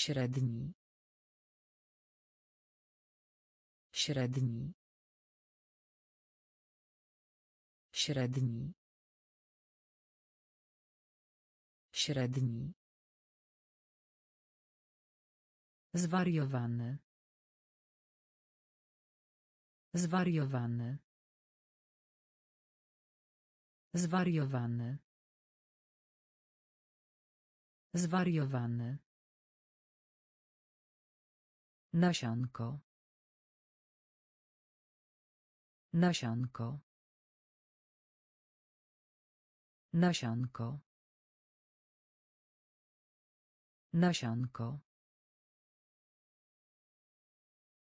Średni. Średni. Średni. Średni. Zwariowany. Zwariowany. Zwariowany. Zwariowany. Nasionko. Nasionko. Nasionko. Nasionko.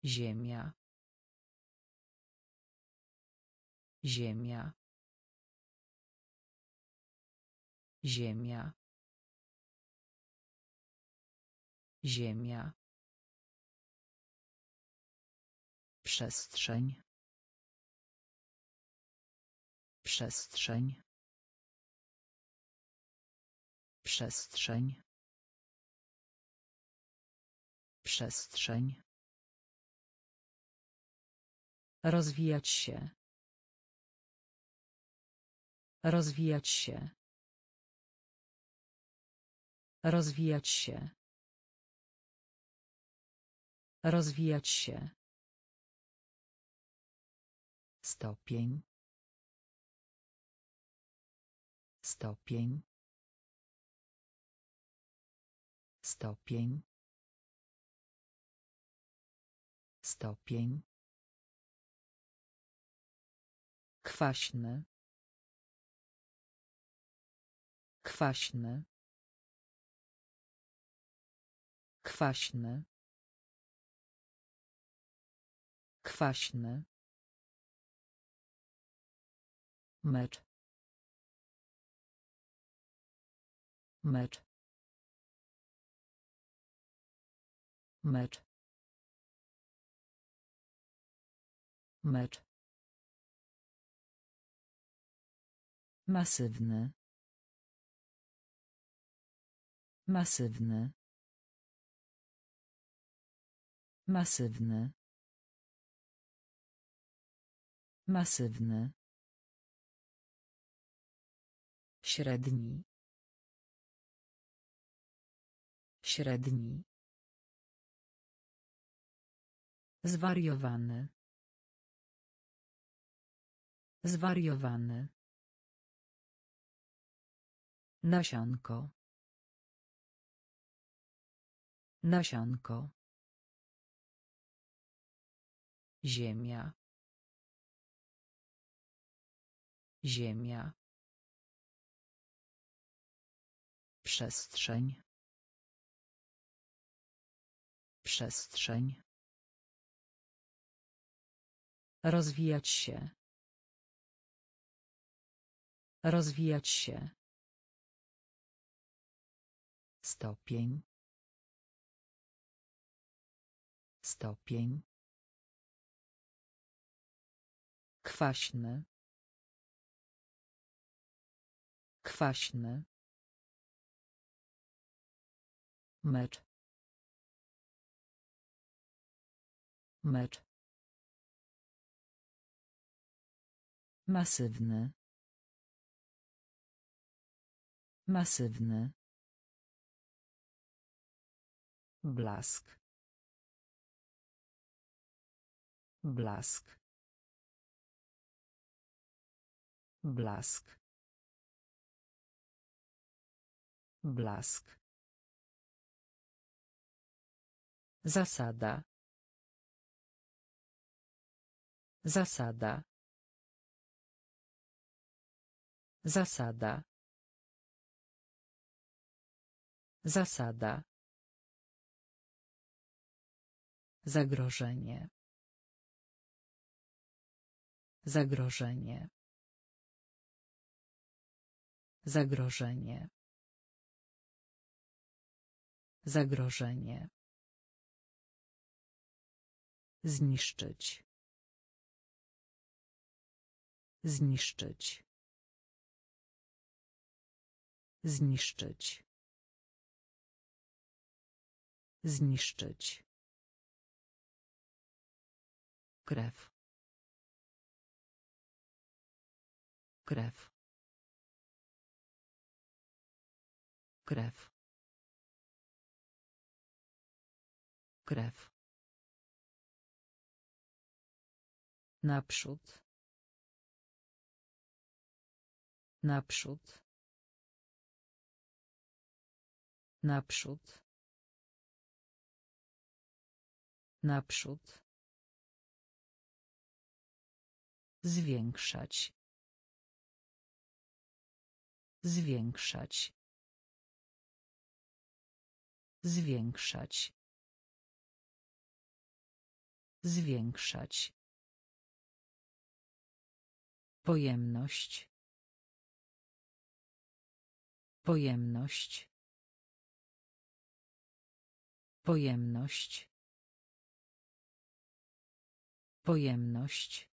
Ziemia. Ziemia. Ziemia. Ziemia. Przestrzeń. Przestrzeń. Przestrzeń. Przestrzeń. Rozwijać się. Rozwijać się. Rozwijać się. Rozwijać się. Stopień. Stopień. Stopień. Stopień. Kwaśny. Kwaśny. Kwaśny. Kwaśny. Mecz. Mecz. Mecz. Mecz. Masywny. Masywny. Masywny. Masywny. Średni. Średni. Zwariowany. Zwariowany. Nasionko. Nasionko. Ziemia. Ziemia. Przestrzeń. Przestrzeń. Rozwijać się. Rozwijać się. Stopień. Stopień. Kwaśny. Kwaśny. Mecz. Mecz. Masywny. Masywny. Blask. Blask. Blask. Blask. Zasada. Zasada. Zasada. Zasada. Zagrożenie. Zagrożenie. Zagrożenie. Zagrożenie. Zniszczyć. Zniszczyć. Zniszczyć. Zniszczyć. Krew. Krew. Krew. Krew. Naprzód. Naprzód. Naprzód. Naprzód. Zwiększać. Zwiększać. Zwiększać. Zwiększać. Pojemność. Pojemność. Pojemność. Pojemność.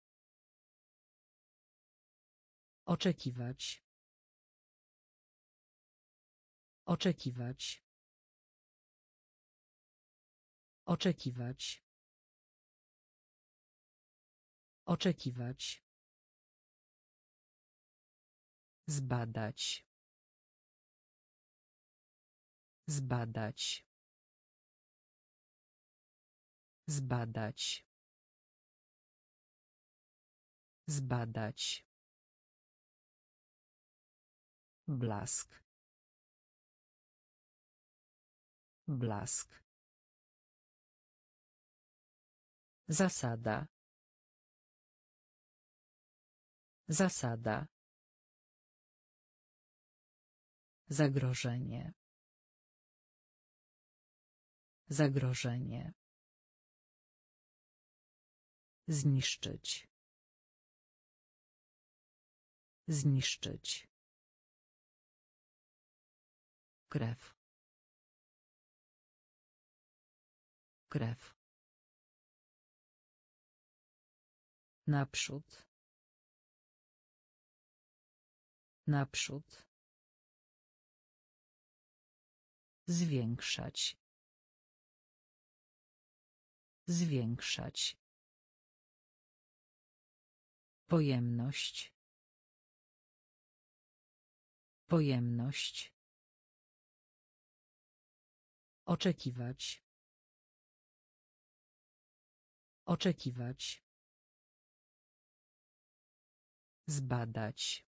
Oczekiwać. Oczekiwać. Oczekiwać. Oczekiwać. Zbadać. Zbadać. Zbadać. Zbadać. Blask. Blask. Zasada. Zasada. Zagrożenie. Zagrożenie. Zniszczyć. Zniszczyć. Krew. Krew. Naprzód. Naprzód. Zwiększać. Zwiększać. Pojemność. Pojemność. Oczekiwać. Oczekiwać. Zbadać.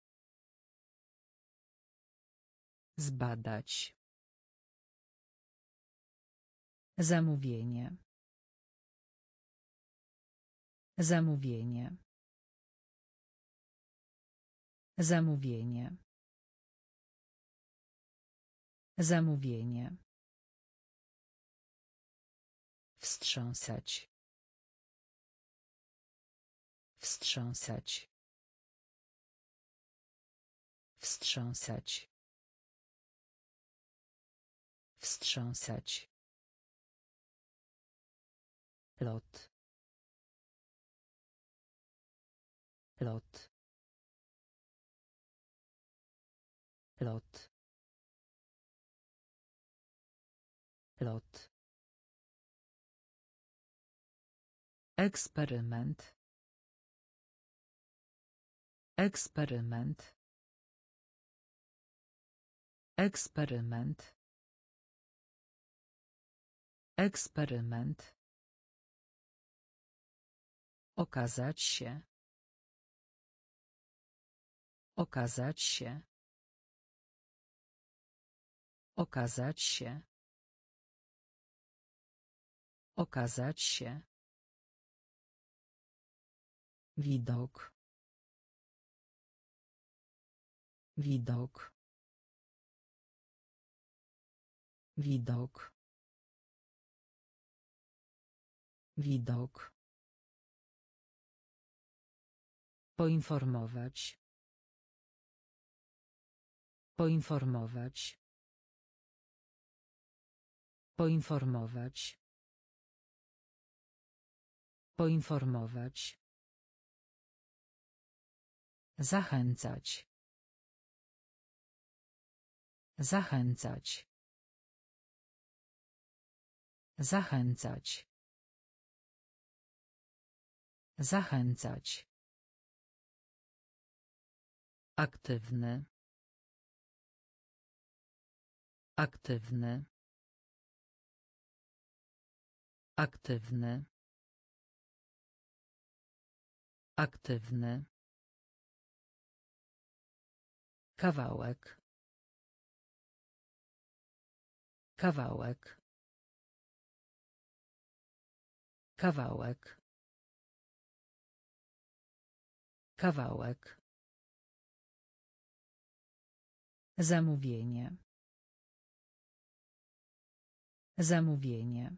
Zbadać. Zamówienie. Zamówienie. Zamówienie. Zamówienie. Wstrząsać. Wstrząsać. Wstrząsać. Wstrząsać. Lot. Lot. Lot. Lot. Eksperyment. Eksperyment. Eksperyment. Eksperyment. Okazać się. Okazać się. Okazać się. Okazać się. Widok. Widok. Widok. Widok. Poinformować. Poinformować. Poinformować. Poinformować. Zachęcać. Zachęcać. Zachęcać. Zachęcać. Aktywny. Aktywny. Aktywny. Aktywny. Kawałek. Kawałek. Kawałek. Kawałek. Zamówienie. Zamówienie.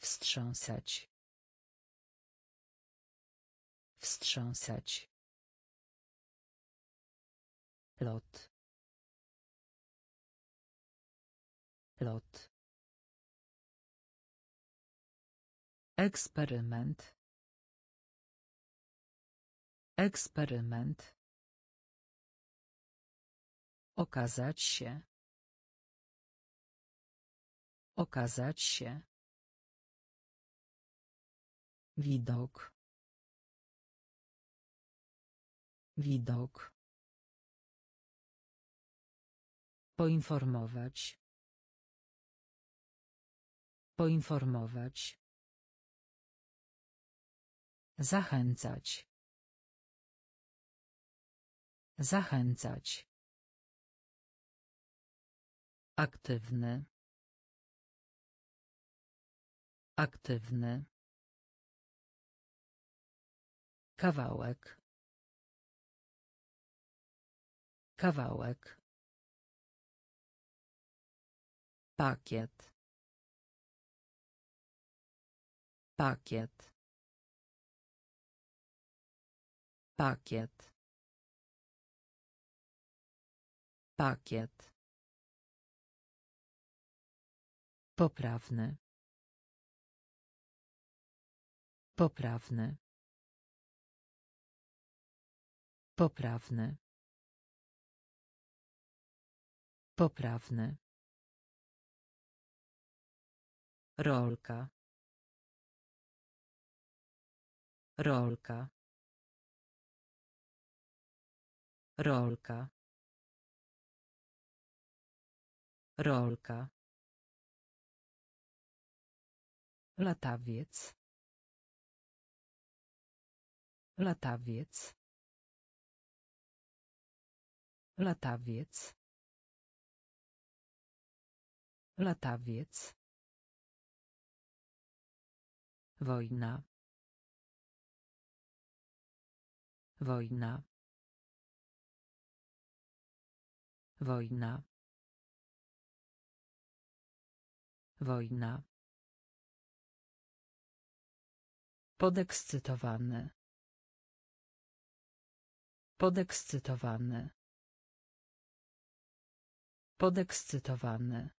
Wstrząsać. Wstrząsać. Lot. Lot. Eksperyment. Eksperyment. Okazać się. Okazać się. Widok. Widok. Poinformować. Poinformować. Zachęcać. Zachęcać. Aktywny. Aktywny. Kawałek. Kawałek. Pakiet. Pakiet. Pakiet. Pakiet. Poprawny. Poprawny. Poprawny. Poprawny. Rolka. Rolka. Rolka. Rolka. Latawiec. Latawiec. Latawiec. Latawiec. Wojna. Wojna. Wojna. Wojna. Podekscytowany. Podekscytowany. Podekscytowany.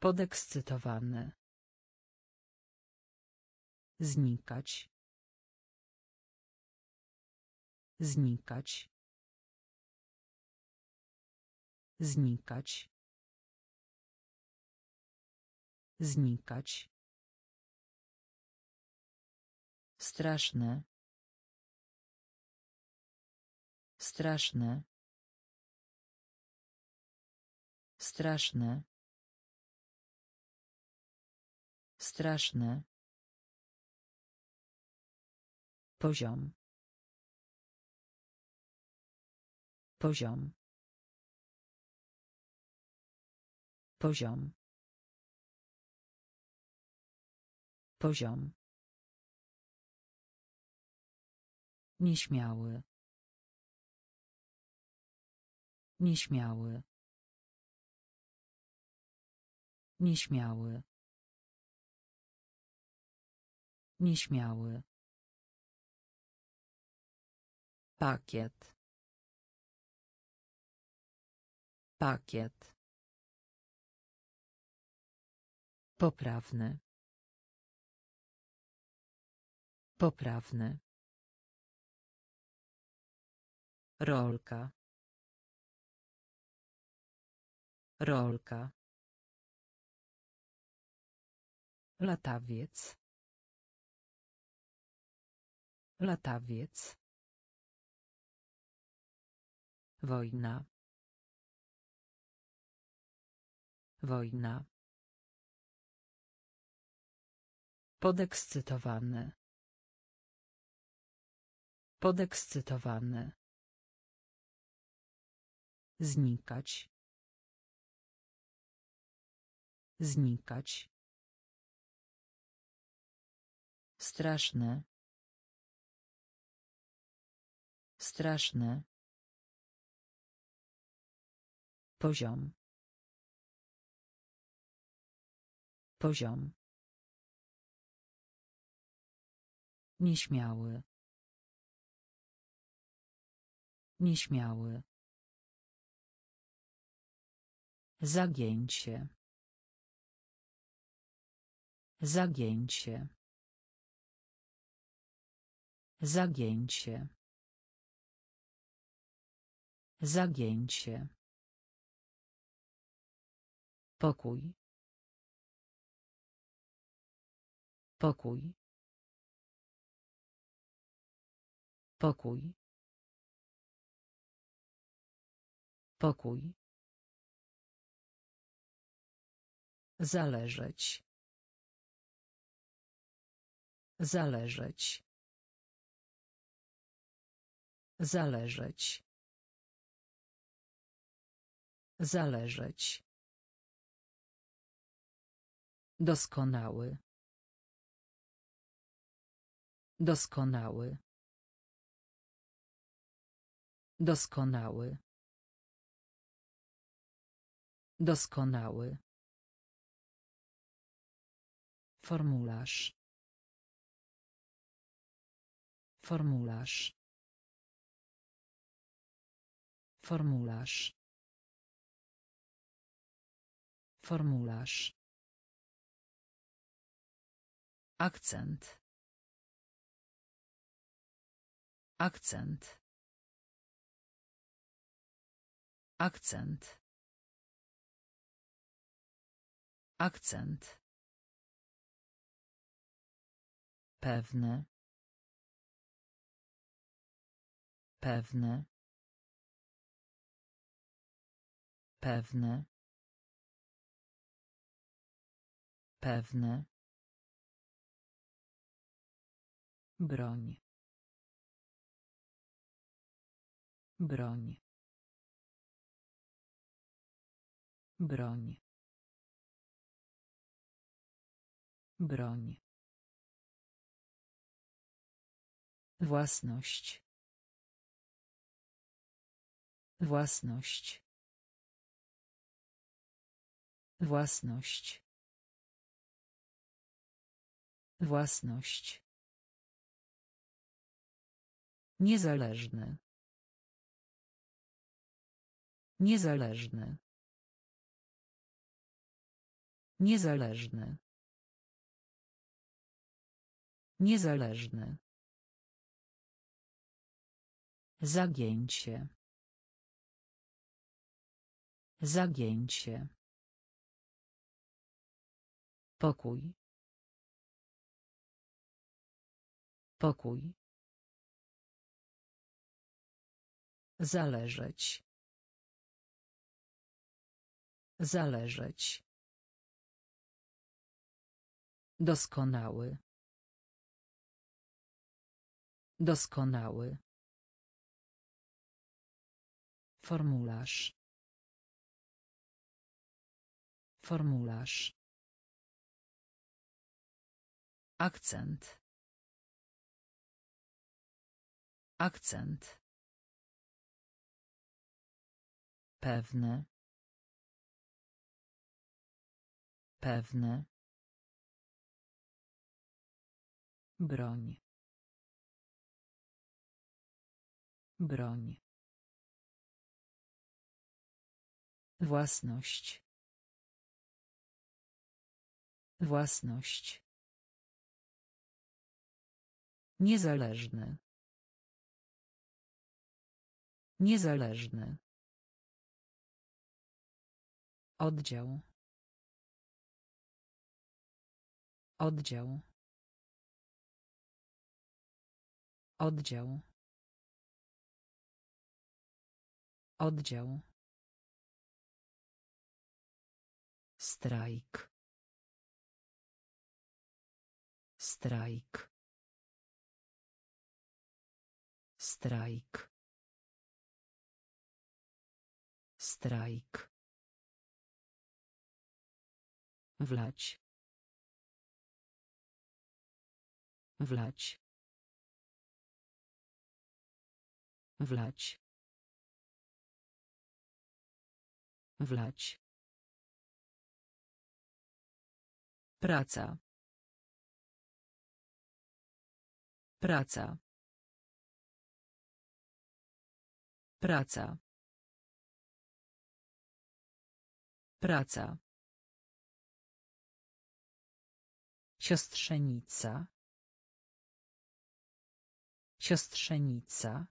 Podekscytowany. Znikać. Znikać. Znikać. Znikać. Straszne. Straszne. Straszne. Straszne. Poziom. Poziom. Poziom. Poziom. Nieśmiały. Nieśmiały. Nieśmiały. Nieśmiały. Pakiet. Pakiet. Poprawny. Poprawny. Rolka. Rolka. Latawiec. Latawiec. Wojna. Wojna. Podekscytowany. Podekscytowany. Znikać. Znikać. Straszne. Straszne. Poziom. Poziom. Nieśmiały. Nieśmiały. Zagięcie. Zagięcie. Zagięcie. Zagięcie. Pokój. Pokój. Pokój. Pokój. Zależeć. Zależeć. Zależeć. Zależeć. Doskonały. Doskonały. Doskonały. Doskonały. Formularz. Formularz. Formularz. Formularz. Akcent. Akcent. Akcent. Akcent. Pewne. Pewne. Pewne. Pewne. Broń. Broń. Broń. Broń. Własność. Własność. Własność. Własność. Niezależny. Niezależny. Niezależny. Niezależny. Zagięcie. Zagięcie. Pokój. Pokój. Zależeć. Zależeć. Doskonały. Doskonały. Formularz. Formularz. Akcent. Akcent. Pewne. Pewne. Broń. Broń. Własność. Własność. Niezależny. Niezależny. Oddział. Oddział. Oddział. Oddział. Strajk. Strajk. Strajk. Strajk. Wlać. Wlać. Wlać. Wlać. Praca. Praca. Praca. Praca. Siostrzenica. Siostrzenica.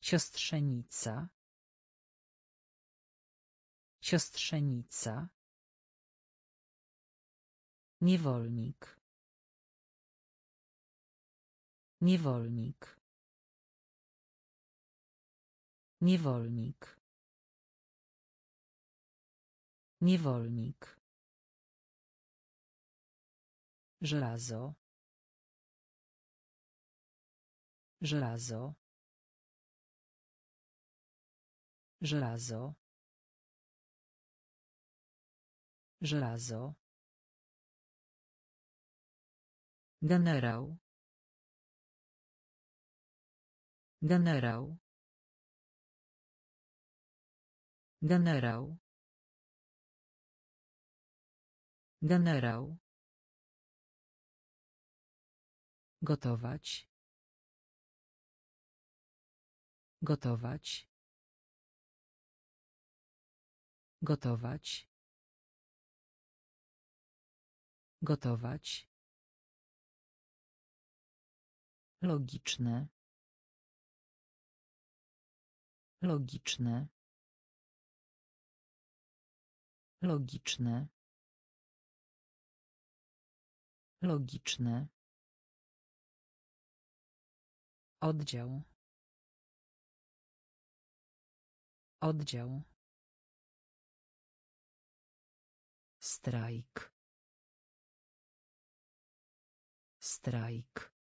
Siostrzenica. Siostrzenica. Niewolnik. Niewolnik. Niewolnik. Niewolnik. Żelazo. Żelazo. Żelazo. Żelazo. Generał. Generał. Generał. Generał. Gotować. Gotować. Gotować. Gotować. Logiczne. Logiczne. Logiczne. Logiczne. Oddział. Oddział. Strajk. Strajk.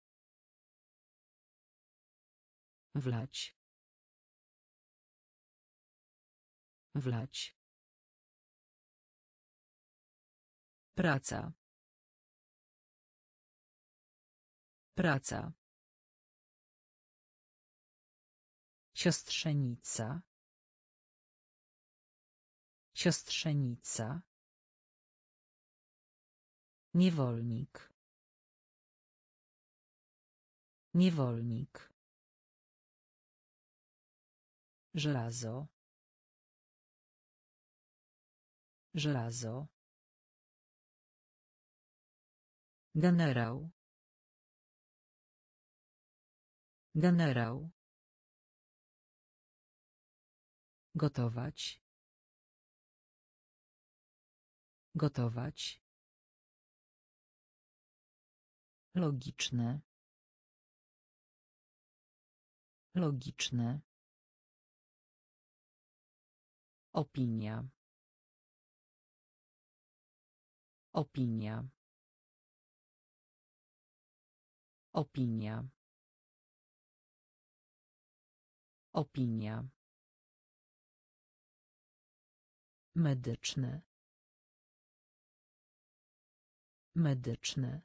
Wlać. Wlać. Praca. Praca. Siostrzenica. Siostrzenica. Niewolnik. Niewolnik. Żelazo. Żelazo. Generał. Generał. Gotować. Gotować. Logiczne. Logiczne. Opinia. Opinia. Opinia. Opinia. Medyczne. Medyczne.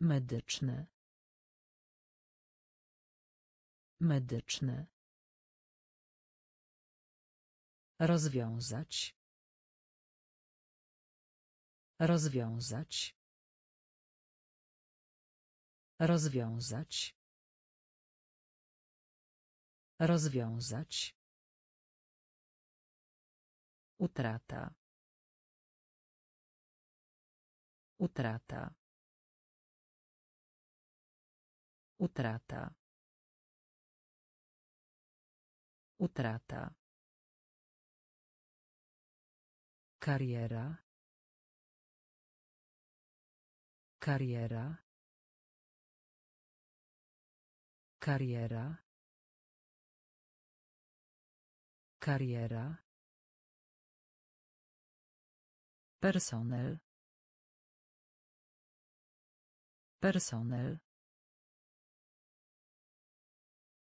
Medyczne. Medyczne. Rozwiązać. Rozwiązać. Rozwiązać. Rozwiązać. Utrata. Utrata. Utrata. Utrata. Kariera. Kariera. Kariera. Kariera. Personel. Personel.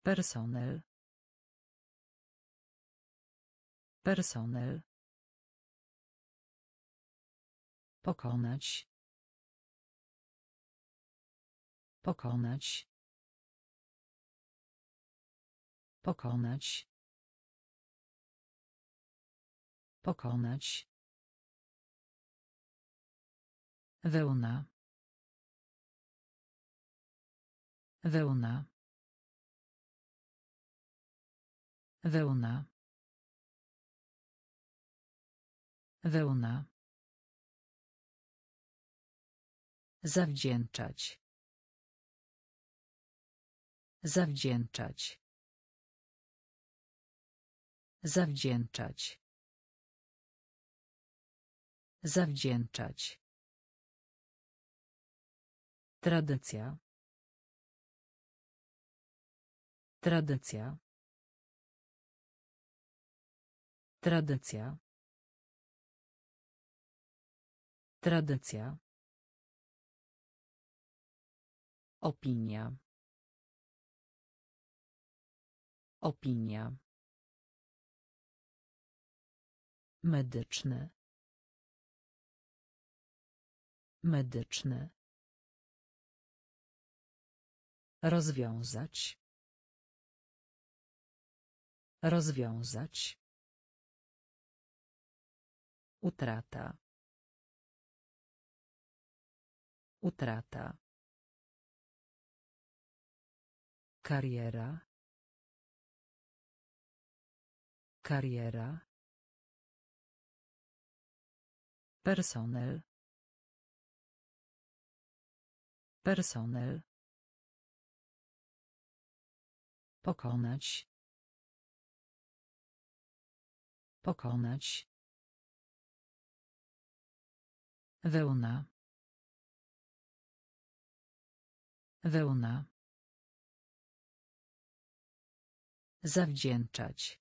Personel. Personel. Pokonać. Pokonać. Pokonać. Pokonać. Wełna. Wełna. Wełna. Wełna. Zawdzięczać. Zawdzięczać. Zawdzięczać. Zawdzięczać. Tradycja. Tradycja. Tradycja. Tradycja. Opinia. Opinia. Medyczny. Medyczny. Rozwiązać. Rozwiązać. Utrata. Utrata. Kariera. Kariera. Personel. Personel. Pokonać. Pokonać. Wełna. Wełna. Zawdzięczać.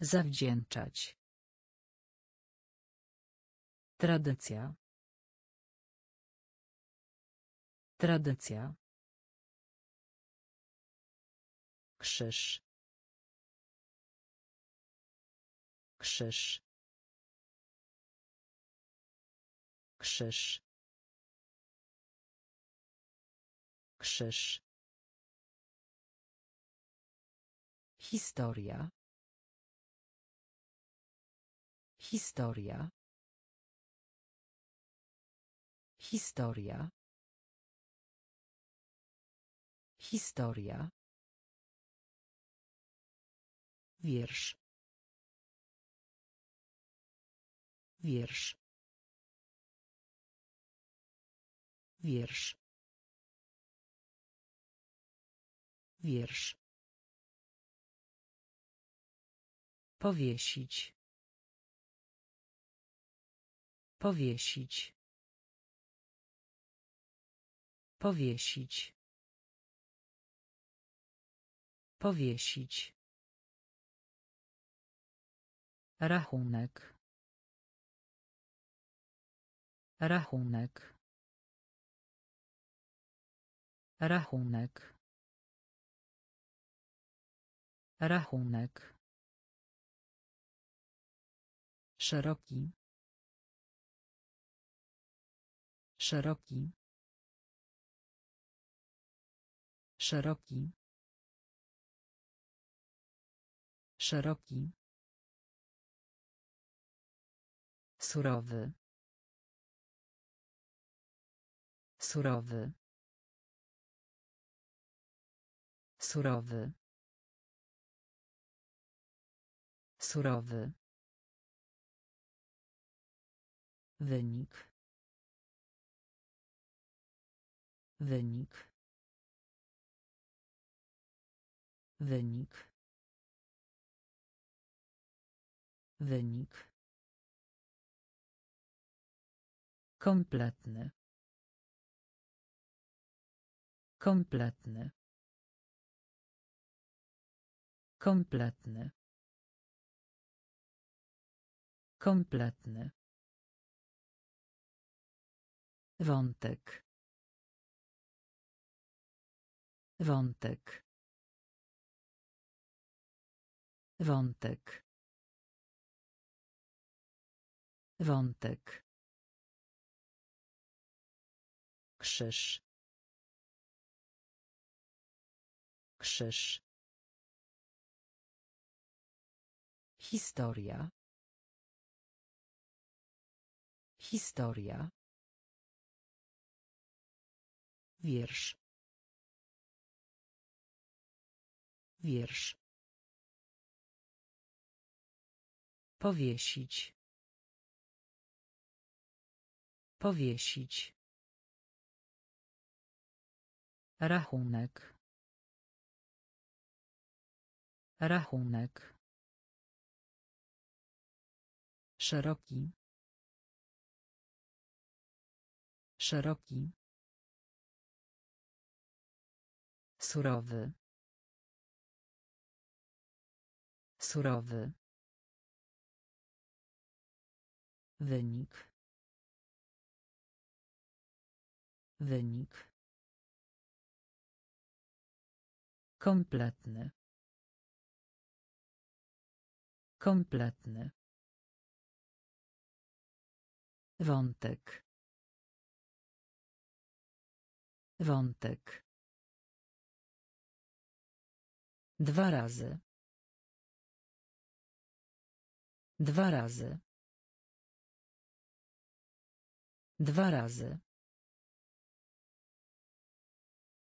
Zawdzięczać. Tradycja. Tradycja. Krzyż. Krzyż. Krzyż. Krzyż. Historia. Historia. Historia. Historia. Wiersz. Wiersz. Wiersz. Wiersz. Powiesić. Powiesić. Powiesić. Powiesić. Rachunek. Rachunek. Rachunek. Rachunek. Szeroki. Szeroki. Szeroki. Szeroki. Surowy. Surowy. Surowy. Surowy. Wynik. Wynik. Wynik. Wynik. Kompletny. Kompletny. Kompletny. Kompletny. Wątek. Wątek. Wątek. Wątek. Krzyż. Krzyż. Historia. Historia. Wiersz. Wiersz. Powiesić. Powiesić. Rachunek. Rachunek. Szeroki. Szeroki. Surowy. Surowy. Wynik. Wynik. Kompletny. Kompletny. Wątek. Wątek. Dwa razy. Dwa razy. Dwa razy.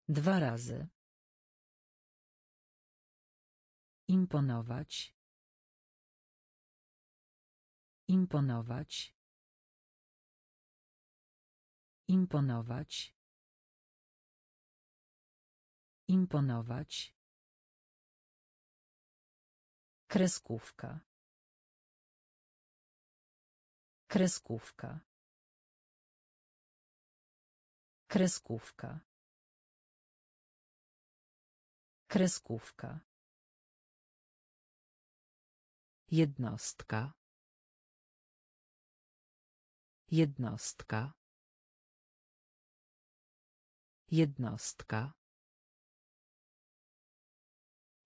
Dwa razy. Imponować. Imponować. Imponować. Imponować. Kreskówka. Kreskówka. Kreskówka. Kreskówka. Jednostka. Jednostka. Jednostka.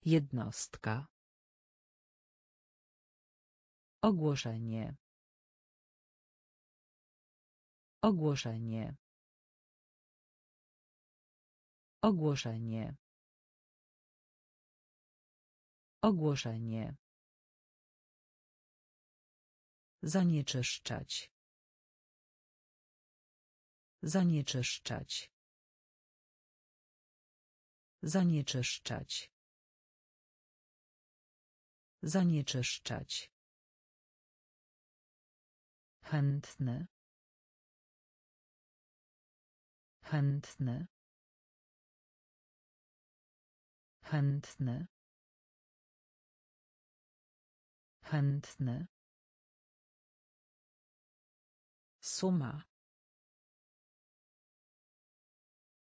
Jednostka. Ogłoszenie. Ogłoszenie. Ogłoszenie. Ogłoszenie. Zanieczyszczać. Zanieczyszczać. Zanieczyszczać. Zanieczyszczać. Chętny. Chętny. Chętny. Chętny. Suma.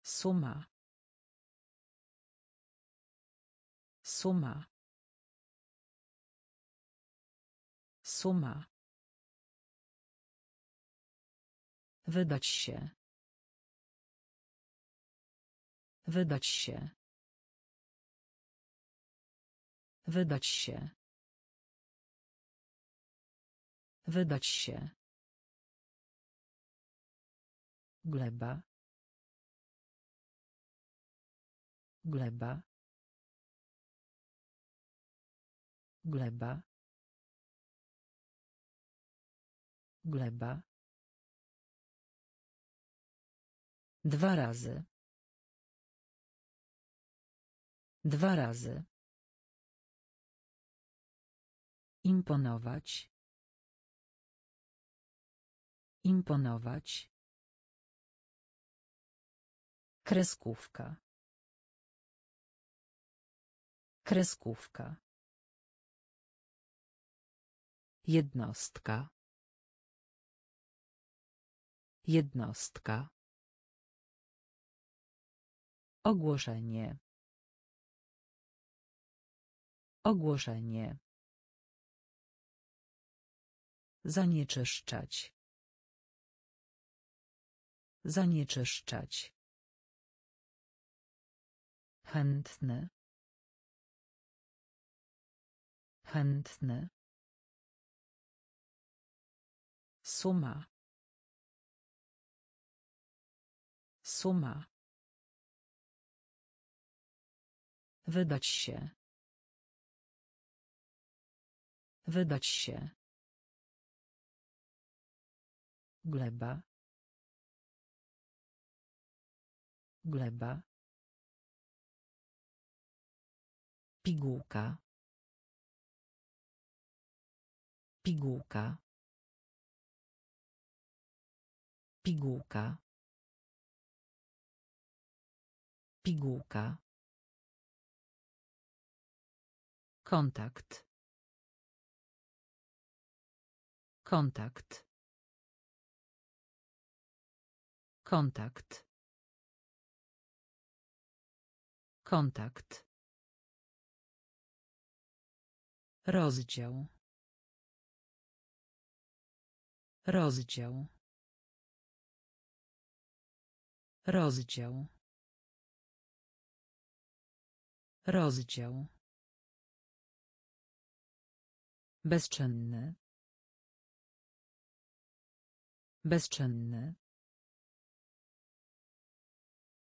Suma. Suma. Suma. Wydać się. Wydać się. Wydać się. Wydać się. Gleba. Gleba. Gleba. Gleba. Dwa razy. Dwa razy. Imponować. Imponować. Kreskówka. Kreskówka. Jednostka. Jednostka. Ogłoszenie. Ogłoszenie. Zanieczyszczać. Zanieczyszczać. Chętny. Chętny. Suma. Suma. Wydać się. Wydać się. Gleba. Gleba. Pigułka. Pigułka. Pigułka. Pigułka. Kontakt. Kontakt. Kontakt. Kontakt. Rozdział. Rozdział. Rozdział. Rozdział. Bezczynny. Bezczynny.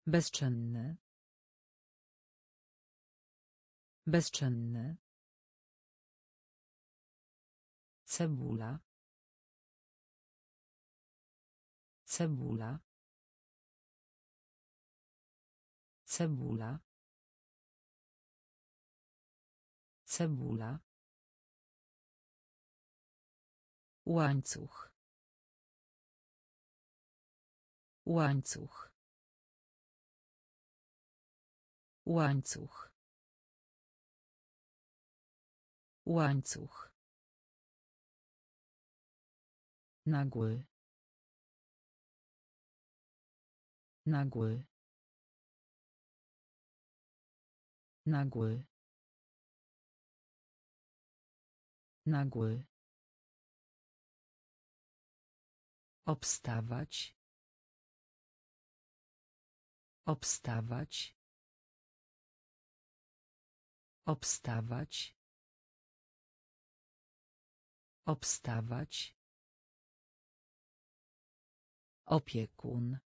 Bezczynny. Bezczynny. Cebula. Cebula. Cebula. Cebula. Łańcuch. Łańcuch. Łańcuch. Łańcuch. Nagły. Nagły. Nagły. Nagły. Obstawać. Obstawać. Obstawać. Obstawać. Opiekun.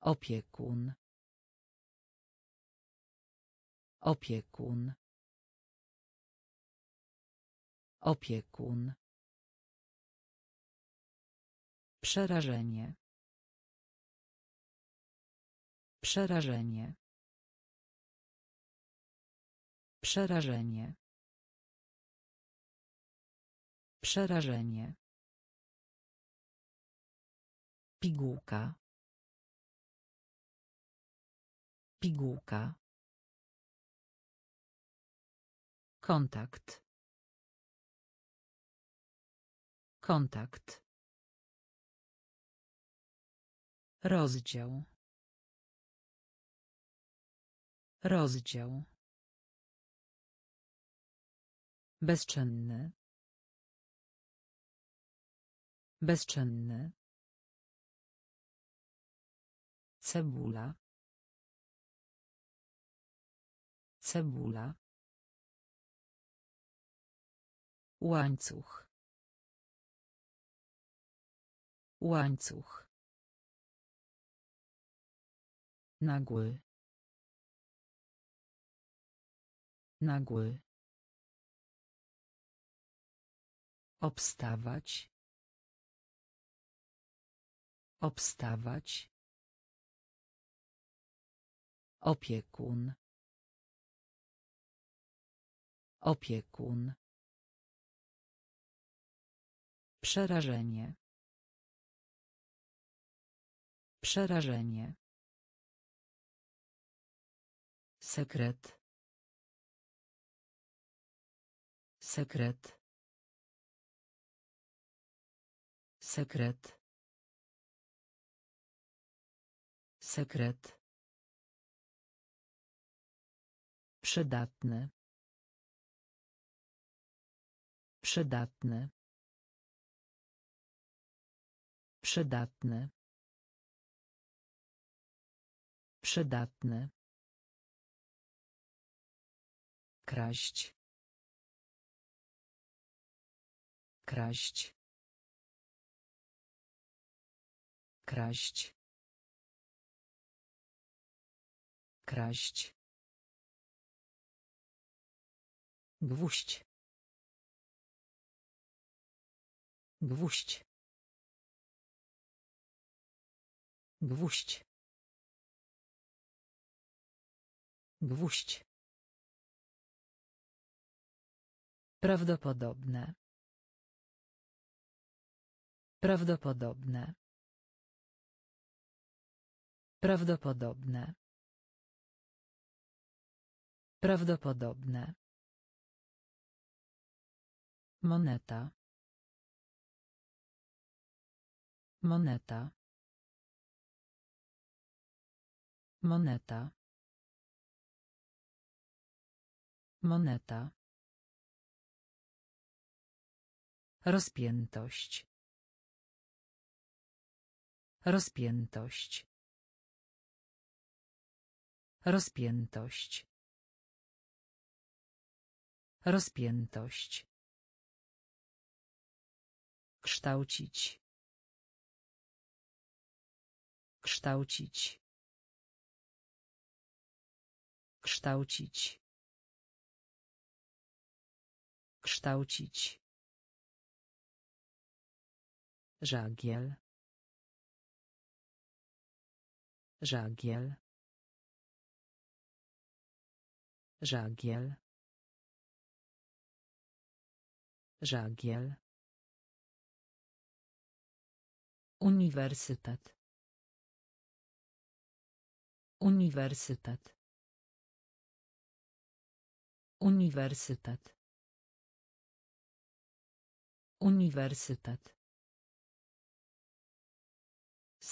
Opiekun. Opiekun. Opiekun. Przerażenie. Przerażenie. Przerażenie. Przerażenie. Pigułka. Pigułka. Kontakt. Kontakt. Rozdział. Rozdział. Bezczynny. Bezczynny. Cebula. Cebula. Łańcuch. Łańcuch. Nagły. Nagły. Obstawać. Obstawać. Opiekun. Opiekun. Przerażenie. Przerażenie. Sekret. Sekret. Sekret. Sekret. Przydatny. Przydatny. Przydatny. Przydatny. Kraść. Kraść. Kraść. Kraść. Gwóźdź. Gwóźdź. Gwóźdź. Gwóźdź. Prawdopodobne. Prawdopodobne. Prawdopodobne. Prawdopodobne. Moneta. Moneta. Moneta. Moneta. Rozpiętość. Rozpiętość. Rozpiętość. Rozpiętość. Kształcić. Kształcić. Kształcić. Kształcić. Żagiel. Żagiel. Żagiel. Żagiel. Uniwersytet. Uniwersytet. Uniwersytet. Uniwersytet.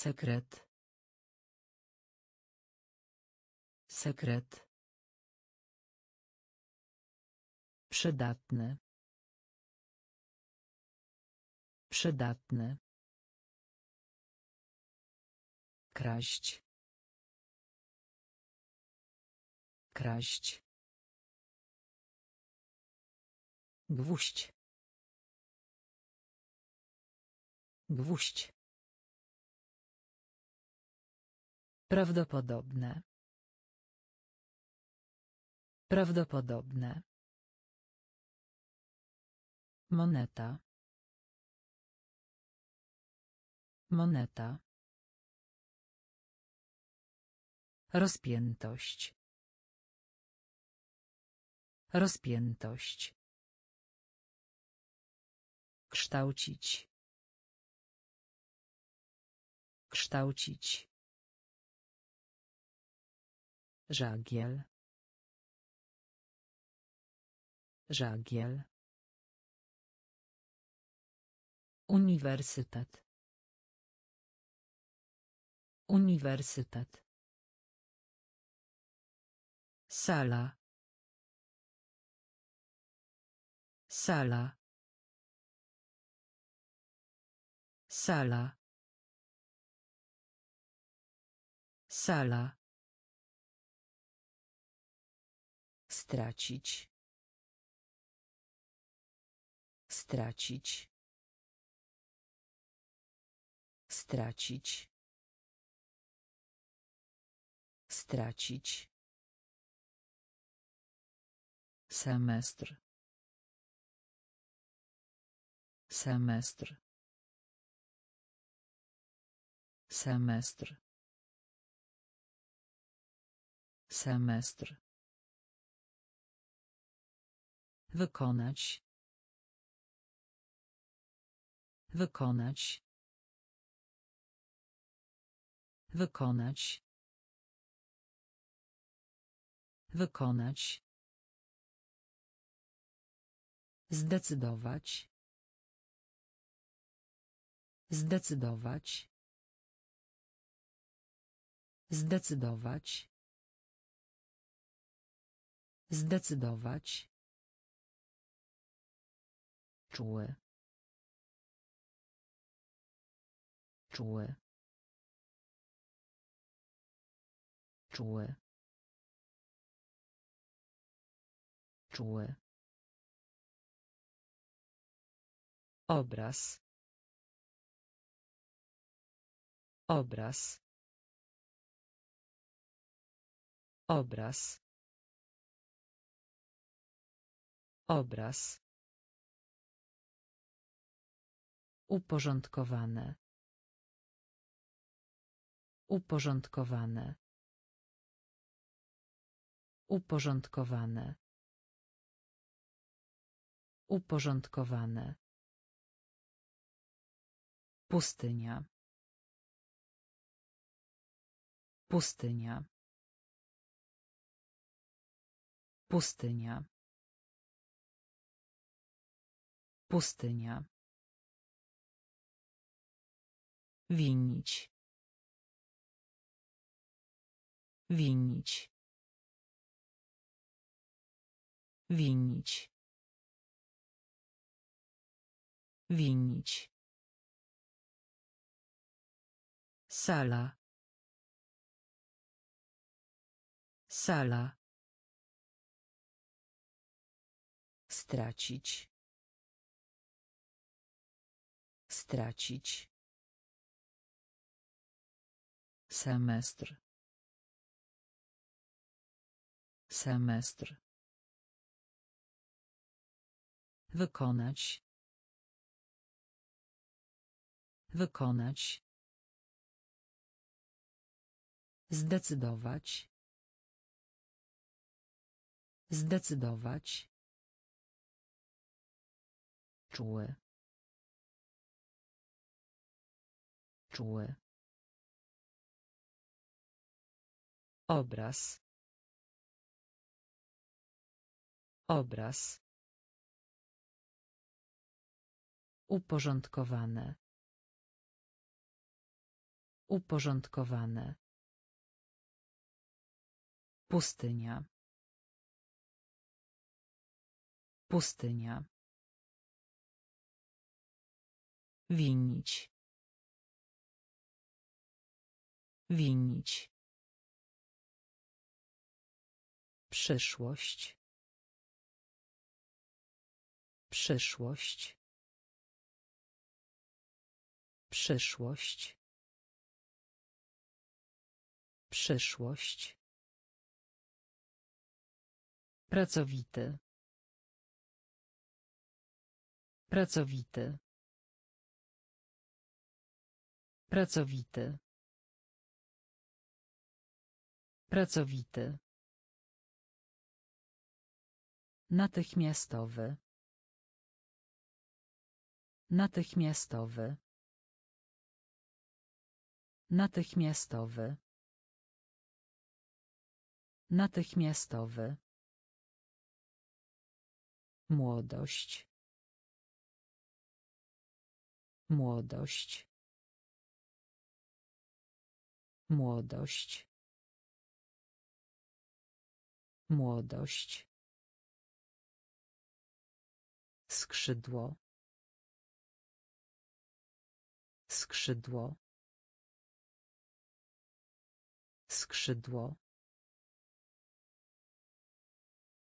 Sekret. Sekret. Przydatny. Przydatny. Kraść. Kraść. Gwóźdź. Gwóźdź. Prawdopodobne. Prawdopodobne. Moneta. Moneta. Rozpiętość. Rozpiętość. Kształcić. Kształcić. Żagiel. Żagiel. Uniwersytet. Uniwersytet. Sala. Sala. Sala. Sala. Stracić. Stracić. Stracić. Stracić. Semestr. Semestr. Semestr. Semestr. Wykonać. Wykonać. Wykonać. Wykonać. Zdecydować. Zdecydować. Zdecydować. Zdecydować. Czuły. Czuły. Czuły. Czuły. Obraz. Obraz. Obraz. Obraz. Uporządkowane. Uporządkowane. Uporządkowane. Uporządkowane. Pustynia. Pustynia. Pustynia. Pustynia. Winić. Winić. Winić. Winić. Sala. Sala. Stracić. Stracić. Semestr. Semestr. Wykonać. Wykonać. Zdecydować. Zdecydować. Czuły. Czuły. Obraz. Obraz. Uporządkowane. Uporządkowane. Pustynia. Pustynia. Winić. Winić. Przyszłość. Przyszłość. Przyszłość. Przyszłość. Pracowity. Pracowity. Pracowity. Pracowity. Natychmiastowy. Natychmiastowy. Natychmiastowy. Natychmiastowy. Młodość. Młodość. Młodość. Młodość. Skrzydło. Skrzydło. Skrzydło.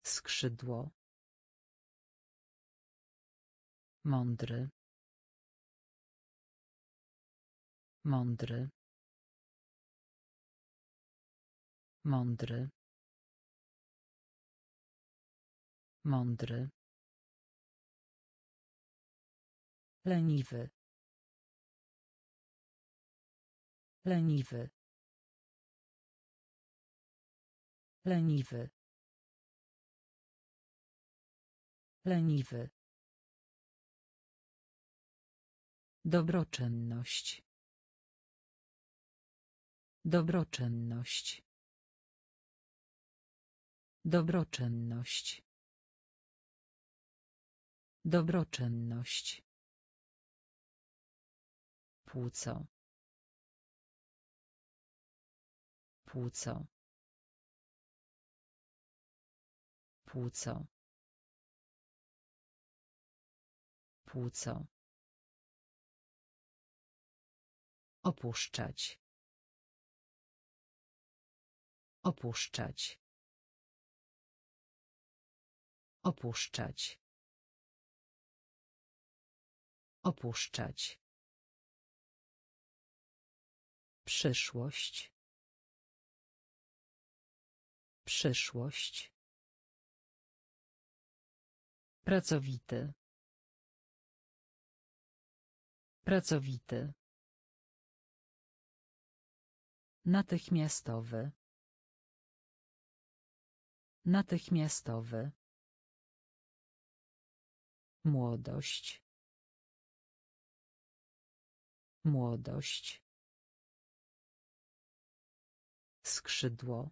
Skrzydło. Mądry. Mądry. Mądry. Mądry. Leniwy. Leniwy. Leniwy. Leniwy. Dobroczynność. Dobroczynność. Dobroczynność. Dobroczynność. Płuco. Płuco. Płuco. Płuco. Opuszczać. Opuszczać. Opuszczać. Opuszczać. Przyszłość. Przyszłość. Pracowity. Pracowity. Natychmiastowy. Natychmiastowy. Młodość. Młodość. Skrzydło.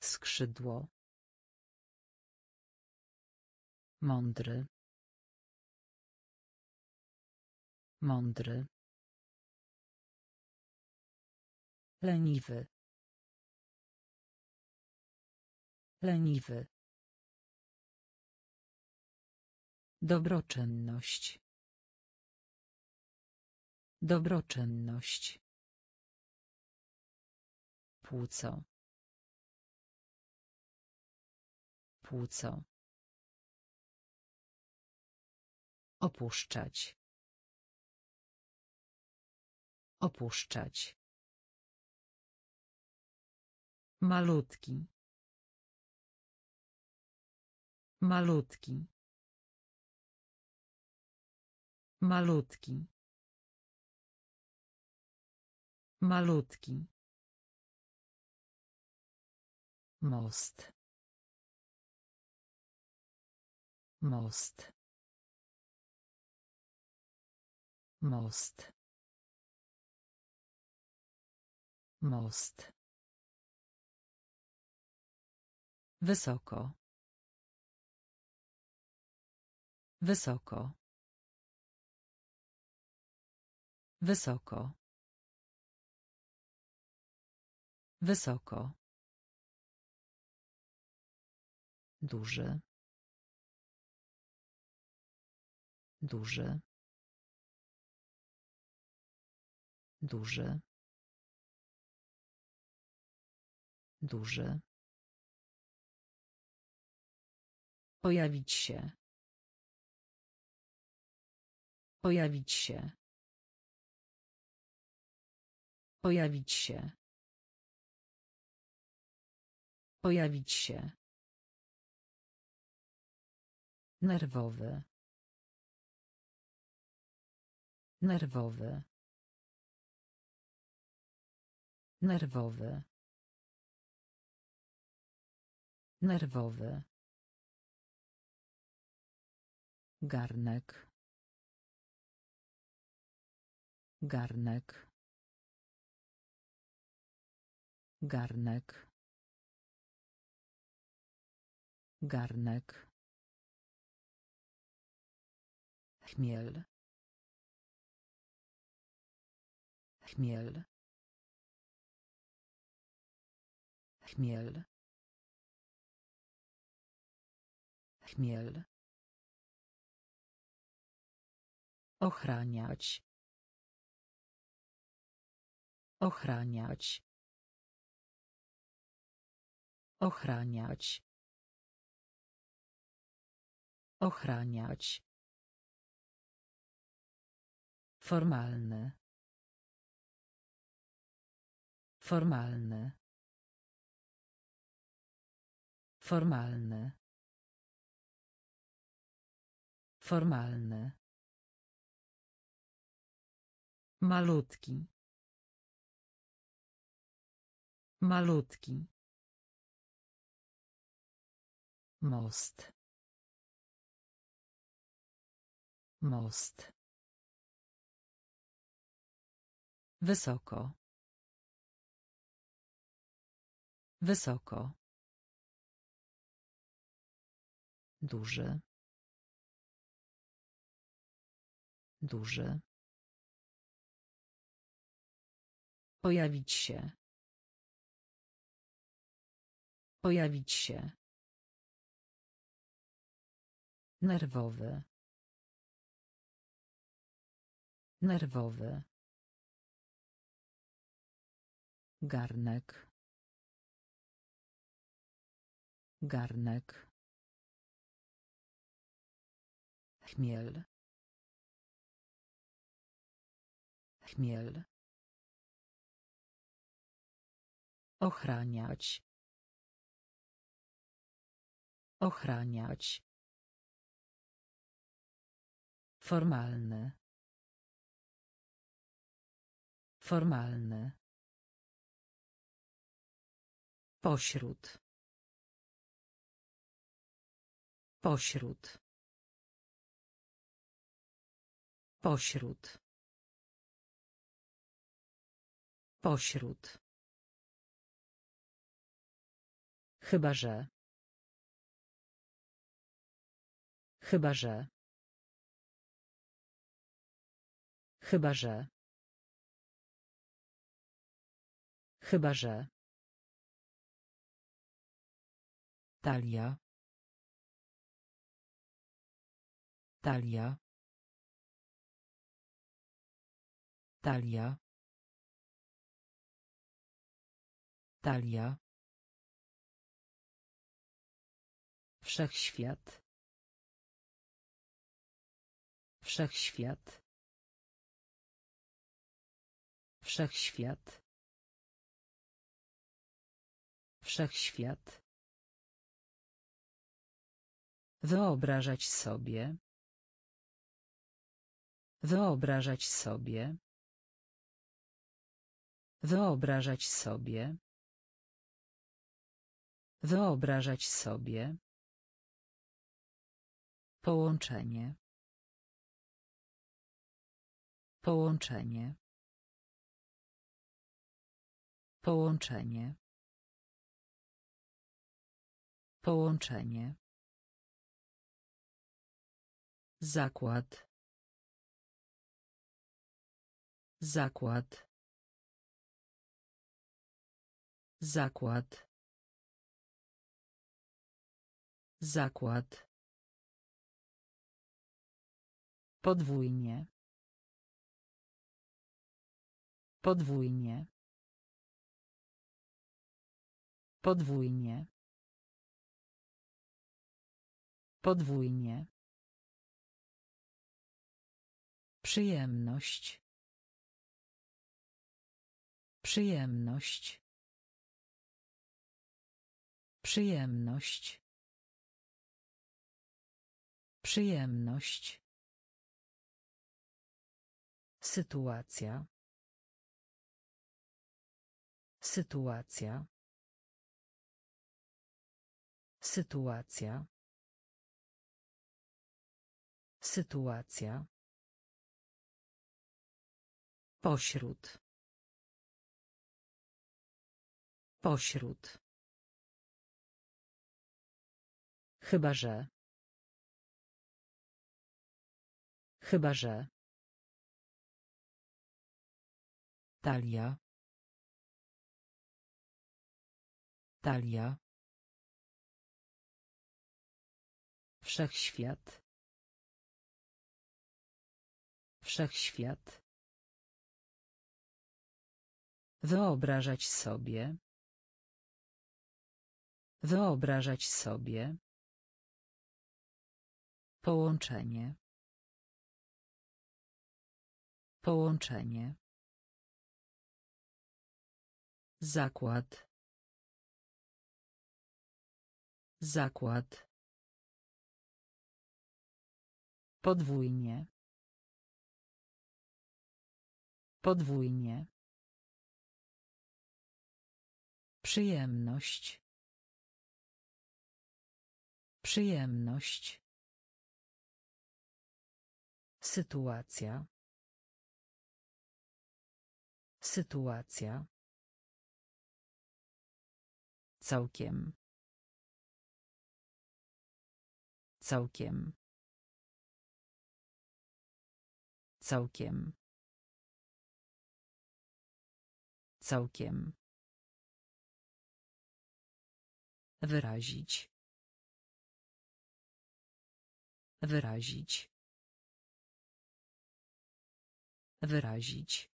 Skrzydło. Mądry. Mądry. Leniwy. Leniwy. Dobroczynność. Dobroczynność. Płuco. Płuco. Opuszczać. Opuszczać. Malutki. Malutki. Malutki. Malutki. Most. Most. Most. Most. Wysoko. Wysoko. Wysoko. Wysoko. Duży. Duży. Duży. Duży. Pojawić się. Pojawić się. Pojawić się. Pojawić się. Nerwowy. Nerwowy. Nerwowy. Nerwowy. Garnek. Garnek. Garnek. Garnek. Chmiel. Chmiel. Chmiel. Chmiel. Ochraniać. Ochraniać. Ochraniać. Ochraniać. Formalny. Formalny. Formalny. Formalny. Malutki. Malutki. Most. Most. Wysoko. Wysoko. Duży. Duży. Pojawić się. Pojawić się. Nerwowy. Nerwowy. Garnek. Garnek. Chmiel. Chmiel. Ochraniać. Ochraniać. Formalny. Formalny. Pośród. Pośród. Pośród. Pośród. Chyba że. Chyba że. Chyba że. Chyba że. Talia. Talia. Talia. Talia. Wszechświat. Wszechświat. Wszechświat. Wszechświat. Wyobrażać sobie. Wyobrażać sobie. Wyobrażać sobie. Wyobrażać sobie. Połączenie. Połączenie. Połączenie. Połączenie. Zakład. Zakład. Zakład. Zakład. Podwójnie. Podwójnie. Podwójnie. Podwójnie. Przyjemność. Przyjemność. Przyjemność. Przyjemność. Sytuacja. Sytuacja. Sytuacja. Sytuacja. Pośród. Pośród. Chyba że. Chyba że. Talia. Talia. Wszechświat. Wszechświat. Wyobrażać sobie. Wyobrażać sobie. Połączenie. Połączenie. Zakład. Zakład. Podwójnie. Podwójnie. Przyjemność. Przyjemność. Sytuacja. Sytuacja. Całkiem. Całkiem. Całkiem. Całkiem. Wyrazić. Wyrazić. Wyrazić.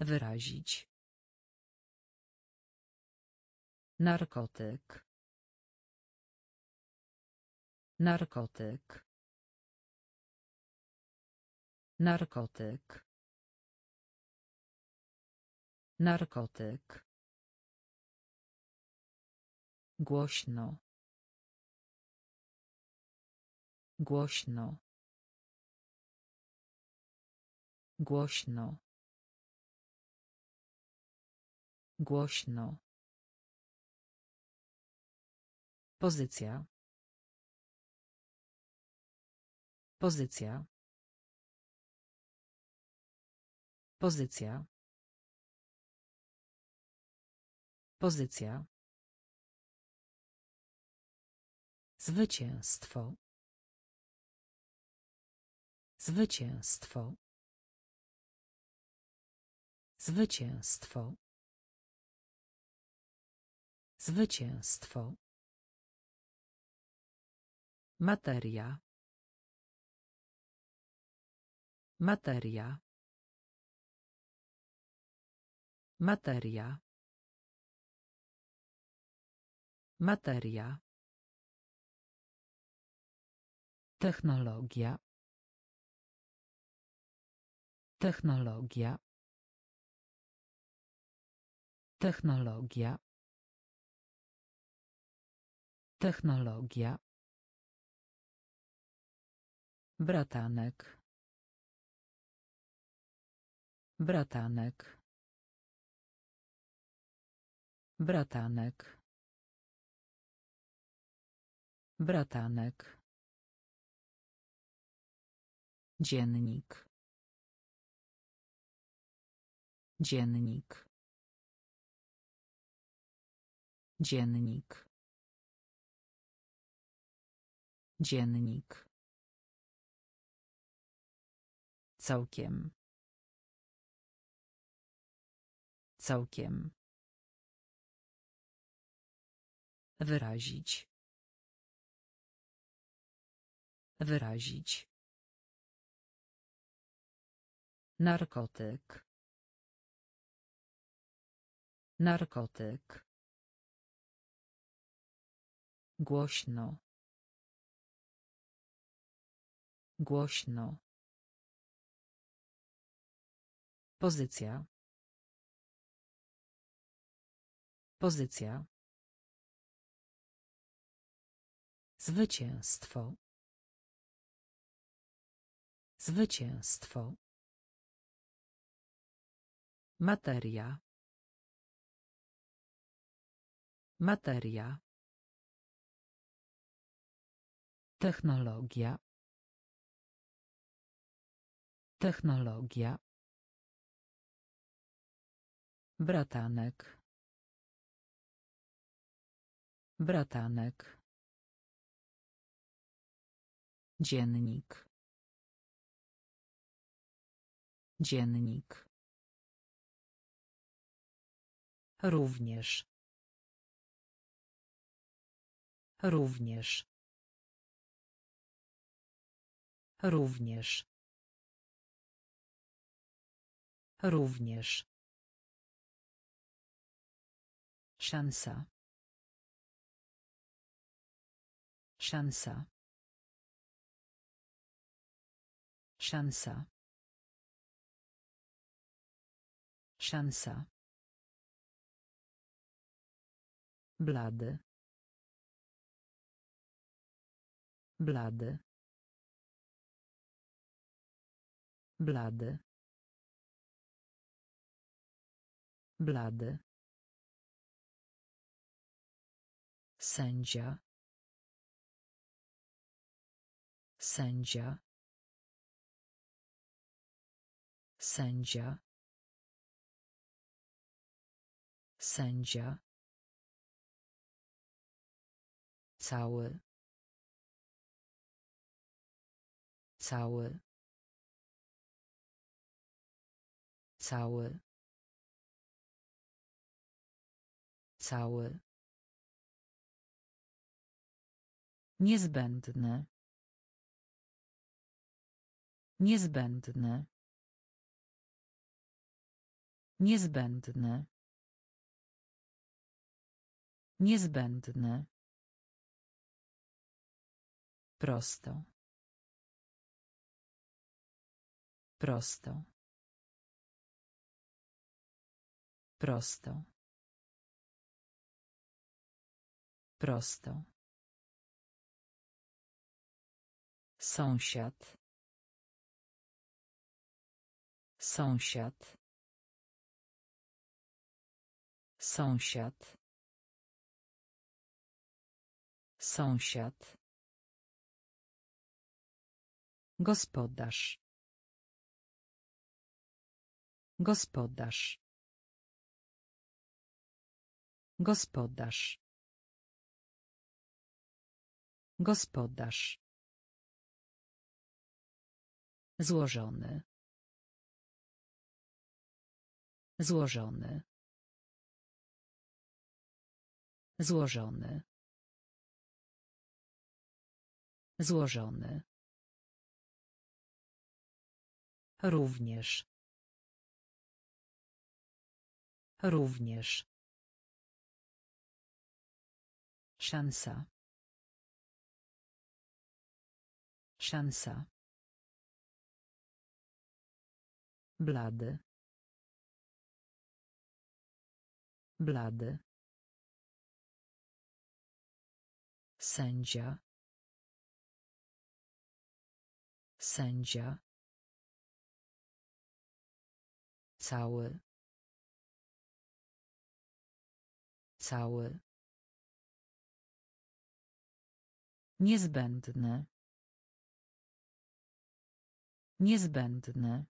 Wyrazić. Narkotyk. Narkotyk. Narkotyk. Narkotyk. Głośno. Głośno. Głośno. Głośno. Pozycja. Pozycja. Pozycja. Pozycja. Zwycięstwo. Zwycięstwo. Zwycięstwo. Zwycięstwo. Materia. Materia. Materia. Materia. Technologia. Technologia. Technologia. Technologia. Bratanek. Bratanek. Bratanek. Bratanek. Dziennik. Dziennik. Dziennik. Dziennik. Całkiem. Całkiem. Wyrazić. Wyrazić. Narkotyk. Narkotyk. Głośno. Głośno. Pozycja. Pozycja. Zwycięstwo. Zwycięstwo. Materia. Materia. Technologia. Technologia. Bratanek. Bratanek. Dziennik. Dziennik. Również. Również. Również. Również. Szansa. Szansa. Szansa. Szansa. Blady. Blady. Blady. Blady. Sędzia. Sędzia. Sędzia. Sędzia. Cały. Cały. Cały. Cały. Niezbędne. Niezbędne. Niezbędne. Niezbędne. Prosto. Prosto. Prosto. Prosto. Sąsiad. Sąsiad. Sąsiad. Sąsiad. Gospodarz. Gospodarz. Gospodarz. Gospodarz. Złożony. Złożony. Złożony. Złożony. Również. Również. Szansa. Szansa. Blady. Blady. Sędzia. Sędzia. Cały. Cały. Niezbędne. Niezbędne.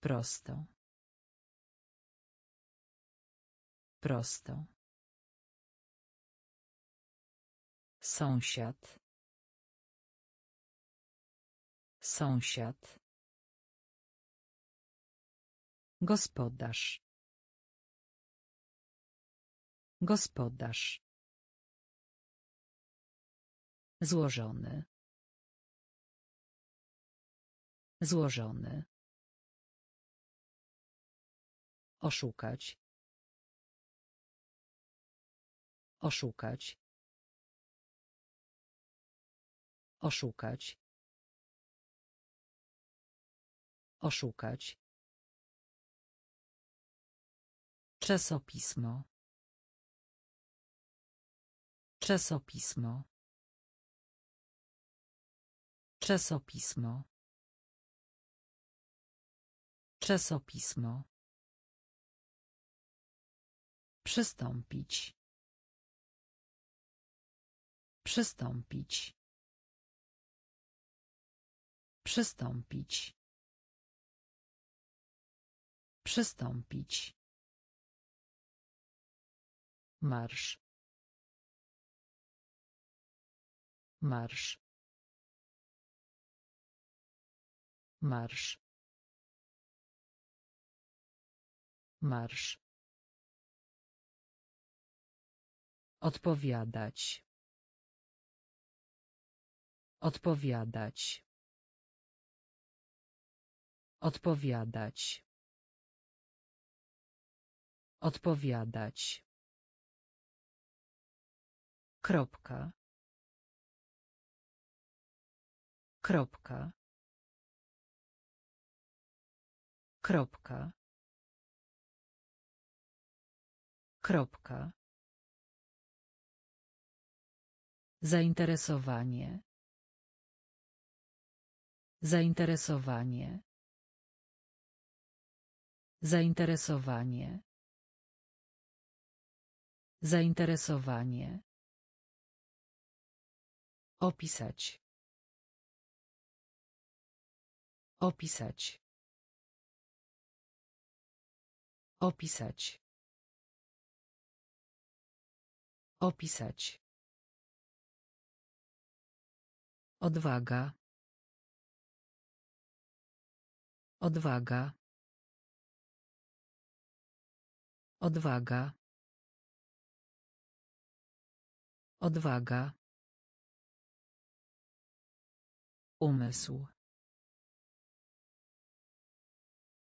Prosto. Prosto. Sąsiad. Sąsiad. Gospodarz. Gospodarz. Złożony. Złożony. Oszukać. Oszukać. Oszukać. Oszukać. Czasopismo. Czasopismo. Czasopismo. Czasopismo. Przystąpić. Przystąpić. Przystąpić. Przystąpić. Marsz. Marsz. Marsz. Marsz. Odpowiadać. Odpowiadać. Odpowiadać. Odpowiadać. Kropka. Kropka. Kropka. Kropka. Zainteresowanie. Zainteresowanie. Zainteresowanie. Zainteresowanie. Opisać. Opisać. Opisać. Opisać. Odwaga. Odwaga. Odwaga. Odwaga. Umysł.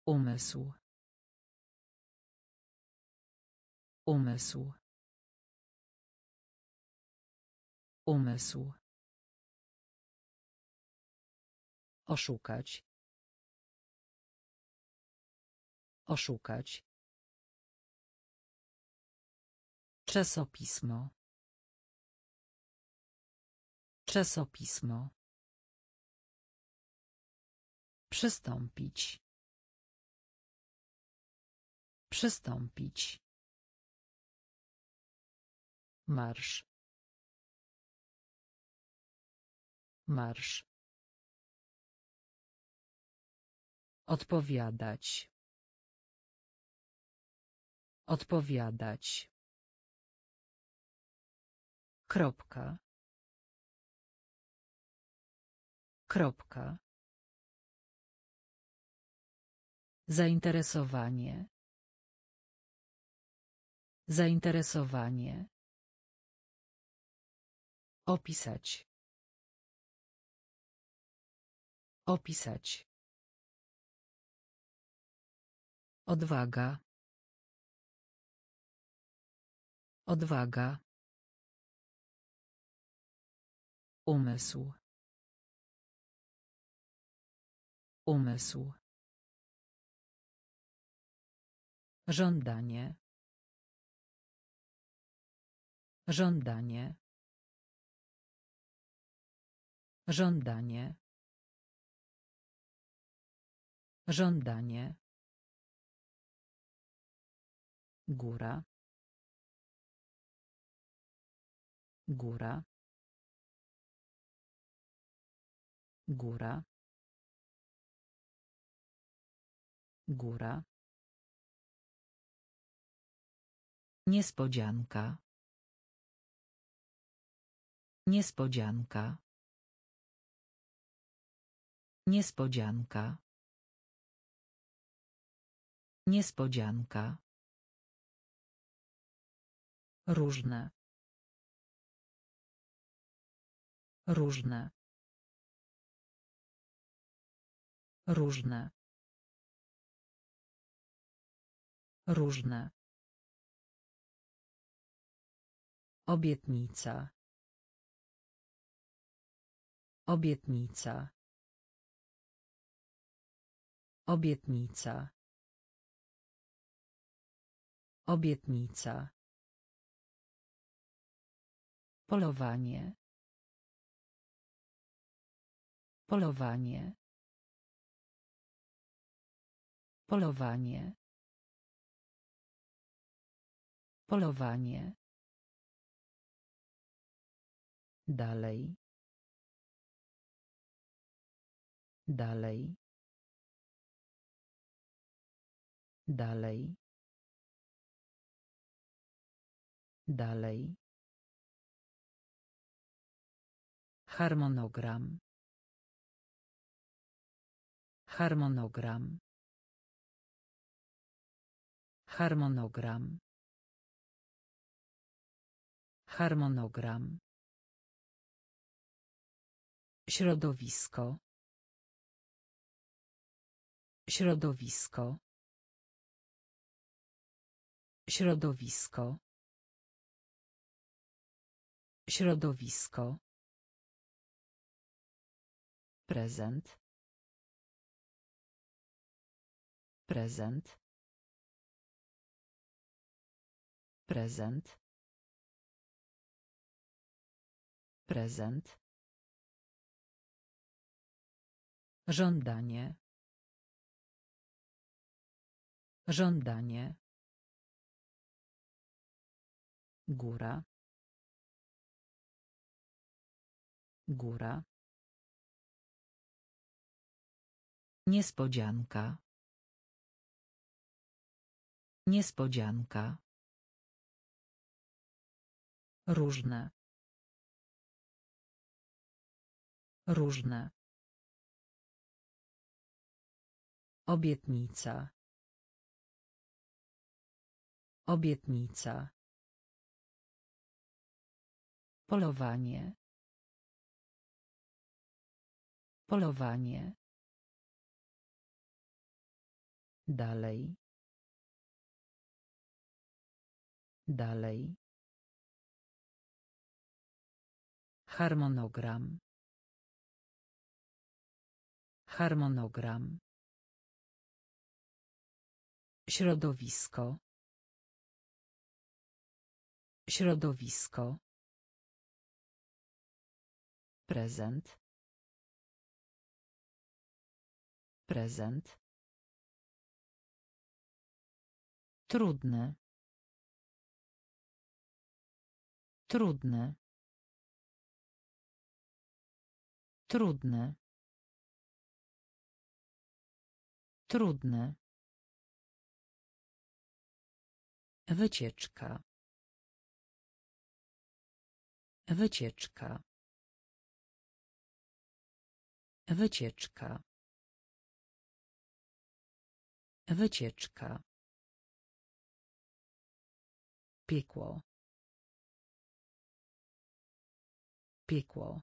Umysł. Umysł. Umysł. Oszukać. Oszukać. Czasopismo. Czasopismo. Przystąpić. Przystąpić. Marsz. Marsz. Odpowiadać. Odpowiadać. Kropka. Kropka. Zainteresowanie. Zainteresowanie. Opisać. Opisać. Odwaga. Odwaga. Umysł. Umysł. Żądanie. Żądanie. Żądanie. Żądanie. Góra. Góra. Góra. Góra. Niespodzianka. Niespodzianka. Niespodzianka. Niespodzianka. Różne. Różne. Różne. Różne. Obietnica. Obietnica. Obietnica. Obietnica. Polowanie. Polowanie. Polowanie. Polowanie. Dalej. Dalej. Dalej. Dalej. Harmonogram. Harmonogram. Harmonogram. Harmonogram. Środowisko. Środowisko. Środowisko. Środowisko. Prezent. Prezent. Prezent. Prezent. Żądanie. Żądanie. Góra. Góra. Niespodzianka. Niespodzianka. Różne. Różne. Obietnica. Obietnica. Polowanie. Polowanie. Dalej. Dalej. Harmonogram. Harmonogram. Środowisko. Środowisko. Prezent. Prezent. Trudne. Trudne. Trudne. Trudne. Wycieczka. Wycieczka. Wycieczka. Wycieczka. Piekło. Piekło.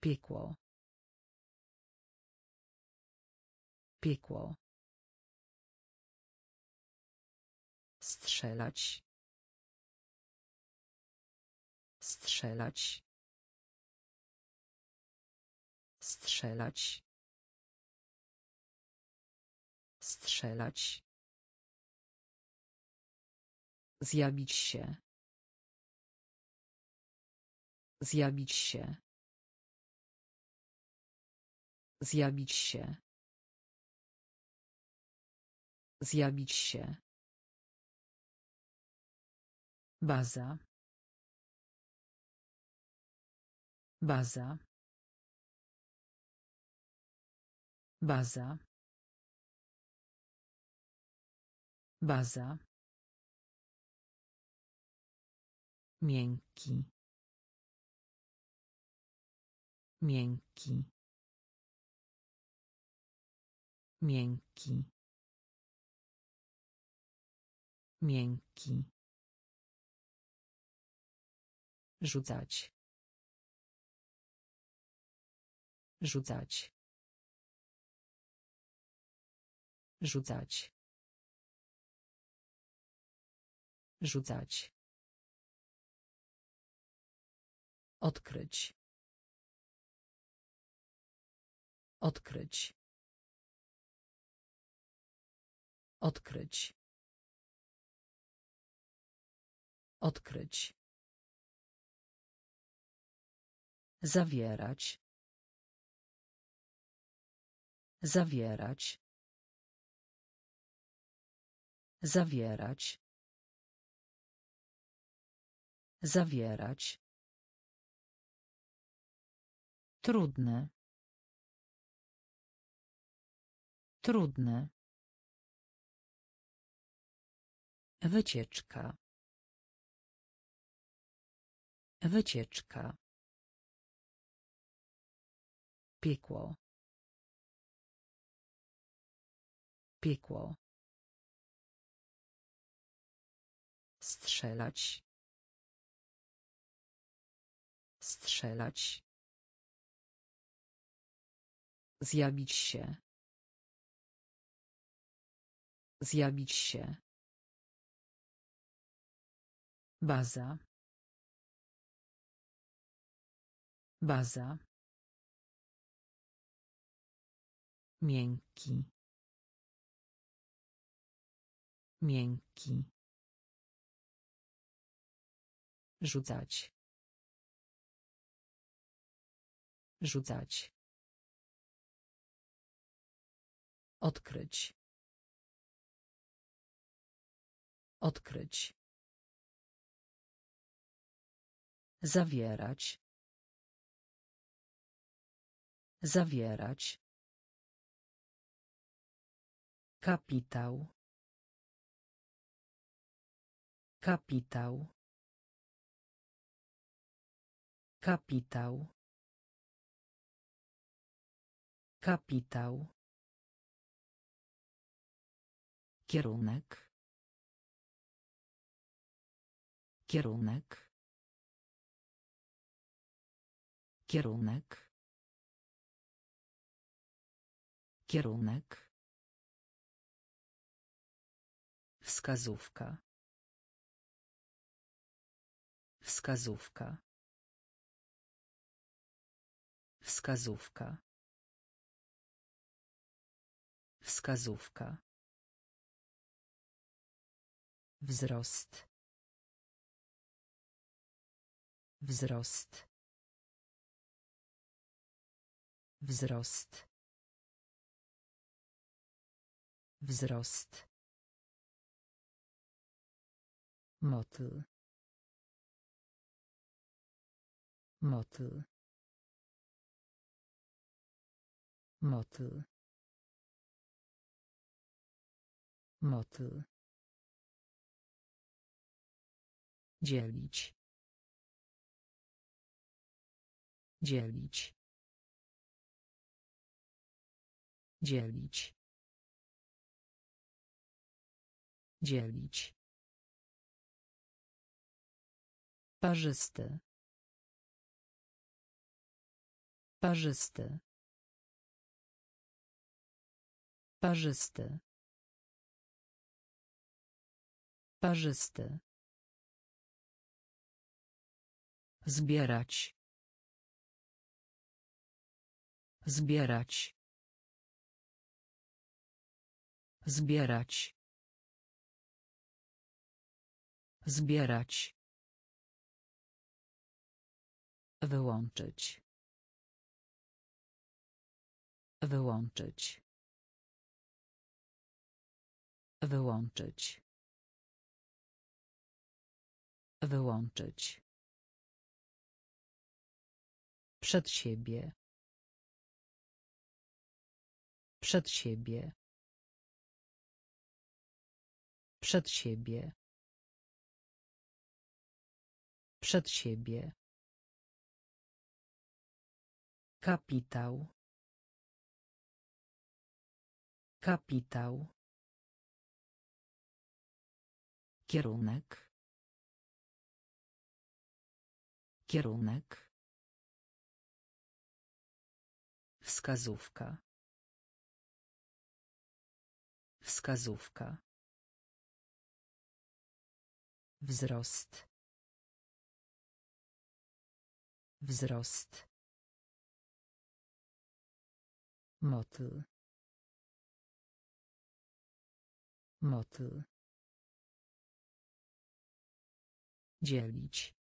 Piekło. Piekło. Strzelać. Strzelać. Strzelać. Strzelać. Zjawić się. Zjawić się. Zjawić się. Zjawić się. Baza. Baza. Baza. Baza. Miękki. Miękki. Miękki. Miękki. Rzucać. Rzucać. Rzucać. Rzucać. Odkryć. Odkryć. Odkryć. Odkryć. Zawierać. Zawierać. Zawierać. Zawierać. Trudne. Trudne. Wycieczka. Wycieczka. Piekło. Piekło. Strzelać. Strzelać. Zjawić się. Zjawić się. Baza. Baza. Miękki. Miękki. Rzucać. Rzucać. Odkryć. Odkryć. Zawierać. Zawierać. Kapitał. Kapitał. Kapitał. Kapitał. Kierunek. Kierunek. Kierunek. Kierunek. Wskazówka. Wskazówka. Wskazówka. Wskazówka. Wzrost. Wzrost. Wzrost. Wzrost. Motyl. Motyl. Motyl. Motyl. Dzielić. Dzielić. Dzielić. Dzielić. Parzysty. Parzysty. Parzysty. Parzysty. Zbierać. Zbierać. Zbierać. Zbierać. Wyłączyć. Wyłączyć. Wyłączyć. Wyłączyć. Przed siebie. Przed siebie. Przed siebie. Przed siebie. Kapitał. Kapitał. Kierunek. Kierunek. Wskazówka. Wskazówka. Wzrost. Wzrost. Motyl. Motyl. Dzielić.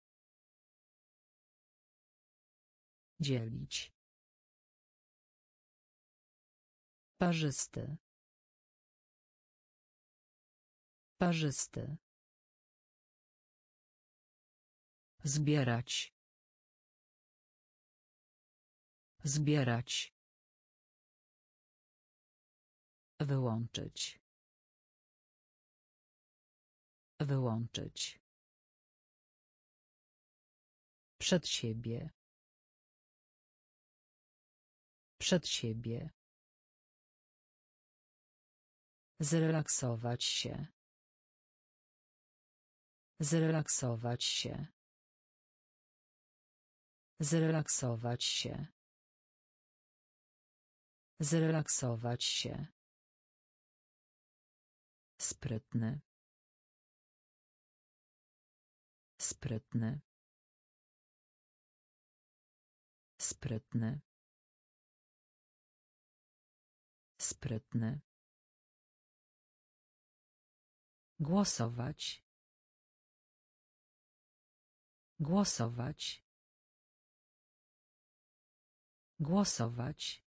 Dzielić. Parzysty. Parzysty. Zbierać. Zbierać. Wyłączyć. Wyłączyć. Przed siebie. Przed siebie. Zrelaksować się. Zrelaksować się. Zrelaksować się. Zrelaksować się. Sprytny. Sprytny. Sprytny. Sprytny. Głosować. Głosować. Głosować.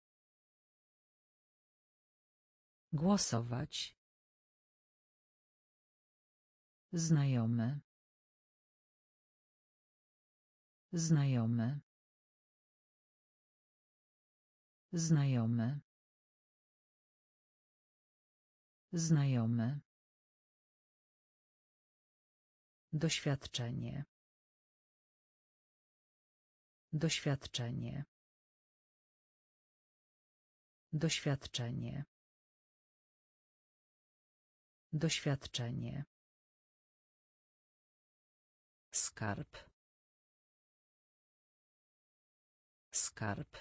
Głosować. Znajomy. Znajomy. Znajomy. Znajomy. Doświadczenie. Doświadczenie. Doświadczenie. Doświadczenie. Skarb. Skarb.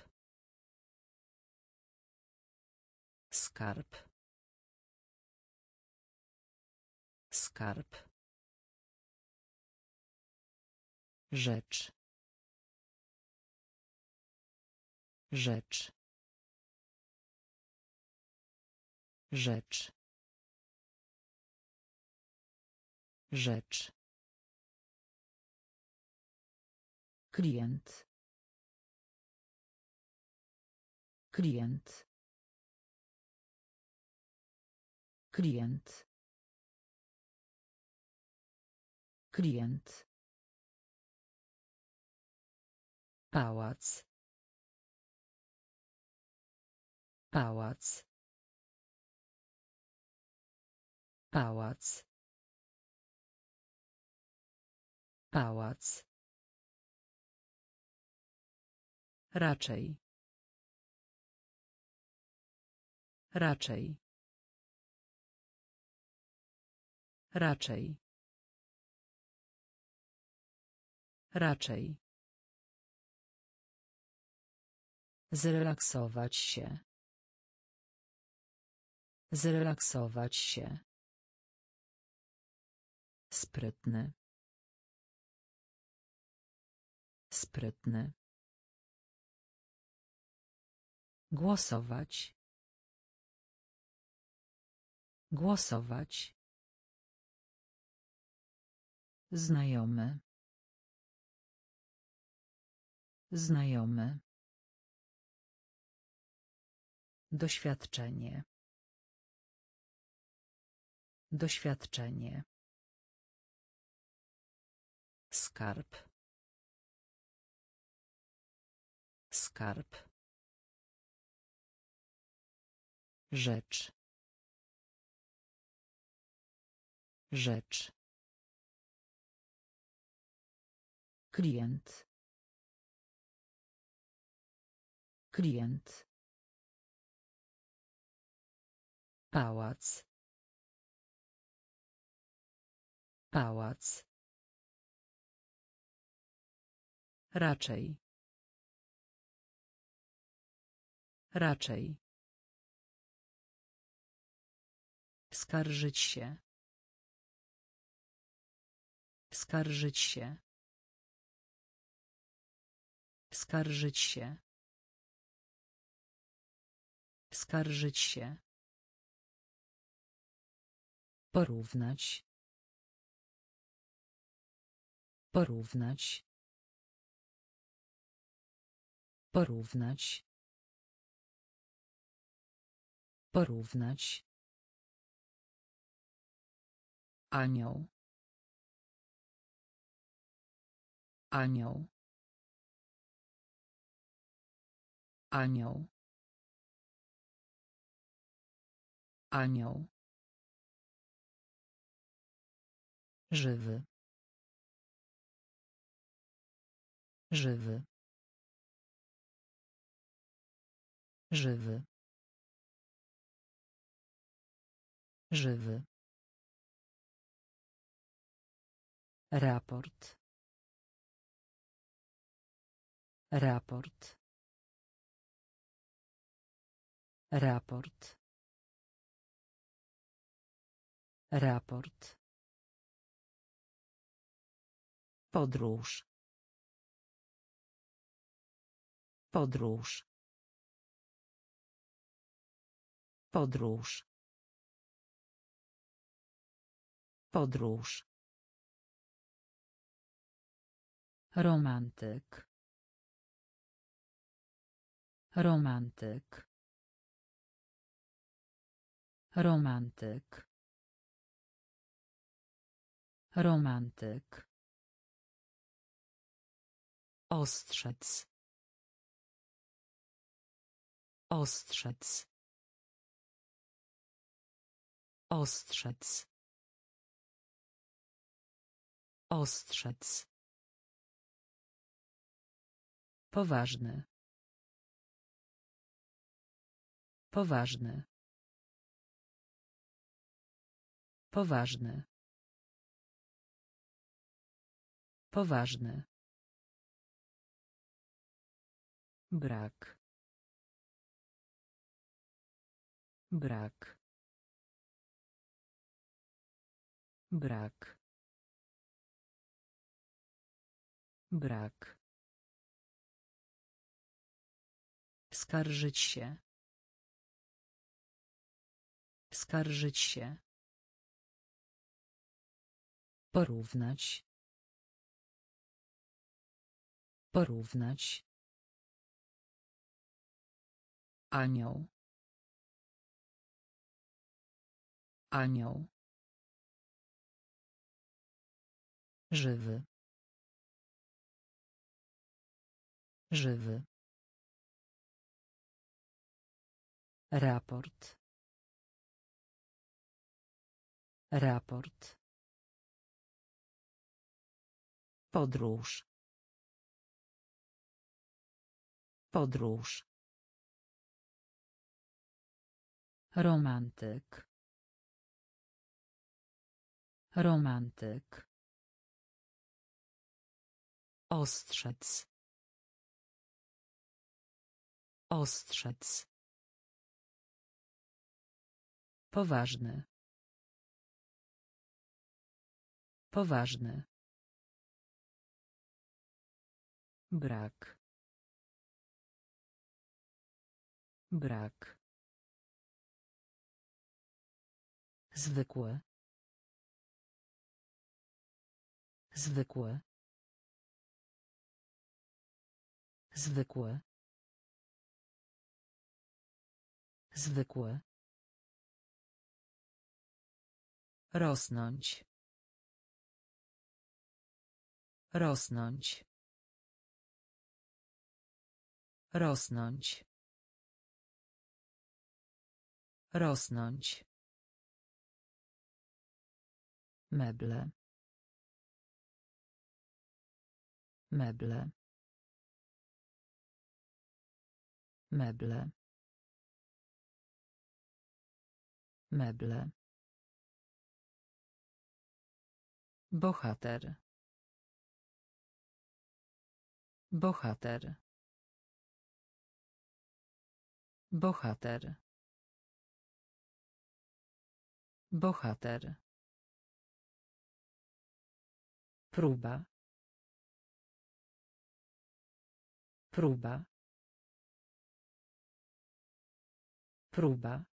Skarb. Skarb. Rzecz. Rzecz. Rzecz. Rzecz. Klient. Klient. Klient. Klient. Pałac. Pałac. Pałac. Pałac. Raczej. Raczej. Raczej. Raczej. Zrelaksować się. Zrelaksować się. Sprytny. Sprytny. Głosować. Głosować. Znajomy. Znajomy. Doświadczenie. Doświadczenie. Skarb. Skarb. Rzecz. Rzecz. Klient. Klient. Pałac. Pałac. Raczej. Raczej. Skarżyć się. Skarżyć się. Skarżyć się. Skarżyć się. Porównać. Porównać. Porównać. Porównać. Anioł. Anioł. Anioł. Anioł. Żywy. Żywy. Żywy. Żywy. Raport. Raport. Raport. Raport. Podróż. Podróż. Podróż. Podróż. Romantyk. Romantyk. Romantyk. Romantyk. Ostrzec. Ostrzec. Ostrzec. Ostrzec. Poważny. Poważny. Poważny. Poważny. Brak. Brak. Brak. Brak. Skarżyć się. Skarżyć się. Porównać. Porównać. Anioł. Anioł. Żywy. Żywy. Raport. Raport. Podróż. Podróż. Romantyk. Romantyk. Ostrzec. Ostrzec. Poważny. Poważny. Brak. Brak. Zwykłe. Zwykłe. Zwykłe. Zwykłe. Rosnąć. Rosnąć. Rosnąć. Rosnąć. Meble. Meble. Meble. Meble. Bohater. Bohater. Bohater. Bohater. Próba. Próba. Próba.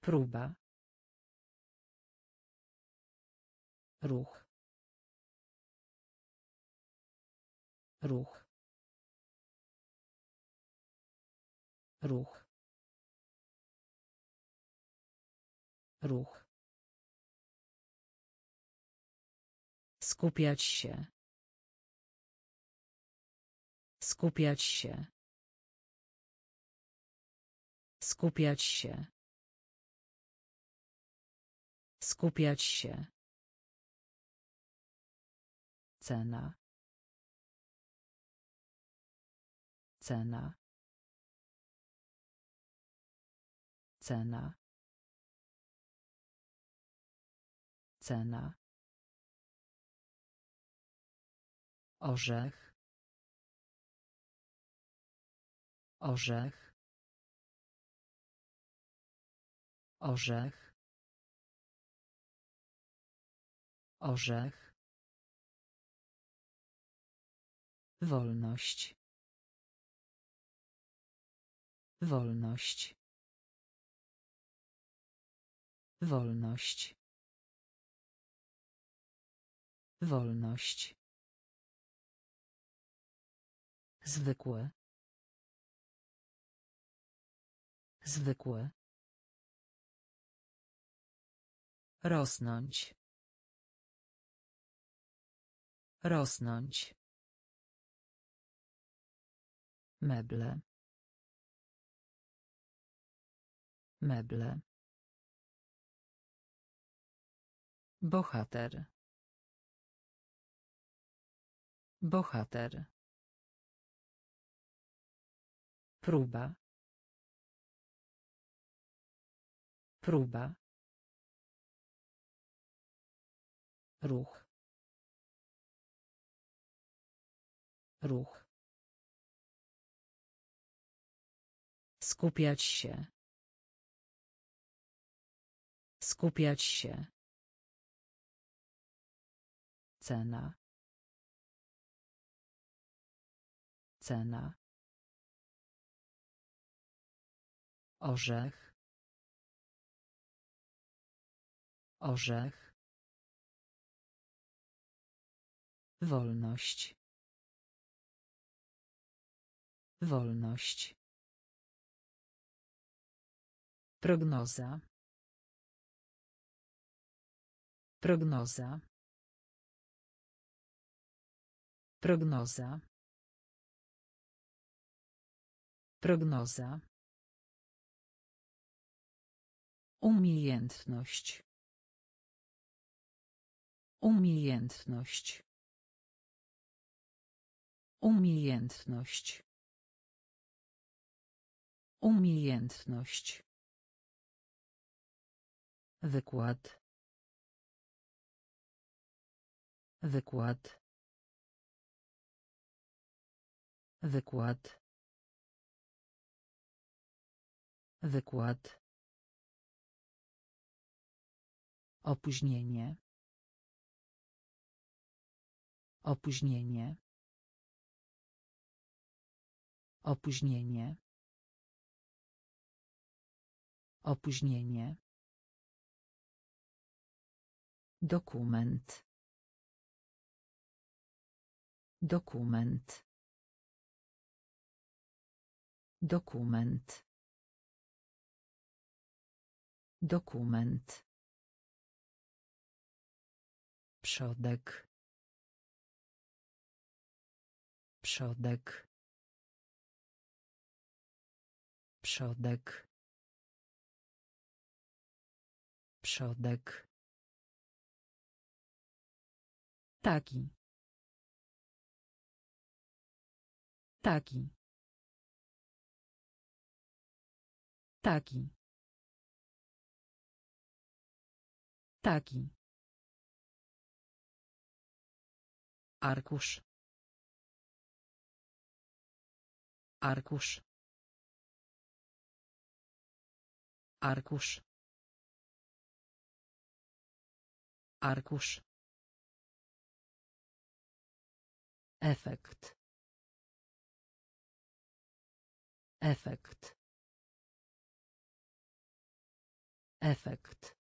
Próba. Ruch. Ruch. Ruch. Ruch. Skupiać się. Skupiać się. Skupiać się. Skupiać się Cena. Cena. Cena. Cena. Orzech. Orzech. Orzech. Orzech. Wolność. Wolność. Wolność. Wolność. Zwykłe. Zwykłe. Rosnąć. Rosnąć. Meble. Meble. Bohater. Bohater. Próba. Próba. Ruch. Ruch. Skupiać się. Skupiać się. Cena. Cena. Orzech. Orzech. Wolność. Wolność. Prognoza. Prognoza. Prognoza. Prognoza. Umiejętność. Umiejętność. Umiejętność. Umiejętność. Wykład. Wykład. Wykład. Wykład. Opóźnienie. Opóźnienie. Opóźnienie. Opóźnienie. Dokument. Dokument. Dokument. Dokument. Przodek. Przodek. Przodek. Przodek. Taki. Taki. Taki. Taki. Arkusz. Arkusz. Arkusz. Arkusz. Efekt. Efekt. Efekt.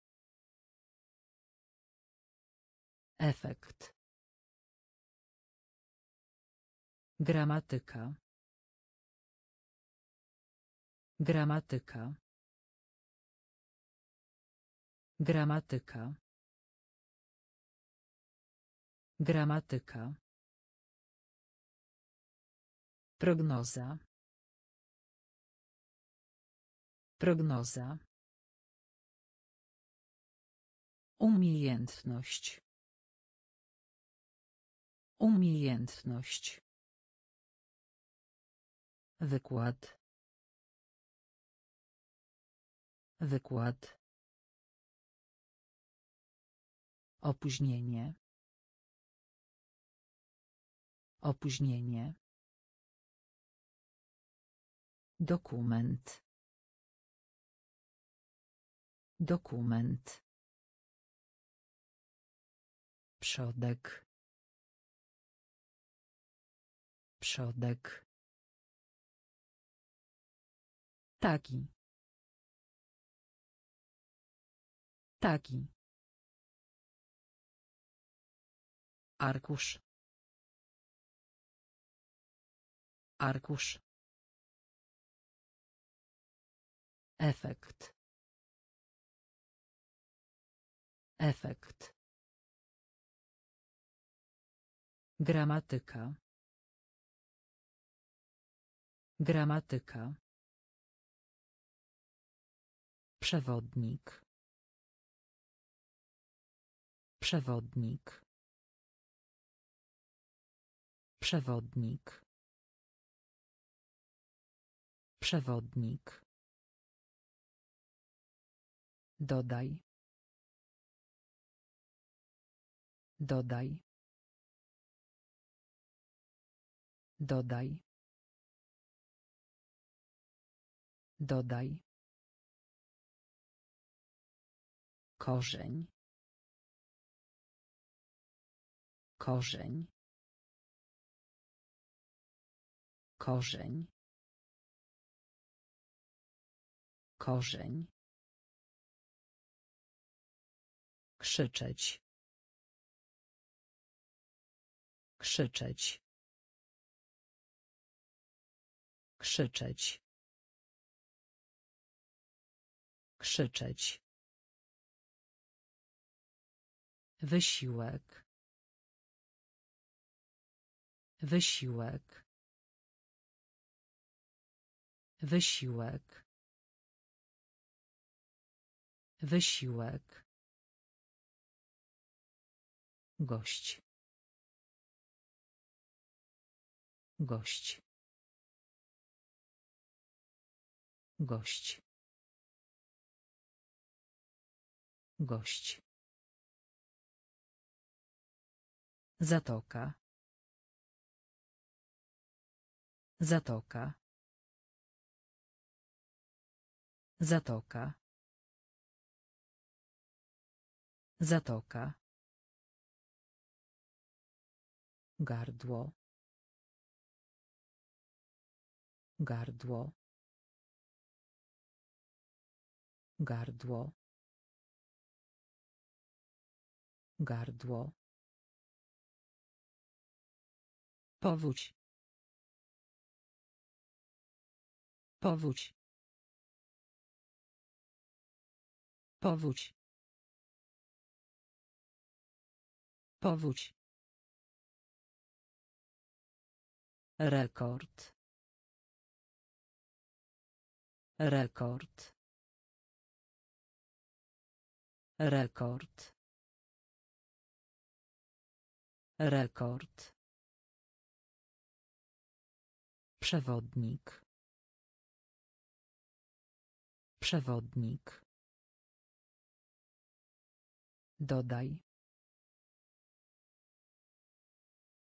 Efekt. Gramatyka. Gramatyka. Gramatyka. Gramatyka. Prognoza. Prognoza. Umiejętność. Umiejętność. Wykład. Wykład. Opóźnienie. Opóźnienie. Dokument. Dokument. Przodek. Przodek. Taki. Taki. Arkusz. Arkusz. Efekt. Efekt. Gramatyka. Gramatyka. Przewodnik. Przewodnik. Przewodnik. Przewodnik. Dodaj. Dodaj. Dodaj. Dodaj. Korzeń. Korzeń. Korzeń. Korzeń. Krzyczeć. Krzyczeć. Krzyczeć. Krzyczeć. Wysiłek. Wysiłek. Wysiłek. Wysiłek. Gość. Gość. Gość. Gość. Zatoka. Zatoka. Zatoka. Zatoka. Gardło. Gardło. Gardło. Gardło. Powódź. Powódź. Powódź. Powódź. Rekord. Rekord. Rekord. Rekord. Przewodnik. Przewodnik. Dodaj.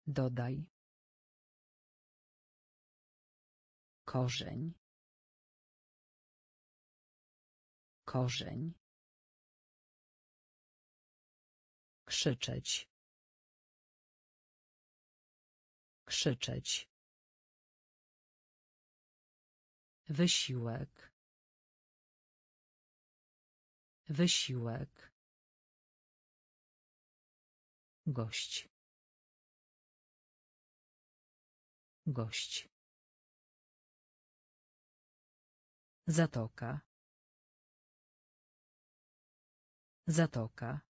Dodaj. Korzeń. Korzeń. Krzyczeć. Krzyczeć. Wysiłek. Wysiłek. Gość. Gość. Zatoka. Zatoka.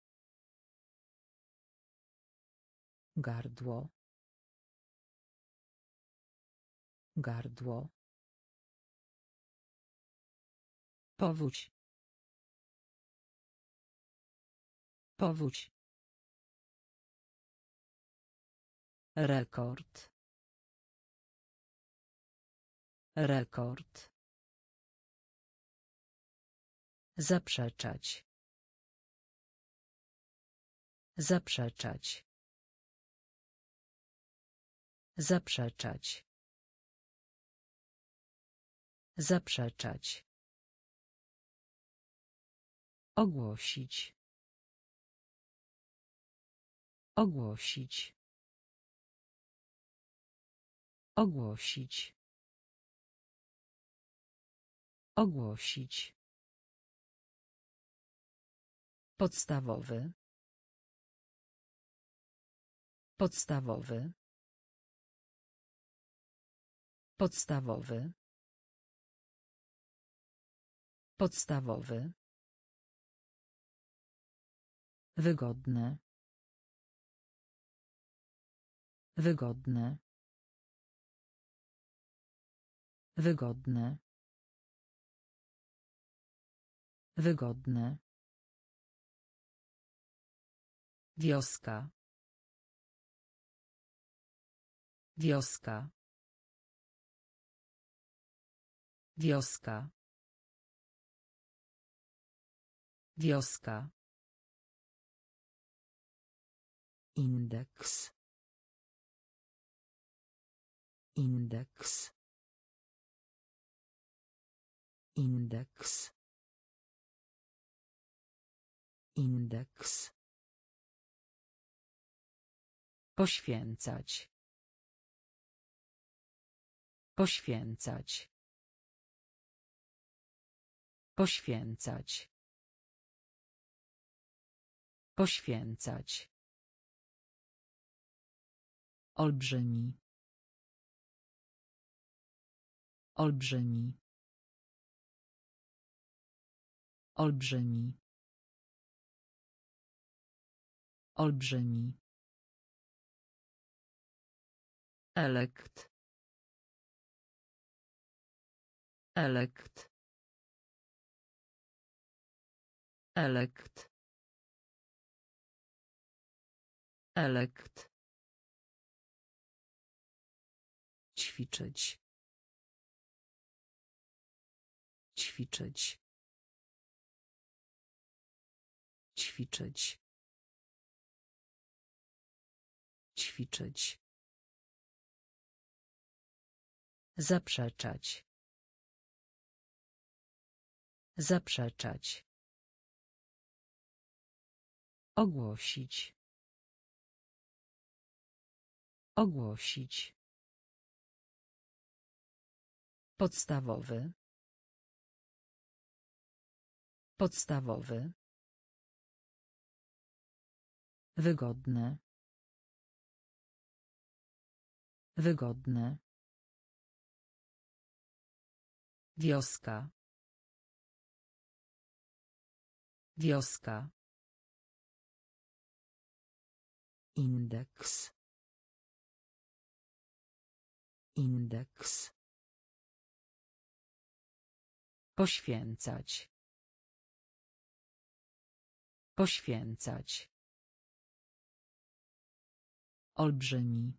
Gardło. Gardło. Powódź. Powódź. Rekord. Rekord. Zaprzeczać. Zaprzeczać. Zaprzeczać. Zaprzeczać. Ogłosić. Ogłosić. Ogłosić. Ogłosić. Podstawowy. Podstawowy. Podstawowy. Podstawowy. Wygodne. Wygodne. Wygodne. Wygodne. Wioska. Wioska. Wioska. Wioska. Indeks. Indeks. Indeks. Indeks. Poświęcać. Poświęcać. Poświęcać. Poświęcać. Olbrzymi. Olbrzymi. Olbrzymi. Olbrzymi. Elekt. Elekt. Elekt. Elekt. Ćwiczyć. Ćwiczyć. Ćwiczyć. Ćwiczyć. Zaprzeczać. Zaprzeczać. Ogłosić. Ogłosić. Podstawowy. Podstawowy. Wygodne. Wygodne. Wioska. Wioska. Indeks. Indeks. Poświęcać. Poświęcać. Olbrzymi.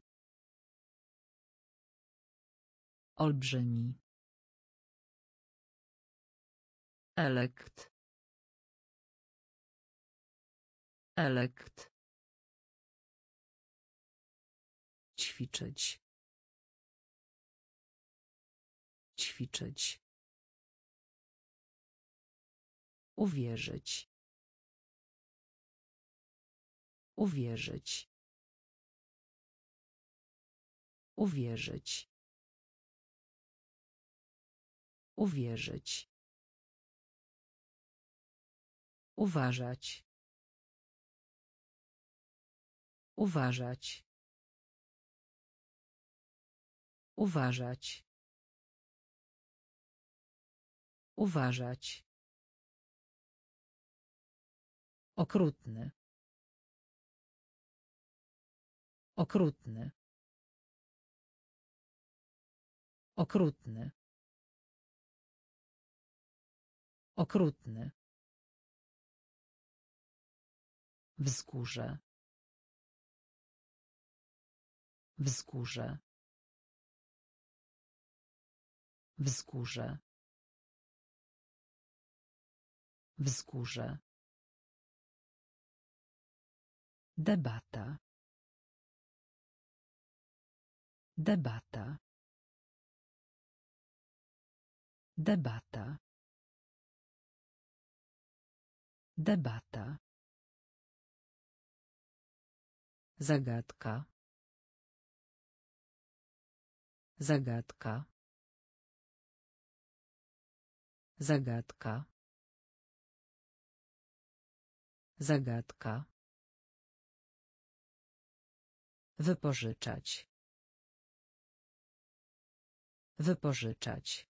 Olbrzymi. Elekt. Elekt. Ćwiczyć. Ćwiczyć. Uwierzyć. Uwierzyć. Uwierzyć. Uwierzyć. Uważać. Uważać. Uważać. Uważać. Okrutny. Okrutny. Okrutny. Okrutny. Wzgórze. Wzgórze. Wzgórze. Wzgórze. Debata. Debata. Debata. Debata. Zagadka. Zagadka. Zagadka. Zagadka. Wypożyczać. Wypożyczać.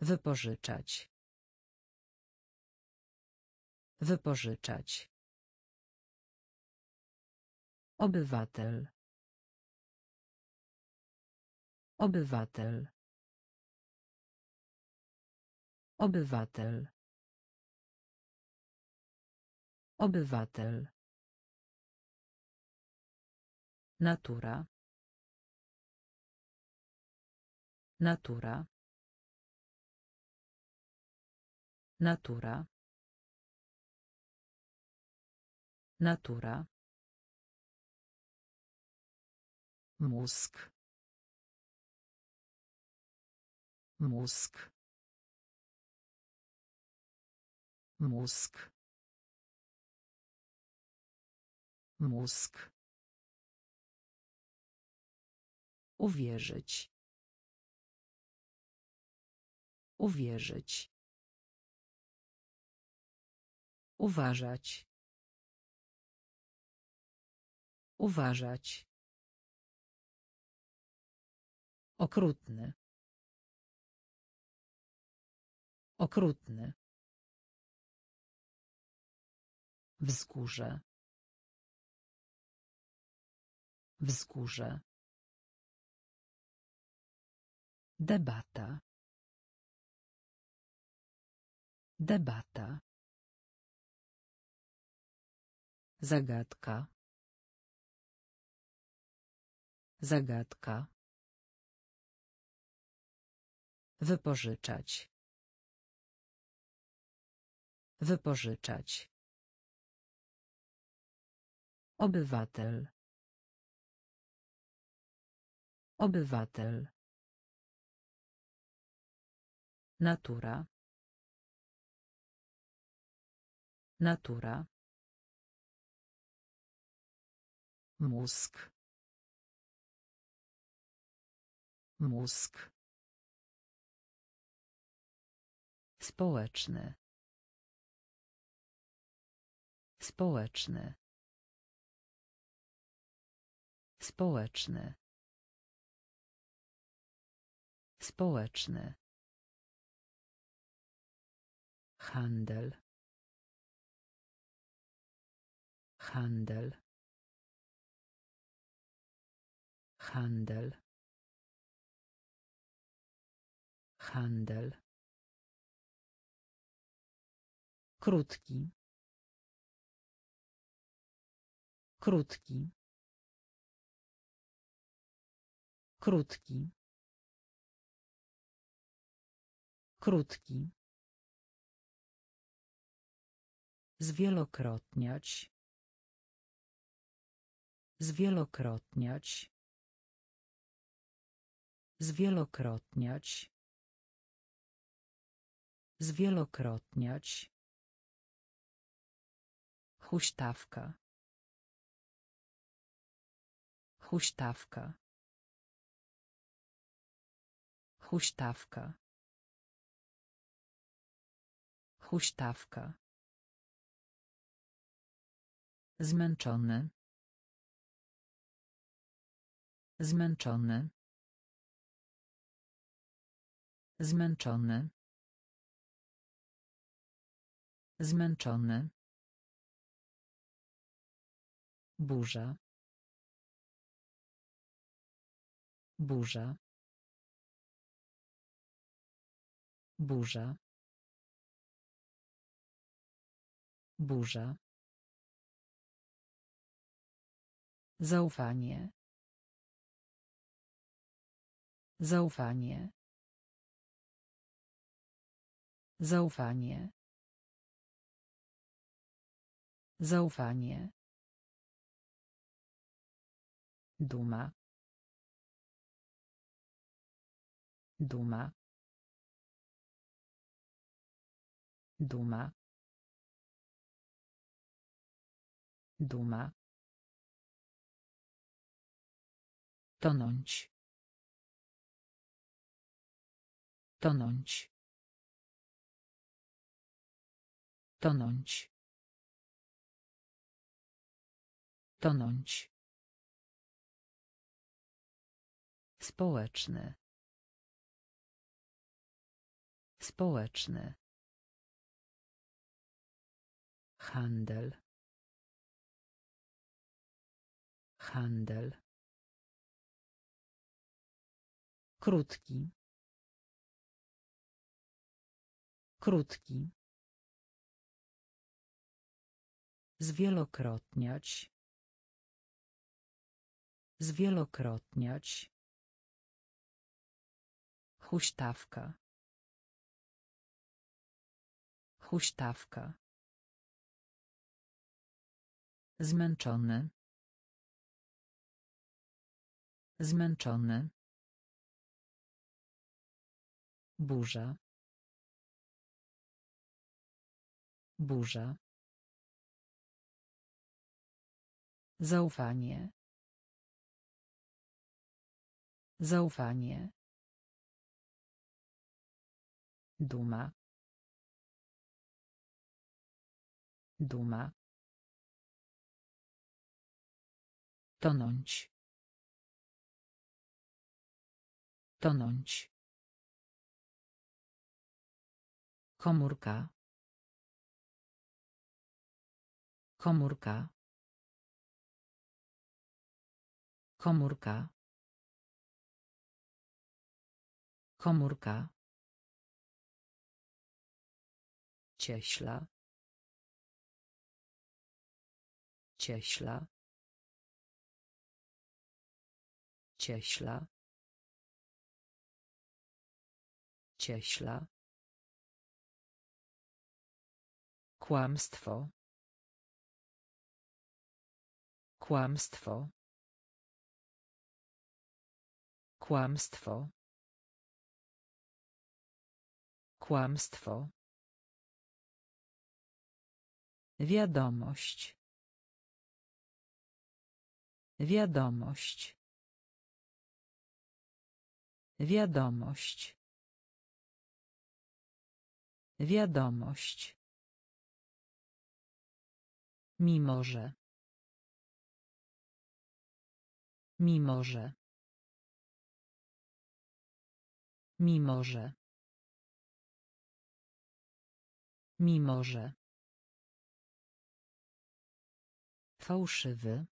Wypożyczać. Wypożyczać. Obywatel. Obywatel. Obywatel. Obywatel. Natura. Natura. Natura. Natura. Mózg. Mózg. Mózg. Mózg. Uwierzyć. Uwierzyć. Uważać. Uważać. Okrutny. Okrutny. Wzgórze. Wzgórze. Debata. Debata. Zagadka. Zagadka. Wypożyczać. Wypożyczać. Obywatel. Obywatel. Natura. Natura. Mózg. Mózg. Społeczny. Społeczny. Społeczny. Społeczny. Handel. Handel. Handel. Handel. Krótki. Krótki. Krótki. Krótki. Zwielokrotniać. Zwielokrotniać. Zwielokrotniać. Zwielokrotniać. Huśtawka. Huśtawka. Huśtawka. Huśtawka. Zmęczony. Zmęczony. Zmęczony. Zmęczony. Burza. Burza. Burza. Burza. Zaufanie. Zaufanie. Zaufanie. Zaufanie. Duma. Duma. Duma. Duma. Tonąć. Tonąć. Tonąć. Tonąć. Społeczny. Społeczny. Handel. Handel. Krótki. Krótki. Zwielokrotniać. Zwielokrotniać. Huśtawka. Huśtawka. Zmęczony. Zmęczony. Burza. Burza. Zaufanie. Zaufanie. Duma. Duma. Tonąć. Tonąć. Komórka. Komórka. Komórka. Komórka. Cieśla. Cieśla. Cieśla. Cieśla. Kłamstwo. Kłamstwo. Kłamstwo. Kłamstwo. Wiadomość. Wiadomość. Wiadomość. Wiadomość. Mimo że. Mimo że. Mimo że. Mimo że. Fałszywy.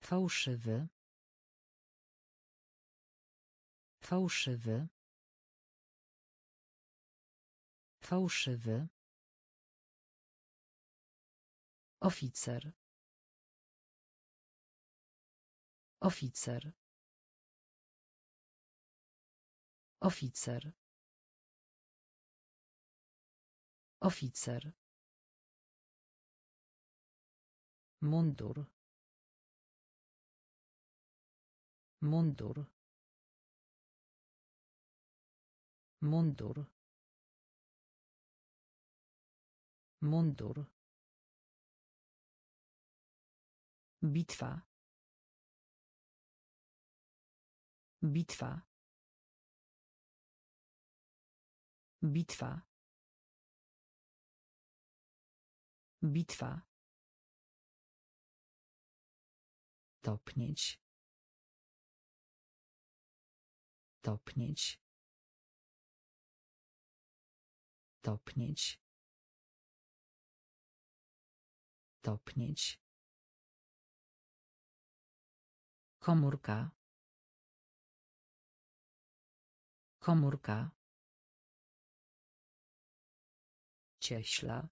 Fałszywy. Fałszywy. Fałszywy. Oficer. Oficer. Oficer. Oficer. Mundur. Mundur. Mundur. Mundur. Bitwa. Bitwa. Bitwa. Bitwa. Topnieć. Topnieć. Topnieć. Topnieć. Komórka. Komórka. Cieśla.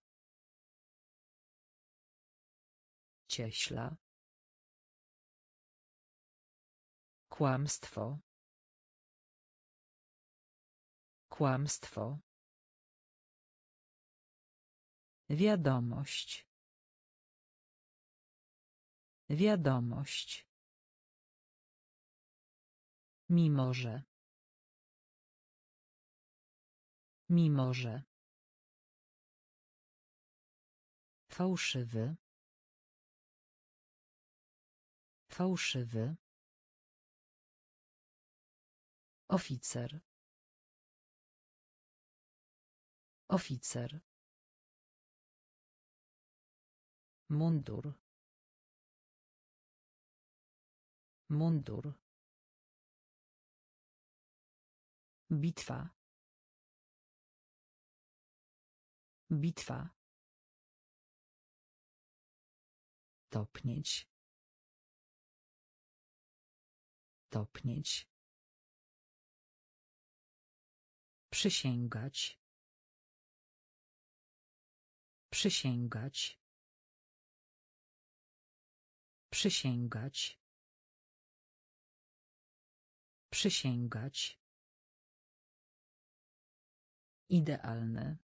Cieśla. Kłamstwo. Kłamstwo. Wiadomość. Wiadomość. Mimo że. Mimo że. Fałszywy. Fałszywy. Oficer. Oficer. Mundur. Mundur. Bitwa. Bitwa. Topnieć. Topnieć. Przysięgać. Przysięgać. Przysięgać. Przysięgać. Idealne.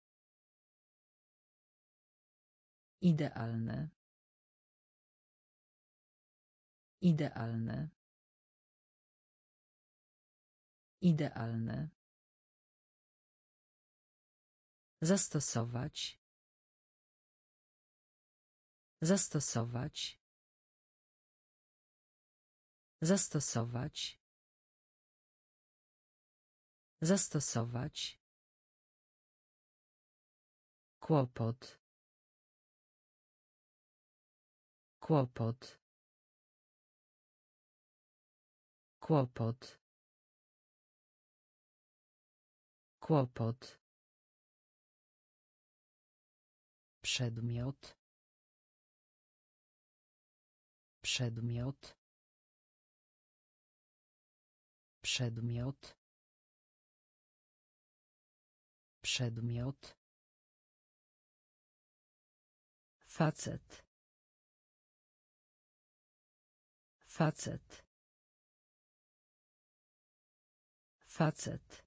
Idealne. Idealne. Idealne. Zastosować. Zastosować. Zastosować. Zastosować. Kłopot. Kłopot. Kłopot. Kłopot. Przedmiot. Przedmiot. Przedmiot. Przedmiot. Facet. Facet. Facet.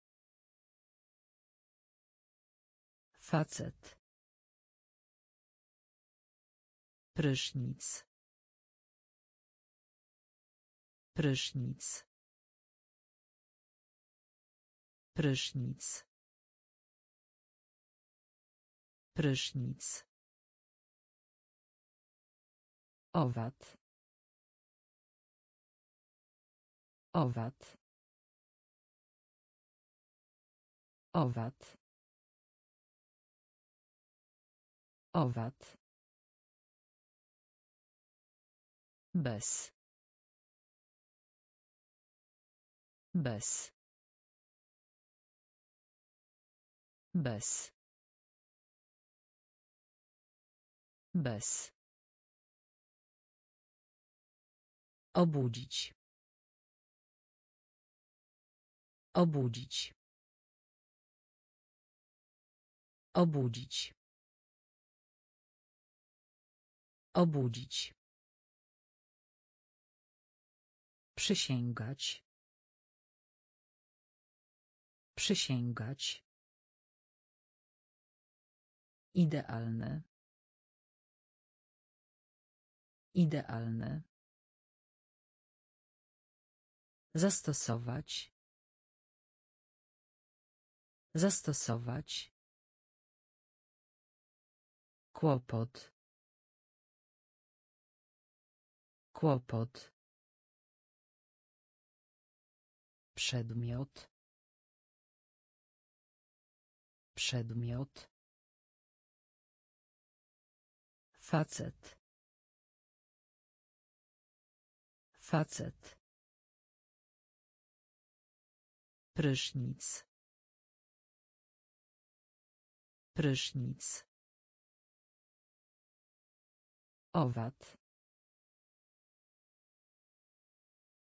Facet. Prysznic. Prysznic. Prysznic. Prysznic. Owad. Owad. Owad. Owad. Bez. Bez. Bez. Bez. Obudzić. Obudzić. Obudzić. Obudzić. Przysięgać. Przysięgać. Idealne. Idealne. Zastosować. Zastosować. Kłopot. Kłopot. Przedmiot. Przedmiot. Facet. Facet. Prysznic. Prysznic. Owad.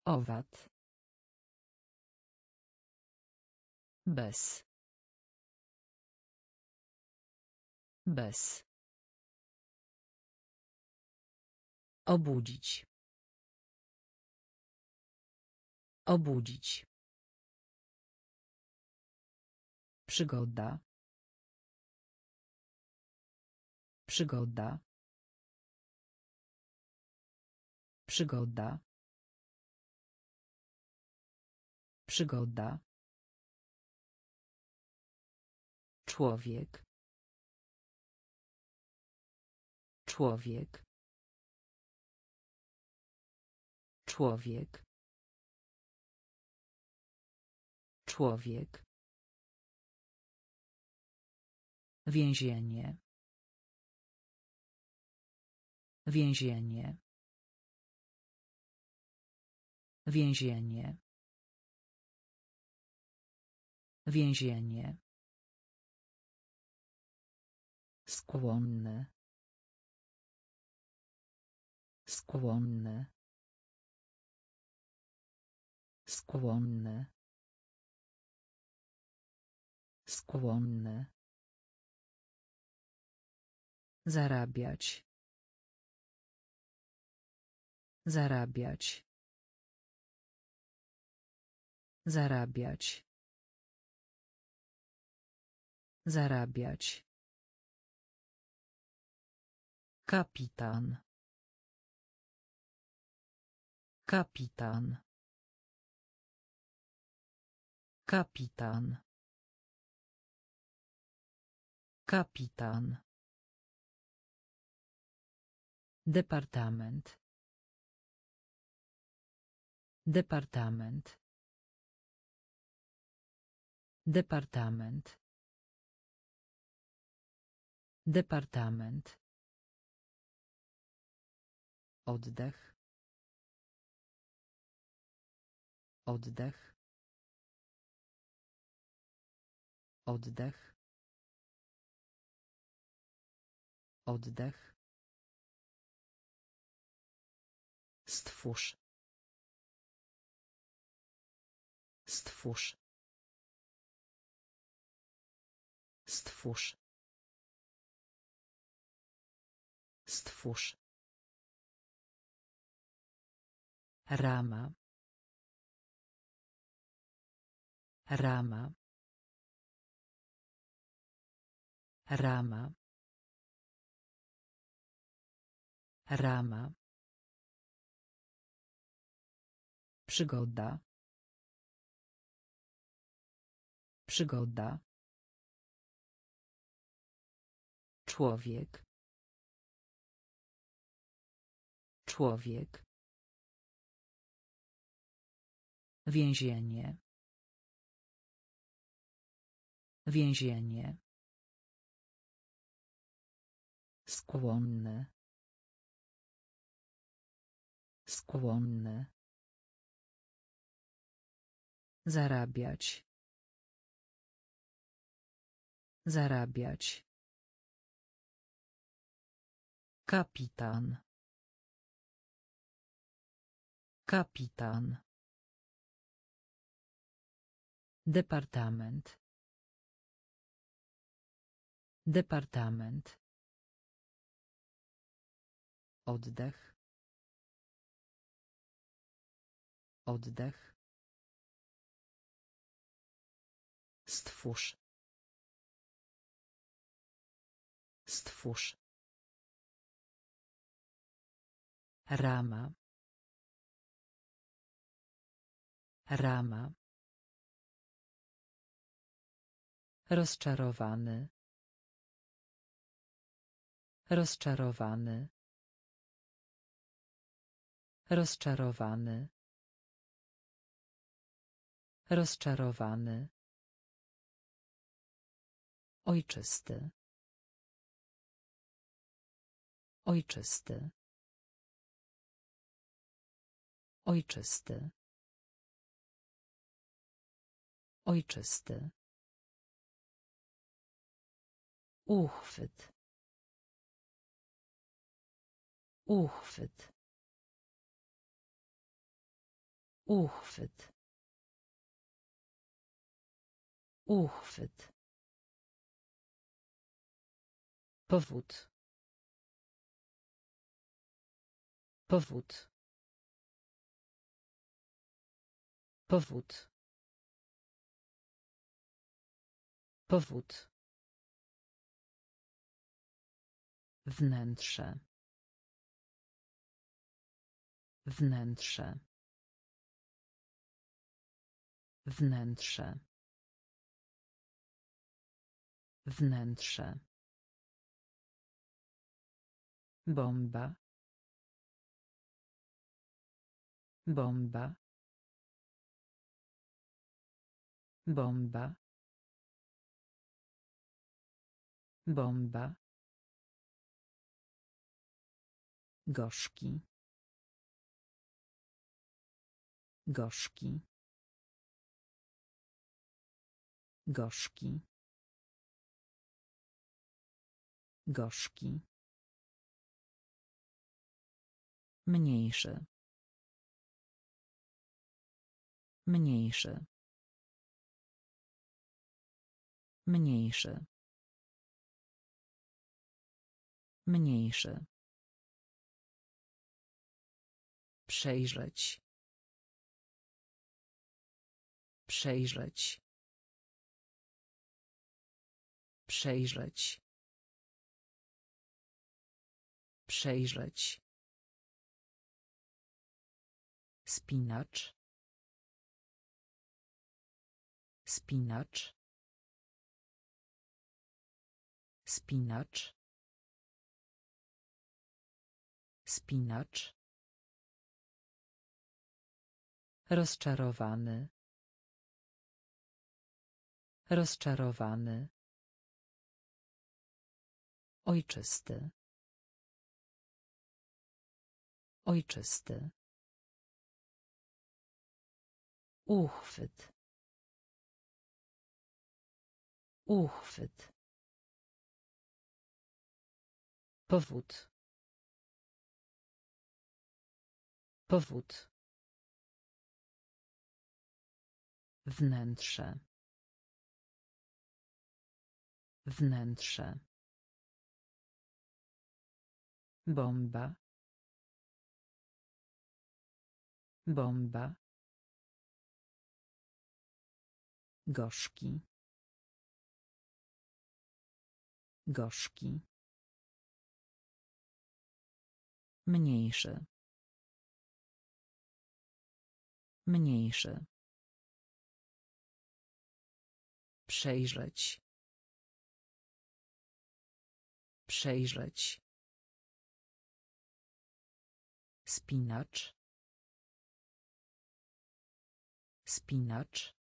Owad. Bez. Bez. Obudzić. Obudzić. Przygoda. Przygoda. Przygoda. Przygoda. Człowiek. Człowiek. Człowiek. Człowiek. Więzienie. Więzienie. Więzienie. Więzienie. Skłonny. Skłonny. Skłonny. Skłonny. Zarabiać. Zarabiać. Zarabiać. Zarabiać. Kapitan. Kapitan. Kapitan. Kapitan. Departament. Departament. Departament. Departament. Oddech. Oddech. Oddech. Oddech. Stwórz. Stwórz. Stwórz. Stwórz. Rama. Rama. Rama. Rama. Przygoda. Przygoda. Człowiek. Człowiek. Więzienie. Więzienie. Skłonny. Skłonny. Zarabiać. Zarabiać. Kapitan. Kapitan. Departament. Departament. Oddech. Oddech. Stwórz. Stwórz. Rama. Rama. Rozczarowany. Rozczarowany. Rozczarowany. Rozczarowany. Ojczysty. Ojczysty. Ojczysty. Ojczysty. Uchwyt. Uchwyt. Uchwyt. Uchwyt. Powód. Powód. Powód. Powód. Wnętrze. Wnętrze. Wnętrze. Wnętrze. Bomba. Bomba. Bomba. Bomba. Gorzki. Gorzki. Gorzki. Gorzki. Mniejszy. Mniejszy. Mniejszy. Mniejszy. Przejrzeć. Przejrzeć. Przejrzeć. Przejrzeć. Spinacz. Spinacz. Spinacz. Spinacz. Rozczarowany. Rozczarowany. Ojczysty. Ojczysty. Uchwyt. Uchwyt. Powód. Powód. Wnętrze. Wnętrze. Bomba. Bomba. Gorzki. Gorzki. Mniejszy. Mniejszy. Przejrzeć. Przejrzeć. Spinacz. Spinacz.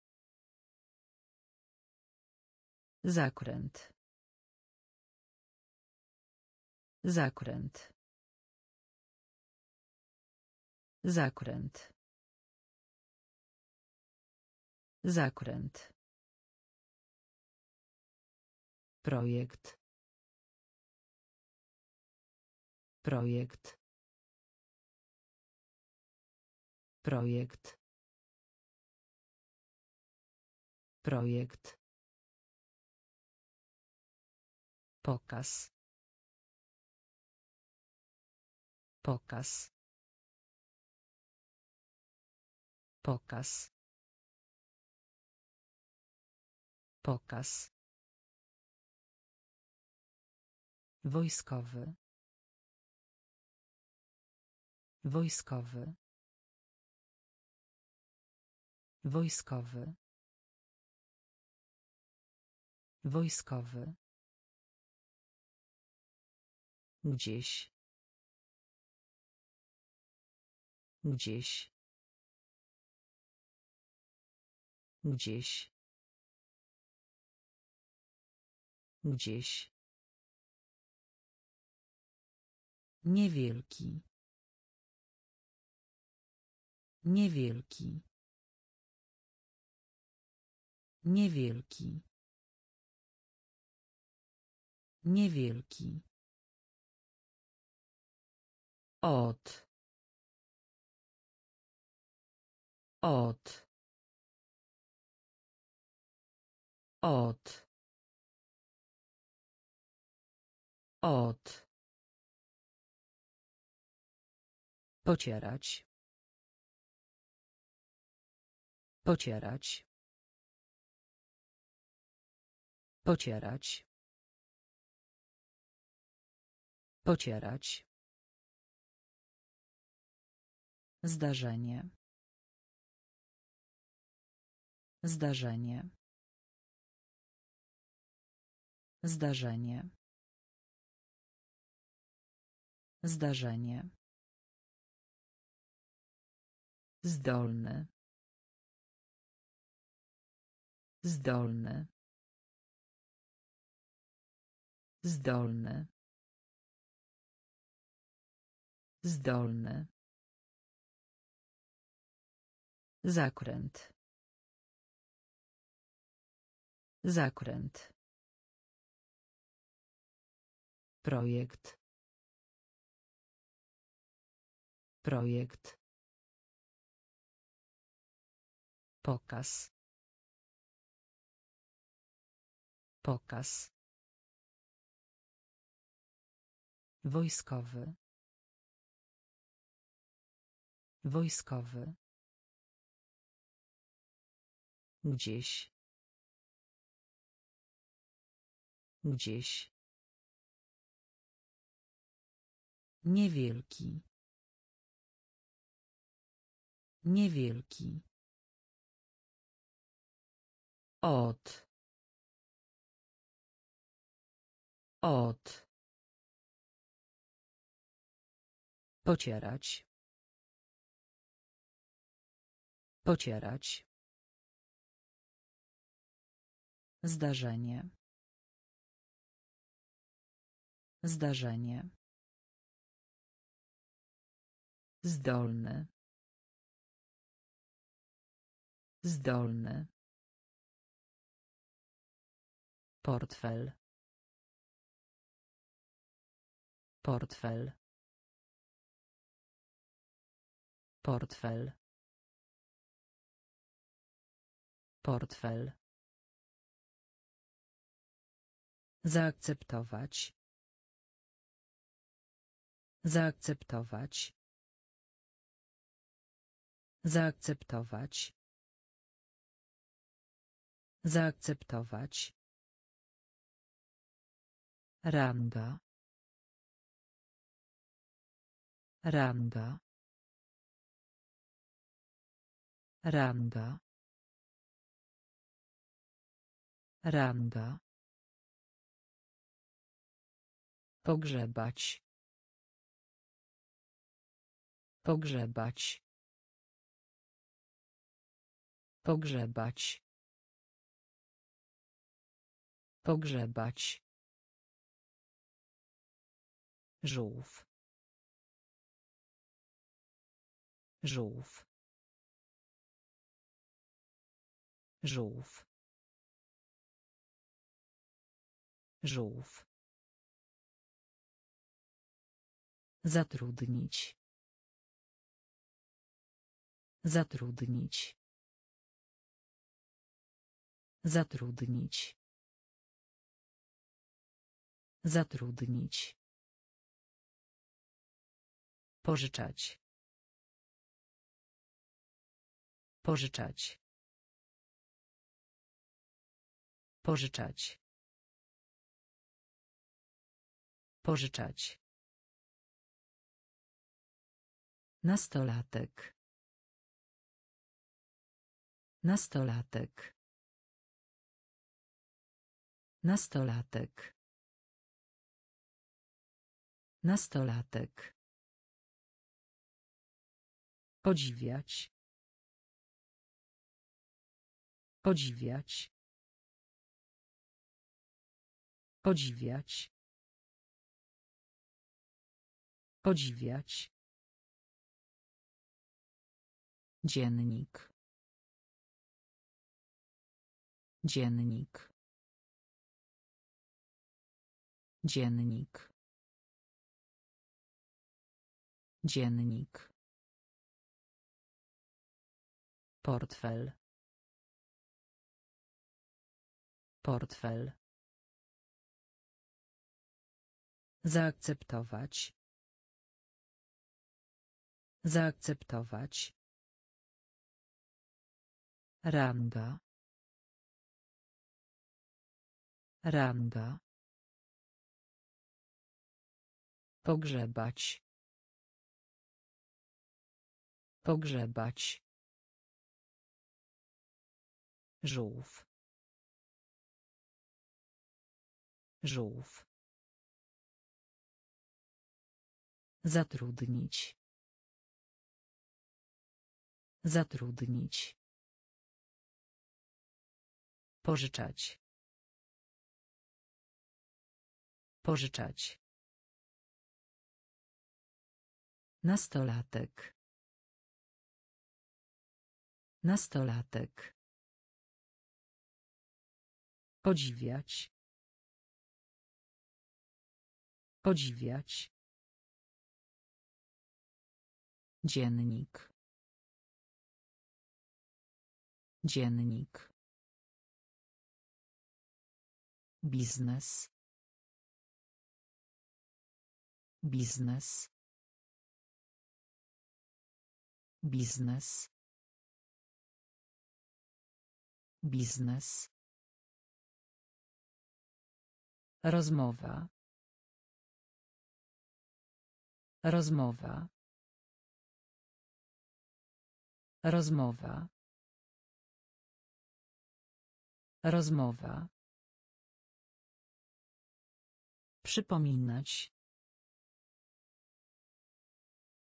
Zakręt. Zakręt. Zakręt. Zakręt. Projekt. Projekt. Projekt. Projekt. Pokaz. Pokaz. Pokaz. Pokaz. Wojskowy. Wojskowy. Wojskowy. Wojskowy. Gdzieś. Gdzieś. Gdzieś. Gdzieś. Niewielki. Niewielki. Niewielki. Niewielki. Od. Od. Od. Od. Pocierać. Pocierać. Pocierać. Pocierać. Zdarzenie. Zdarzenie. Zdarzenie. Zdarzenie. Zdolny. Zdolny. Zdolny. Zdolny. Zakręt. Zakręt. Projekt. Projekt. Pokaz. Pokaz. Wojskowy. Wojskowy. Gdzieś. Gdzieś. Niewielki. Niewielki. Od. Od. Pocierać. Pocierać. Zdarzenie. Zdarzenie. Zdolny. Zdolny. Portfel. Portfel. Portfel. Portfel. Zaakceptować. Zaakceptować. Zaakceptować. Zaakceptować. Ranga. Ranga. Ranga. Ranga. Pogrzebać. Pogrzebać. Pogrzebać. Pogrzebać. Żółw. Żółw. Żółw. Żółw. Zatrudnić. Zatrudnić. Zatrudnić. Zatrudnić. Pożyczać. Pożyczać. Pożyczać. Pożyczać. Nastolatek. Nastolatek. Nastolatek. Nastolatek. Podziwiać. Podziwiać. Podziwiać. Podziwiać. Dziennik. Dziennik. Dziennik. Dziennik. Portfel. Portfel. Zaakceptować. Zaakceptować. Ranga. Ranga. Pogrzebać. Pogrzebać. Żółw. Żółw. Zatrudnić. Zatrudnić. Pożyczać. Pożyczać. Nastolatek. Nastolatek. Podziwiać. Podziwiać. Dziennik. Dziennik. Biznes. Biznes. Biznes. Biznes. Rozmowa. Rozmowa. Rozmowa. Rozmowa. Przypominać.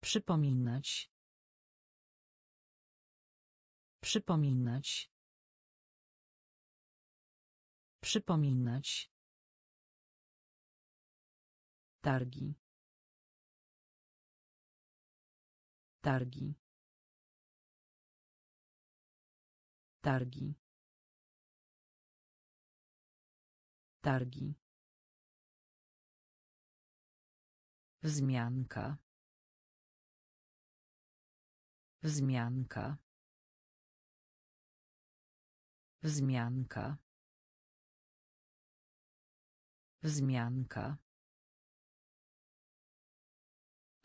Przypominać. Przypominać. Przypominać. Targi. Targi. Targi. Targi. Wzmianka. Wzmianka. Wzmianka. Wzmianka.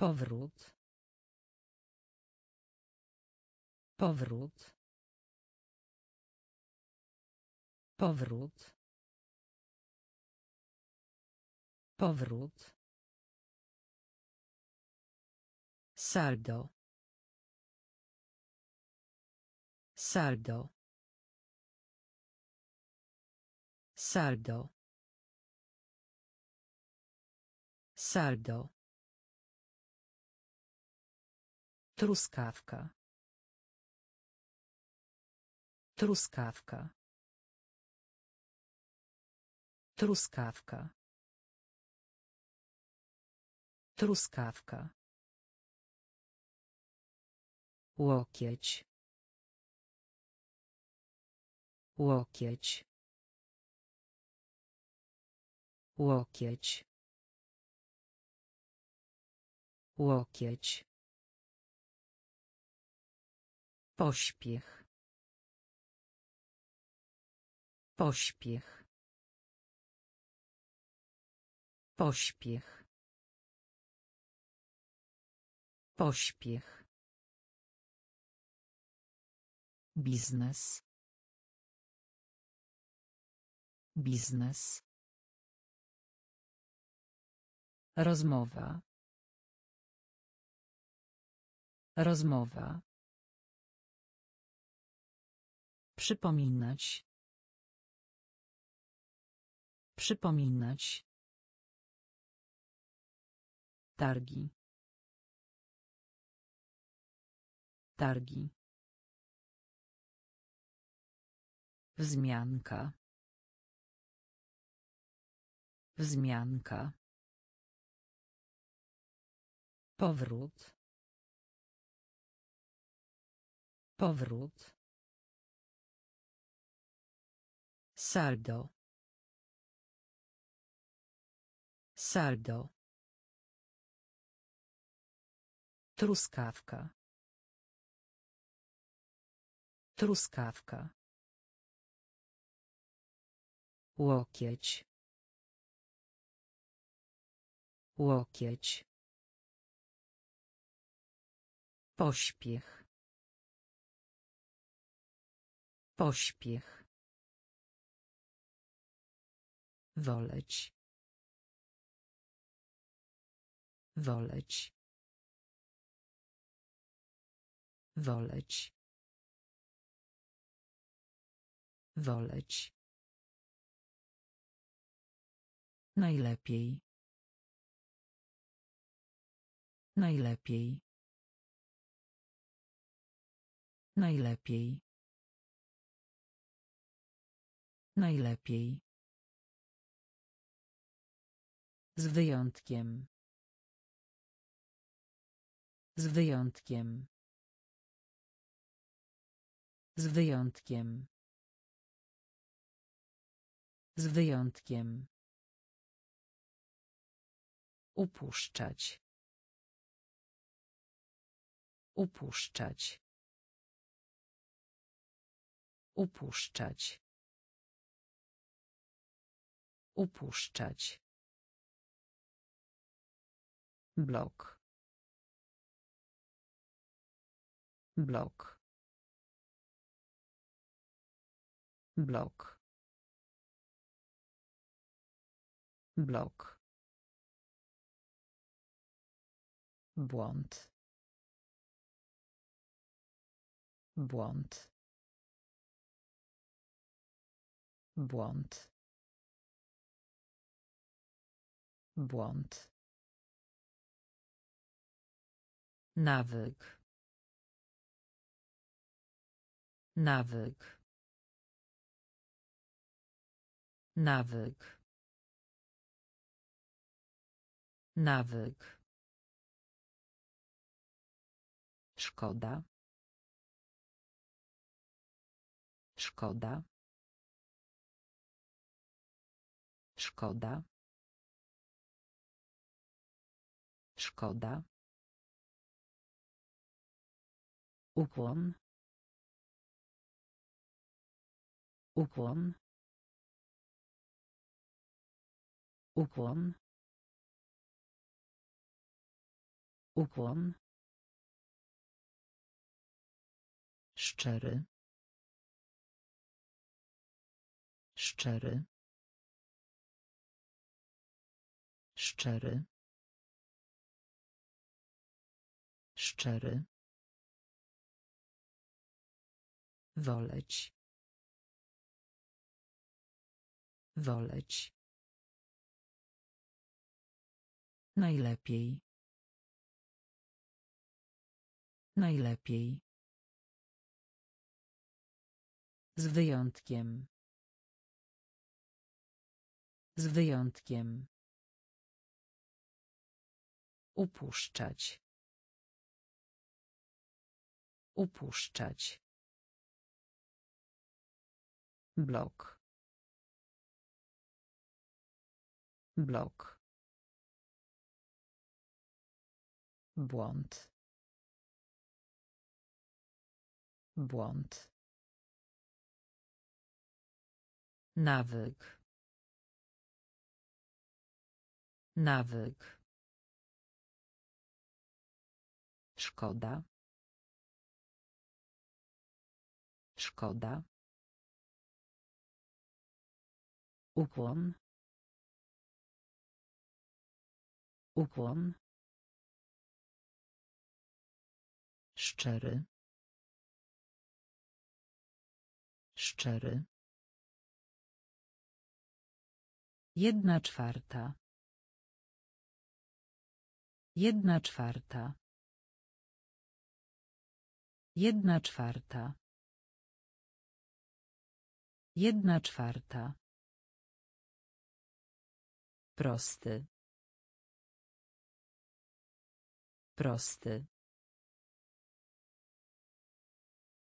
Powrót. Powrót. Powrót. Powrót. Saldo. Saldo. Saldo. Saldo. Truskawka. Truskawka. Truskawka. Truskawka. Łokieć. Łokieć. Łokieć. Łokieć. Pośpiech. Pośpiech. Pośpiech. Pośpiech. Biznes. Biznes. Rozmowa. Rozmowa. Przypominać. Przypominać. Targi. Targi. Wzmianka. Wzmianka. Powrót. Powrót. Saldo. Saldo. Truskawka. Truskawka. Łokieć. Łokieć. Pośpiech. Pośpiech. Woleć. Woleć. Woleć. Woleć. Najlepiej. Najlepiej. Najlepiej. Najlepiej. Z wyjątkiem. Z wyjątkiem. Z wyjątkiem. Z wyjątkiem. Upuszczać. Upuszczać. Upuszczać. Upuszczać. Blok. Blok. Blok. Blok. Błąd. Błąd. Błąd. Błąd. Nawyk. Nawyk. Nawyk. Nawyk. Szkoda. Szkoda. Szkoda. Szkoda. Ukłon. Ukłon. Ukłon. Ukłon. Szczery. Szczery. Szczery. Szczery. Woleć. Woleć. Najlepiej. Najlepiej. Z wyjątkiem. Z wyjątkiem. Upuszczać. Upuszczać. Blok. Blok. Błąd. Błąd. Nawyk. Nawyk. Szkoda. Szkoda. Ukłon. Ukłon. Szczery. Szczery. Jedna czwarta. Jedna czwarta. Jedna czwarta. Jedna czwarta. Prosty. Prosty.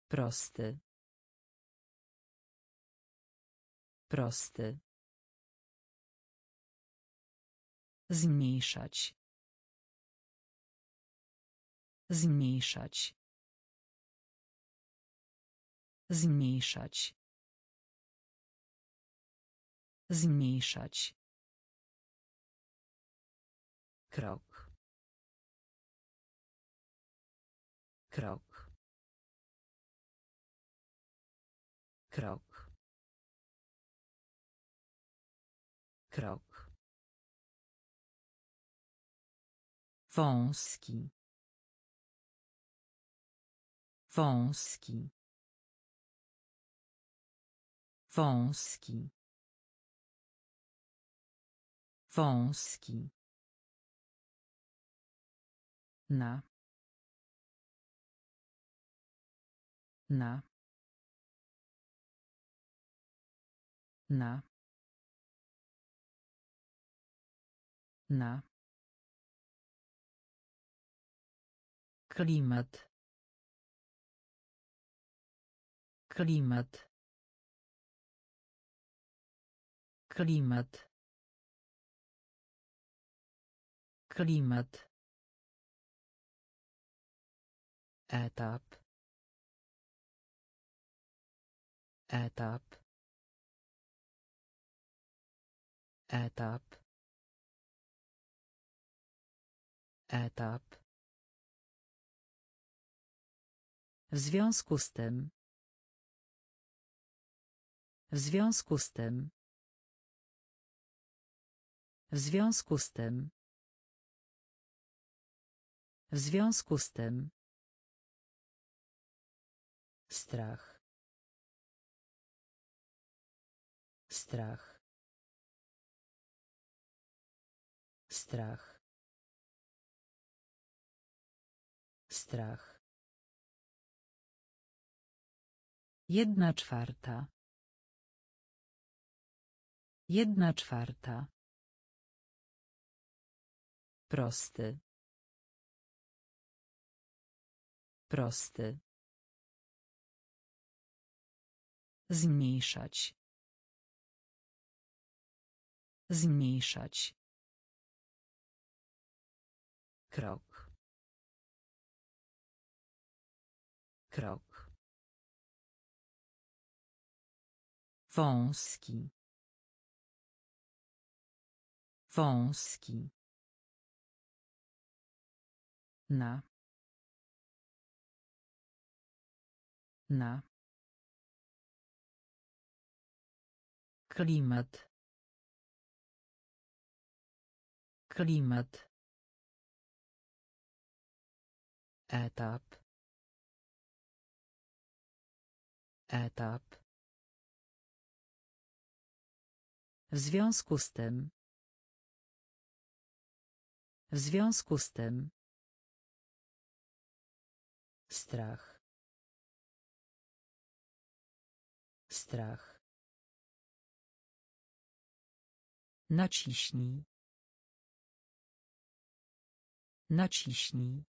Prosty. Prosty. Zmniejszać. Zmniejszać. Zmniejszać. Zmniejszać. Krok. Krok. Krok. Krok. Wąski. Wąski. Wąski. Wąski. Na. Na. Na. Na. Klimat. Klimat. Klimat. Klimat. Etap. Etap. Etap. Etap. W związku z tym. W związku z tym. W związku z tym. W związku z tym. Strach. Strach. Strach. Strach. Jedna czwarta. Jedna czwarta. Prosty. Prosty. Zmniejszać. Zmniejszać. Krok. Krok. Wąski. Wąski. Na. Na. Klimat. Klimat. Etap. Etap. W związku z tym. W związku z tym. Strach. Strach. Naciśnij. Naciśnij.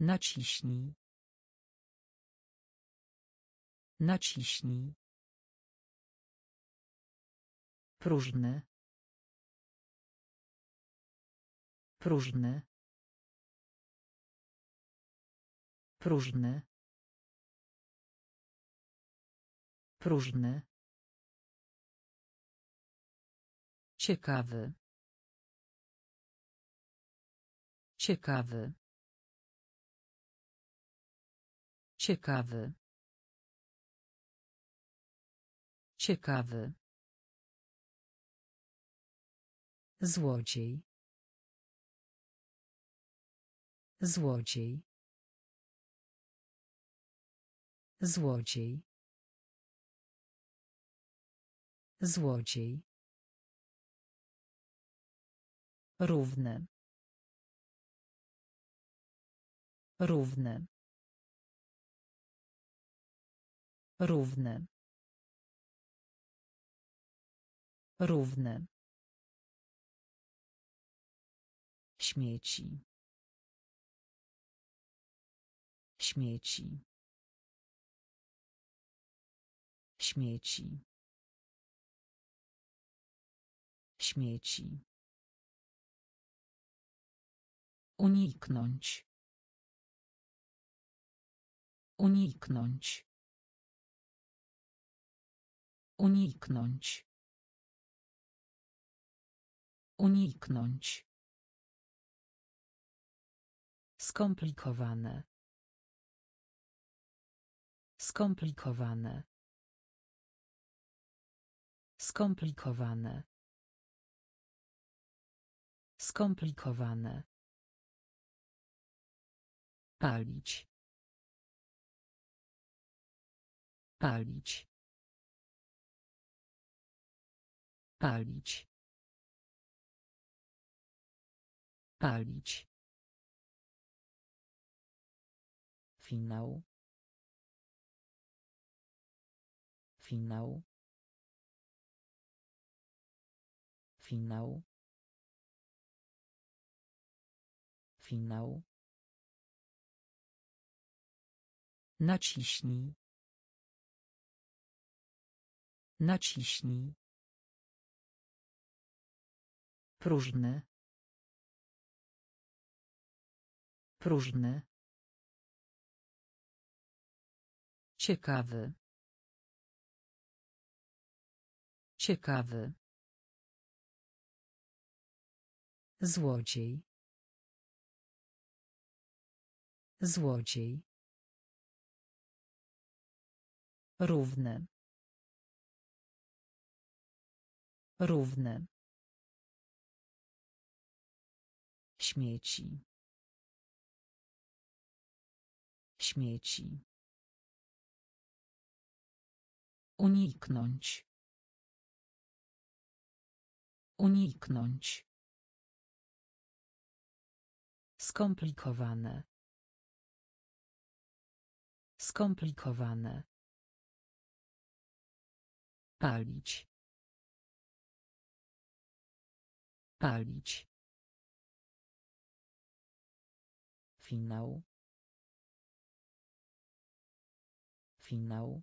Naciśnij. Naciśnij. Próżny. Próżny. Próżny. Próżny. Ciekawy. Ciekawy. Ciekawy. Ciekawy. Złodziej. Złodziej. Złodziej. Złodziej. Równe. Równe. Równe. Równe. Śmieci. Śmieci. Śmieci. Śmieci. Uniknąć. Uniknąć. Uniknąć. Uniknąć. Skomplikowane. Skomplikowane. Skomplikowane. Skomplikowane. Palić. Palić. Palić. Palić. Finał. Finał. Finał. Finał. Naciśnij. Naciśnij. Próżny. Próżny. Ciekawy. Ciekawy. Złodziej. Złodziej. Równy. Równy. Śmieci. Śmieci. Uniknąć. Uniknąć. Skomplikowane. Skomplikowane. Palić. Palić. Finał. Finał.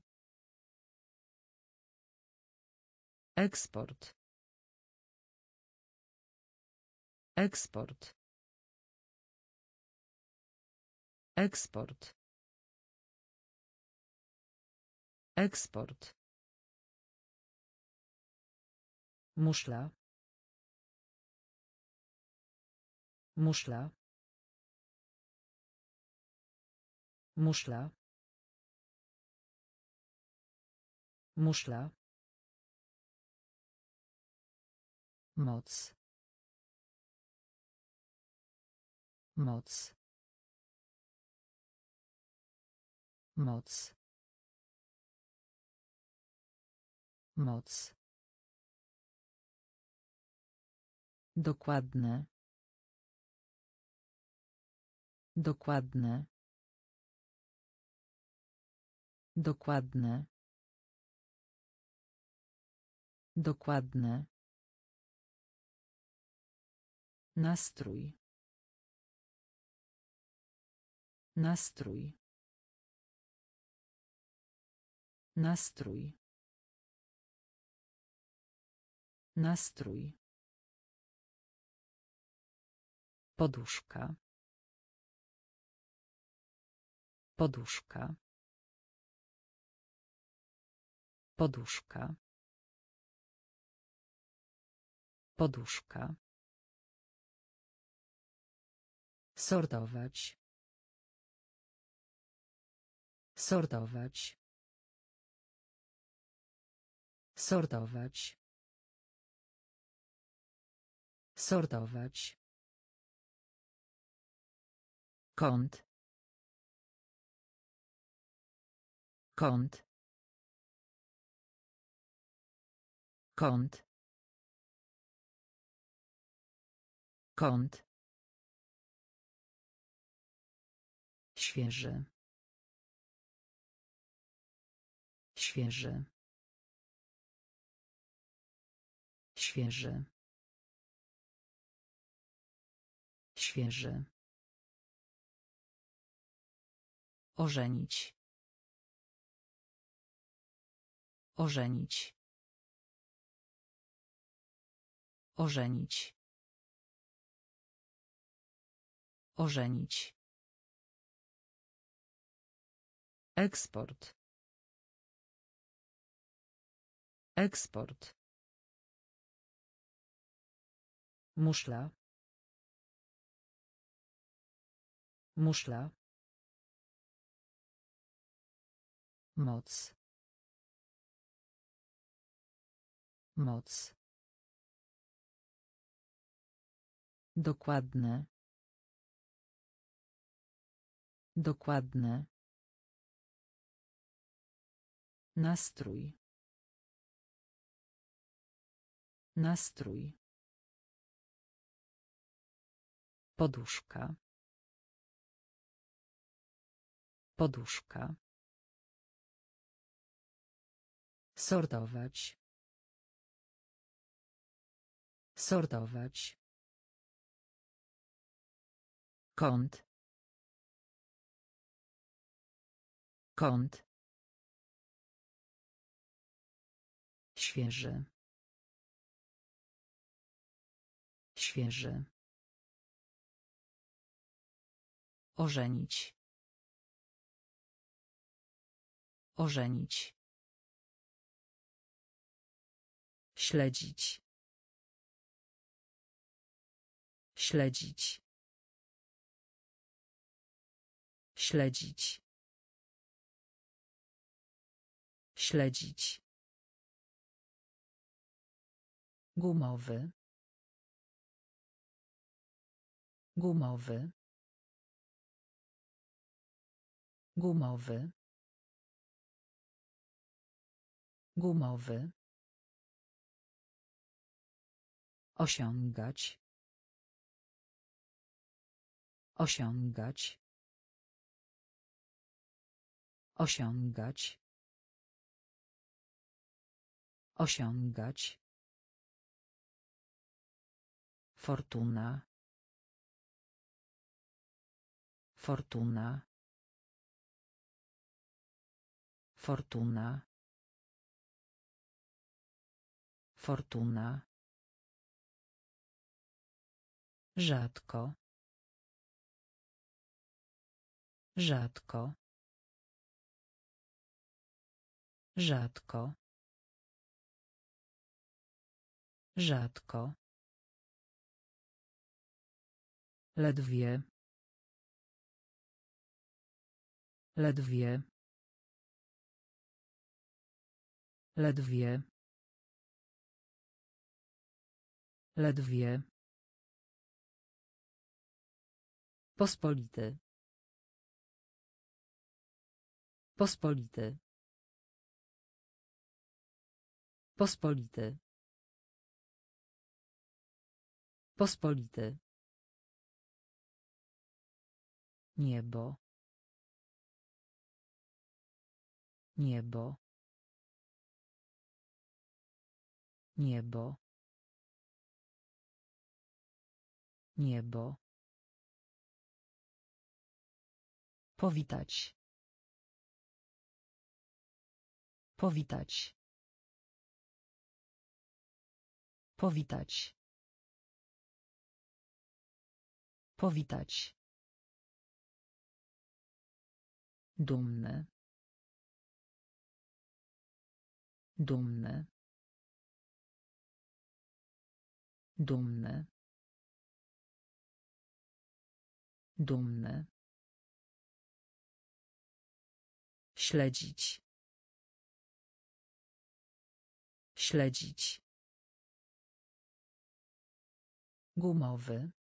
Eksport. Eksport. Eksport. Eksport. Muszla. Muszla. Muszla. Muszla. Moc. Moc. Moc. Moc. Dokładne. Dokładne. Dokładne. Dokładne. Nastrój. Nastrój. Nastrój. Nastrój. Poduszka. Poduszka. Poduszka. Poduszka. Sortować. Sortować. Sortować. Sortować. Kąt. Kąt. Kąt. Kąt. Świeży. Świeży. Świeży. Świeży. Ożenić. Ożenić. Ożenić. Ożenić. Eksport. Eksport. Muszla. Muszla. Moc. Moc. Dokładne. Dokładne. Nastrój. Nastrój. Poduszka. Poduszka. Sortować. Sortować. Kąt. Kąt. Świeży. Świeży. Ożenić. Ożenić. Śledzić. Śledzić. Śledzić. Śledzić. Gumowy. Gumowy. Gumowy. Gumowy. Osiągać. Osiągać. Osiągać. Osiągać. Fortuna. Fortuna. Fortuna. Fortuna. Rzadko. Rzadko. Rzadko. Rzadko. Ledwie. Ledwie. Ledwie. Ledwie. Pospolity. Pospolity. Pospolity. Pospolity. Niebo. Niebo. Niebo. Niebo. Powitać. Powitać. Powitać. Powitać. Dumny. Dumny. Dumny. Dumny. Śledzić. Śledzić. Gumowy.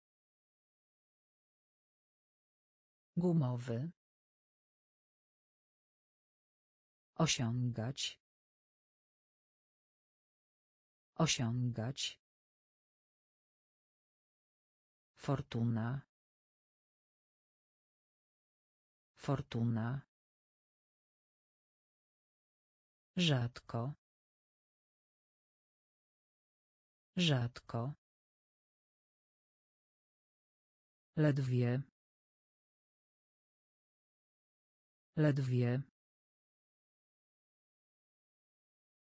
Gumowy. Osiągać. Osiągać. Fortuna. Fortuna. Rzadko. Rzadko. Ledwie. Ledwie.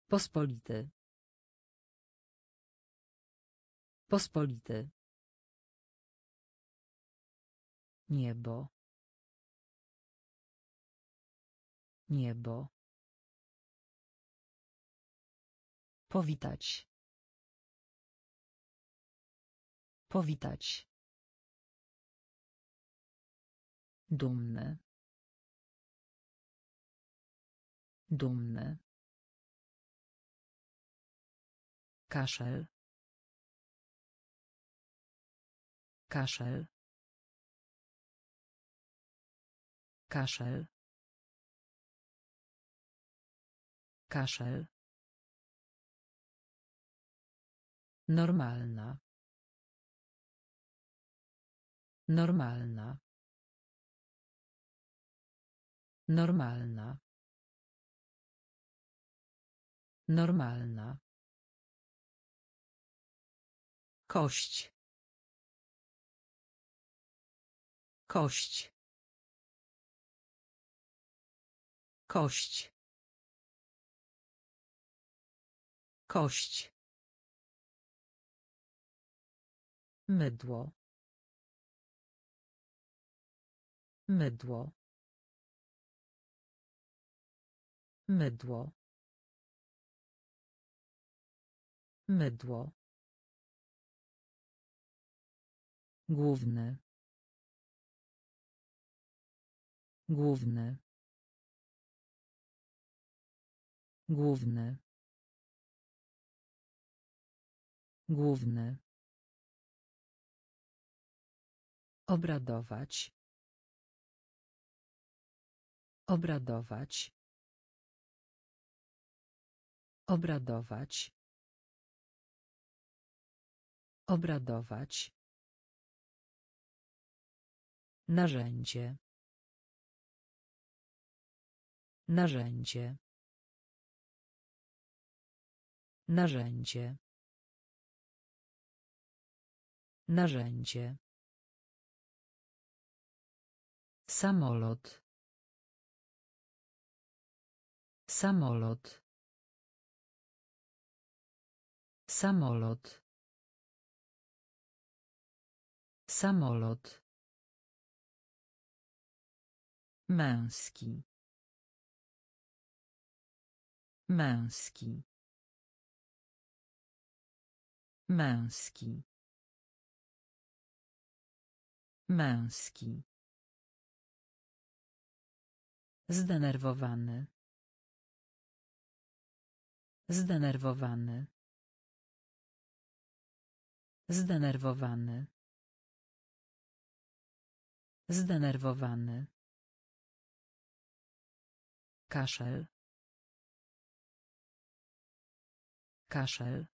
Pospolity. Pospolity. Niebo. Niebo. Powitać. Powitać. Dumny. Dumny. Kaszel. Kaszel. Kaszel. Kaszel. Normalna. Normalna. Normalna. Normalna. Kość. Kość. Kość. Kość. Mydło. Mydło. Mydło. Mydło. Główny. Główny. Główny. Główny. Obradować. Obradować. Obradować. Obradować. Narzędzie. Narzędzie. Narzędzie. Narzędzie. Samolot. Samolot. Samolot. Samolot. Męski. Męski. Męski. Męski. Zdenerwowany. Zdenerwowany. Zdenerwowany. Zdenerwowany. Kaszel. Kaszel.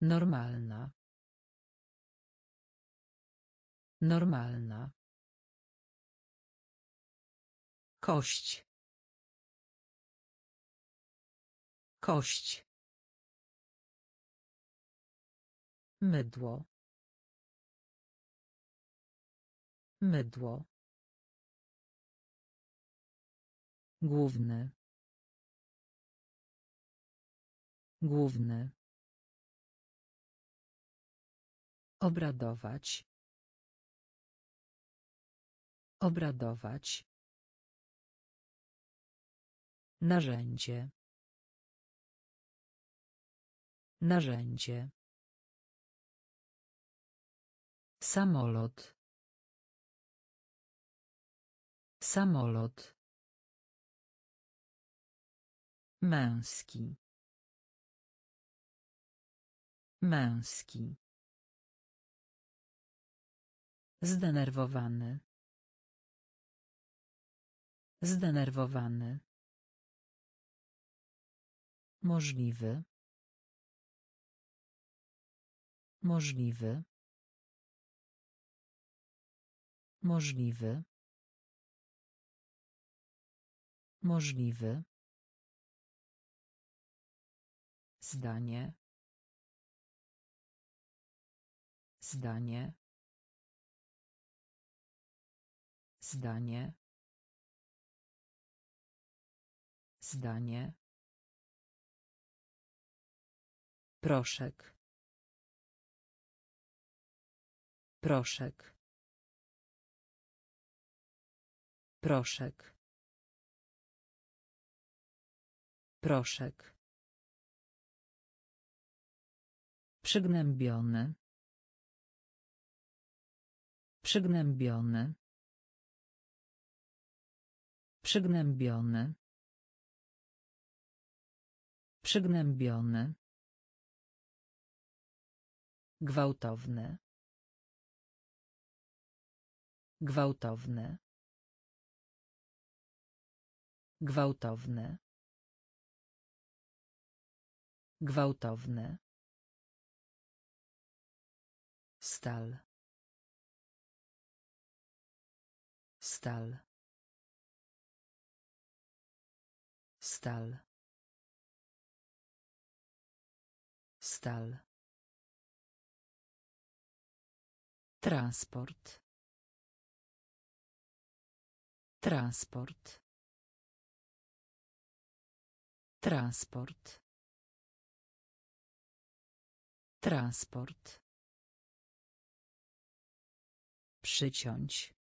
Normalna. Normalna. Kość. Kość. Mydło. Mydło. Główny. Główny. Obradować. Obradować. Narzędzie. Narzędzie. Samolot. Samolot. Męski. Męski. Zdenerwowany. Zdenerwowany. Możliwy. Możliwy. Możliwy. Możliwy. Zdanie. Zdanie. Zdanie. Zdanie. Proszek. Proszek. Proszek. Proszek. Przygnębiony. Przygnębiony. Przygnębiony. Przygnębiony. Gwałtowne. Gwałtowne. Gwałtowne. Gwałtowne. Stal. Stal. Stal. Stal. Transport. Transport. Transport. Transport. Przyciąć.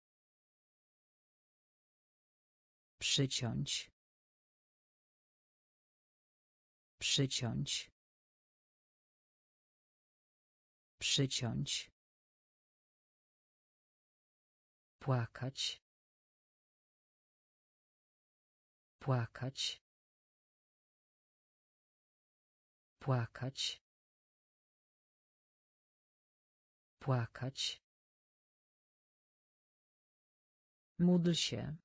Przyciąć. Przyciąć. Przyciąć. Płakać. Płakać. Płakać. Płakać. Módl się.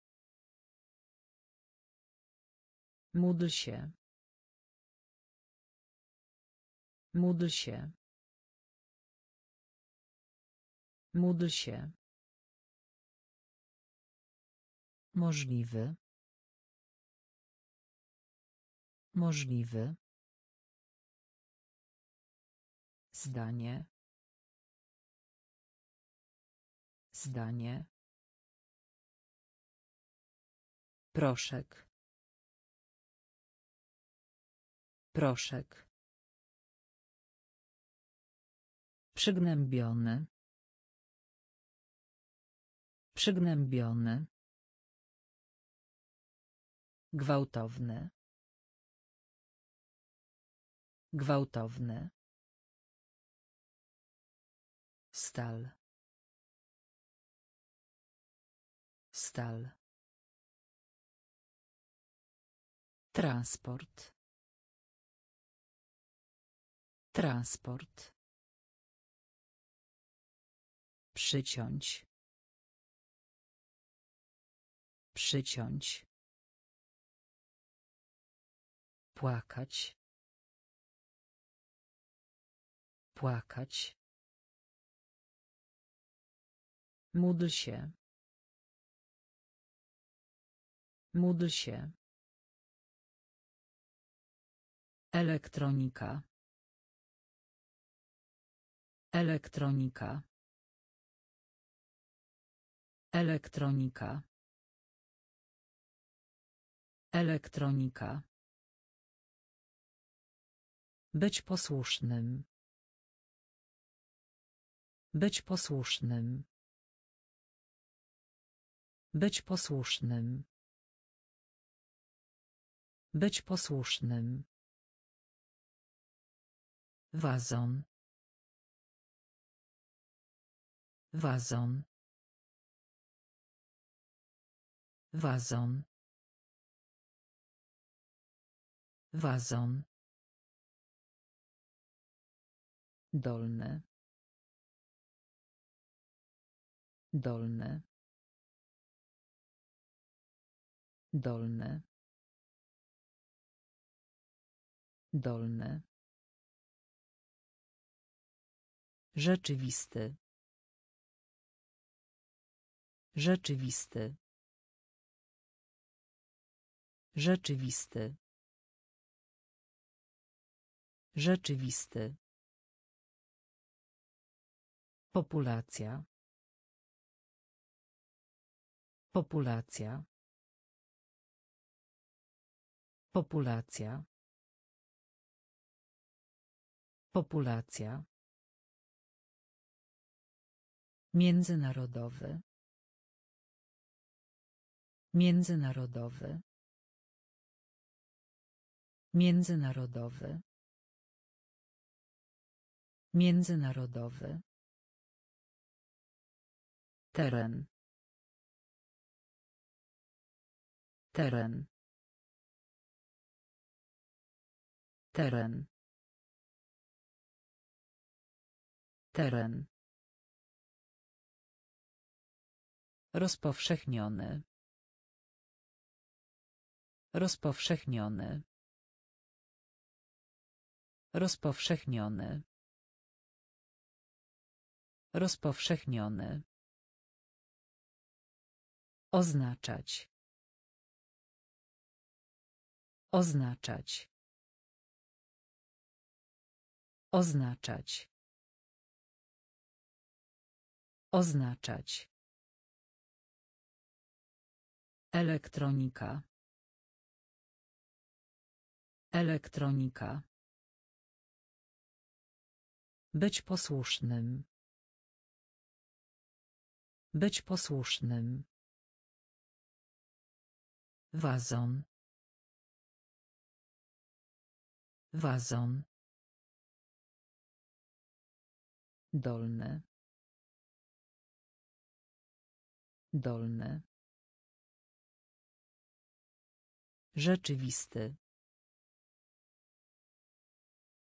Módl się. Módl się. Módl się. Możliwy. Możliwy. Zdanie. Zdanie. Proszek. Proszek. Przygnębiony. Przygnębiony. Gwałtowny. Stal. Stal. Transport. Transport. Przyciąć. Przyciąć. Płakać. Płakać. Módl się. Módl się. Elektronika. Elektronika. Elektronika. Elektronika. Być posłusznym. Być posłusznym. Być posłusznym. Być posłusznym. Wazon. Wazon. Wazon. Wazon. Dolny. Dolny. Dolny. Dolny. Rzeczywisty. Rzeczywisty. Rzeczywisty. Rzeczywisty. Populacja. Populacja. Populacja. Populacja. Międzynarodowy. Międzynarodowy. Międzynarodowy. Międzynarodowy. Teren. Teren. Teren. Teren. Rozpowszechniony. Rozpowszechniony. Rozpowszechniony. Rozpowszechniony. Oznaczać. Oznaczać. Oznaczać. Oznaczać. Elektronika. Elektronika. Być posłusznym. Być posłusznym. Wazon. Wazon. Dolny. Rzeczywisty.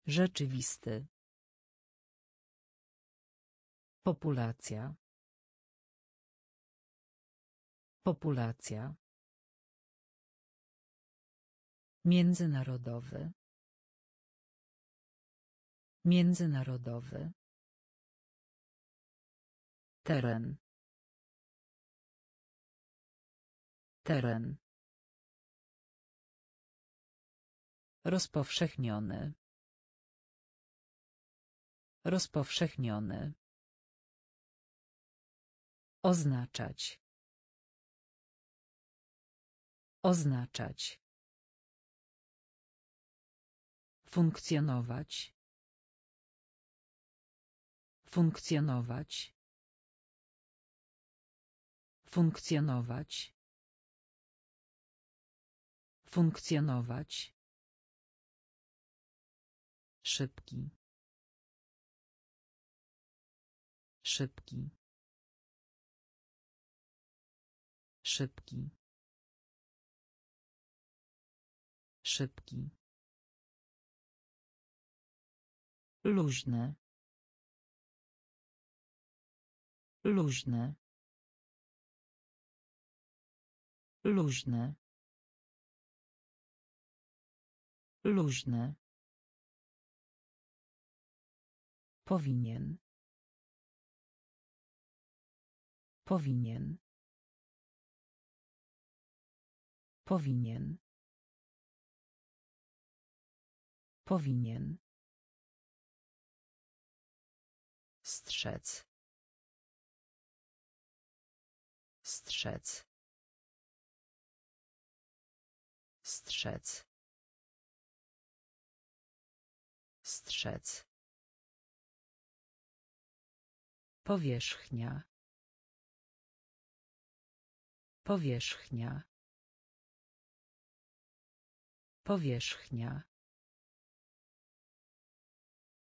Rzeczywisty. Populacja. Populacja. Międzynarodowy. Międzynarodowy. Teren. Teren. Rozpowszechniony. Rozpowszechniony. Oznaczać. Oznaczać. Funkcjonować. Funkcjonować. Funkcjonować. Funkcjonować. Szybki. Szybki. Szybki. Szybki. Luźne. Luźne. Luźne. Luźne. Powinien. Powinien. Powinien. Powinien. Strzec. Strzec. Strzec. Strzec. Powierzchnia. Powierzchnia. Powierzchnia.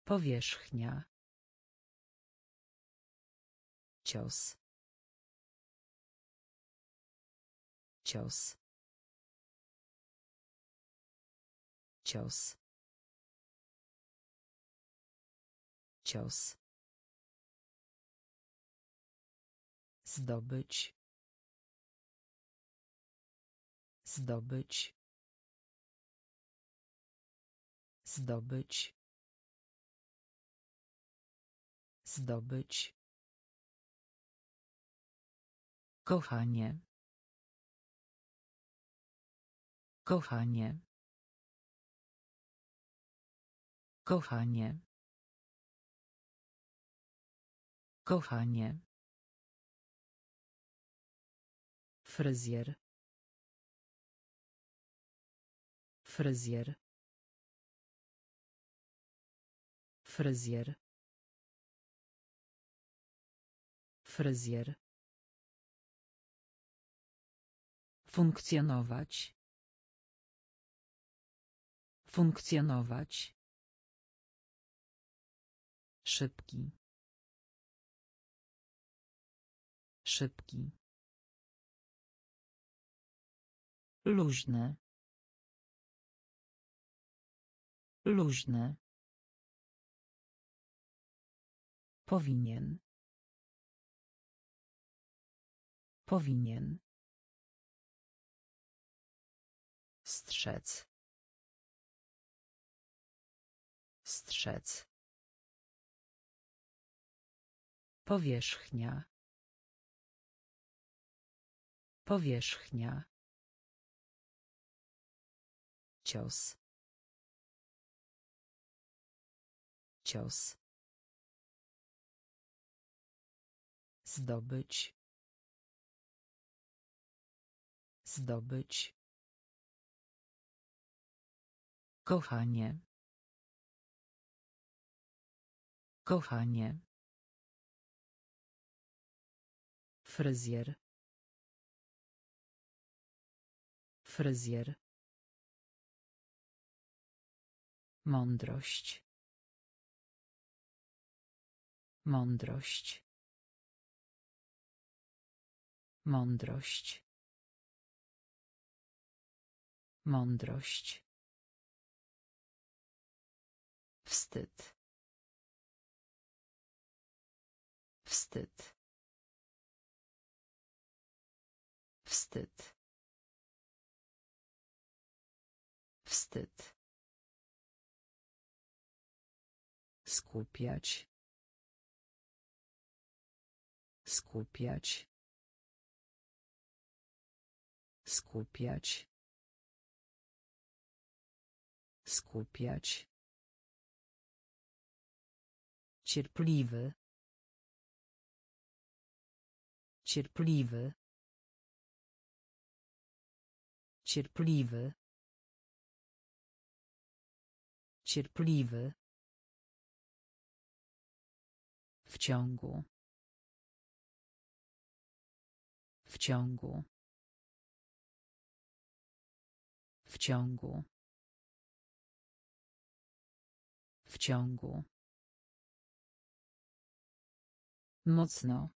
Powierzchnia. Cios. Cios. Cios. Cios. Zdobyć. Zdobyć. Zdobyć. Zdobyć. Kochanie. Kochanie. Kochanie. Kochanie. Fryzjer. Fryzjer. Fryzjer. Fryzjer. Funkcjonować. Funkcjonować. Szybki. Szybki. Luźne. Luźne. Powinien. Powinien. Strzec. Strzec. Powierzchnia. Powierzchnia. Cios. Cios. Zdobyć. Zdobyć. Kochanie. Kochanie. Fryzjer. Fryzjer. Mądrość. Mądrość. Mądrość. Mądrość. Wstyd. Wstyd. Wstyd. Wstyd. Skupiać. Skupiać. Skupiać. Skupiać. Cierpliwy. Cierpliwy. Cierpliwy. Cierpliwy. W ciągu. W ciągu. W ciągu. W ciągu. Mocno.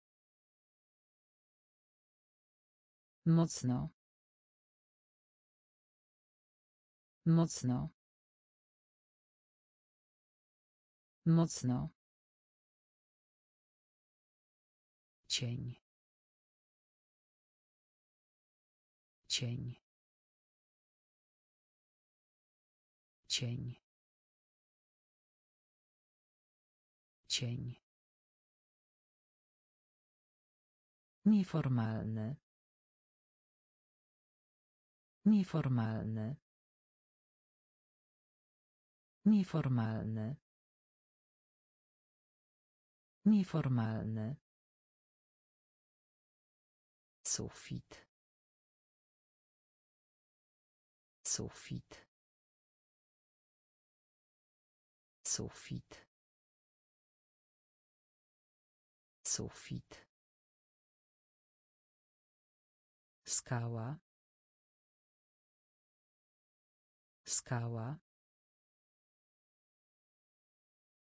Mocno. Mocno. Mocno. Cień. Cień. Cień. Cień. Nieformalny. Nieformalny. Nieformalny. Nieformalny. Sufit. Sufit. Sufit. Sufit. Skała. Skała.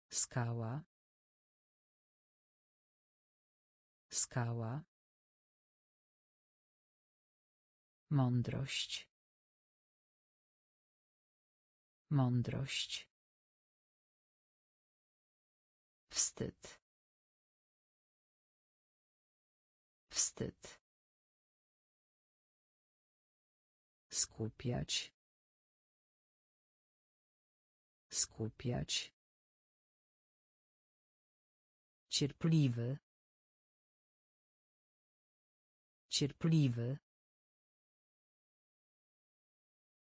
Skała. Skała. Mądrość. Mądrość. Wstyd. Wstyd. Skupiać. Skupiać. Cierpliwy. Cierpliwy.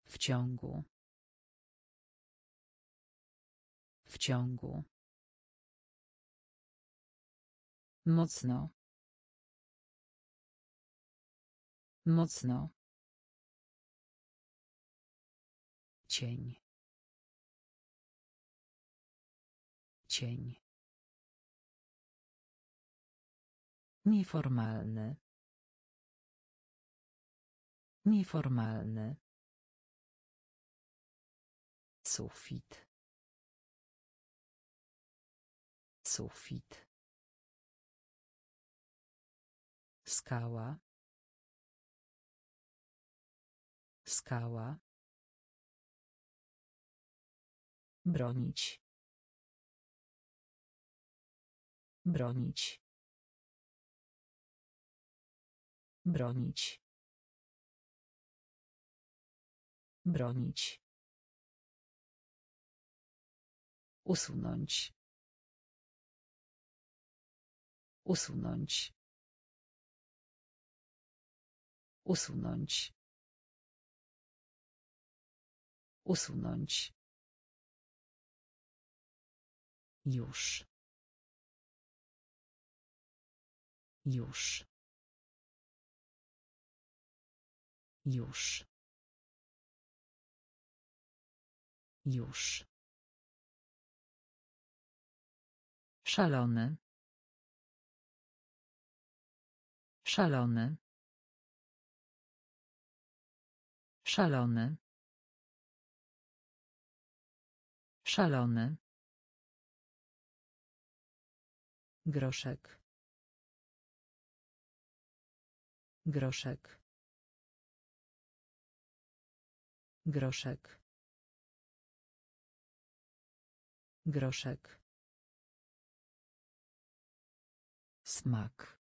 W ciągu. W ciągu. Mocno. Mocno. Cień. Cień. Nieformalny. Nieformalny. Sufit. Sufit. Skała. Skała. Bronić. Bronić. Bronić. Bronić. Usunąć. Usunąć. Usunąć. Usunąć. Już. Już. Już. Już. Szalony. Szalony. Szalony. Szalony. Groszek. Groszek. Groszek. Groszek. Smak.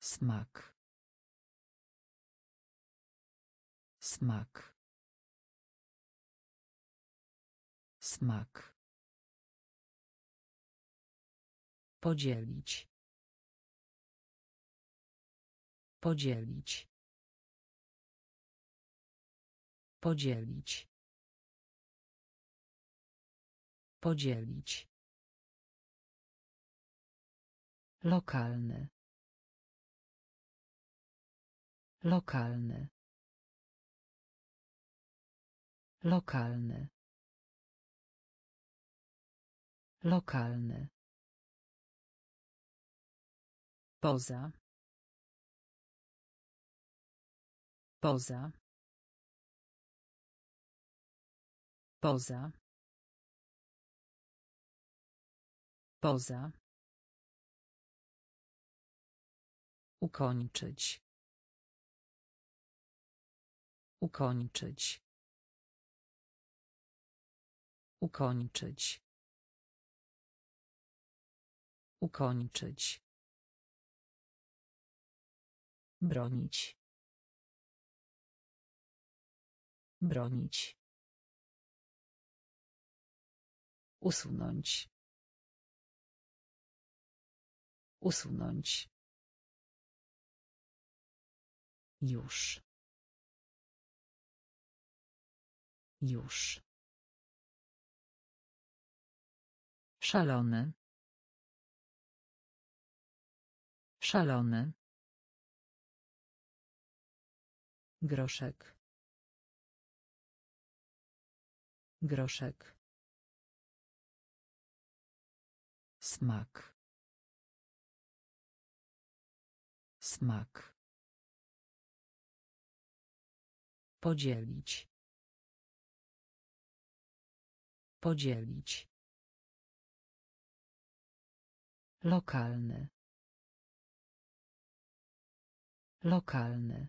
Smak. Smak. Smak. Podzielić. Podzielić. Podzielić. Podzielić. Lokalny. Lokalny. Lokalny. Lokalny. Poza. Poza. Poza. Poza. Ukończyć. Ukończyć. Ukończyć. Ukończyć. Bronić. Bronić. Usunąć. Usunąć. Już. Już. Szalony. Szalony. Groszek. Groszek. Smak. Smak. Podzielić. Podzielić. Lokalny. Lokalny.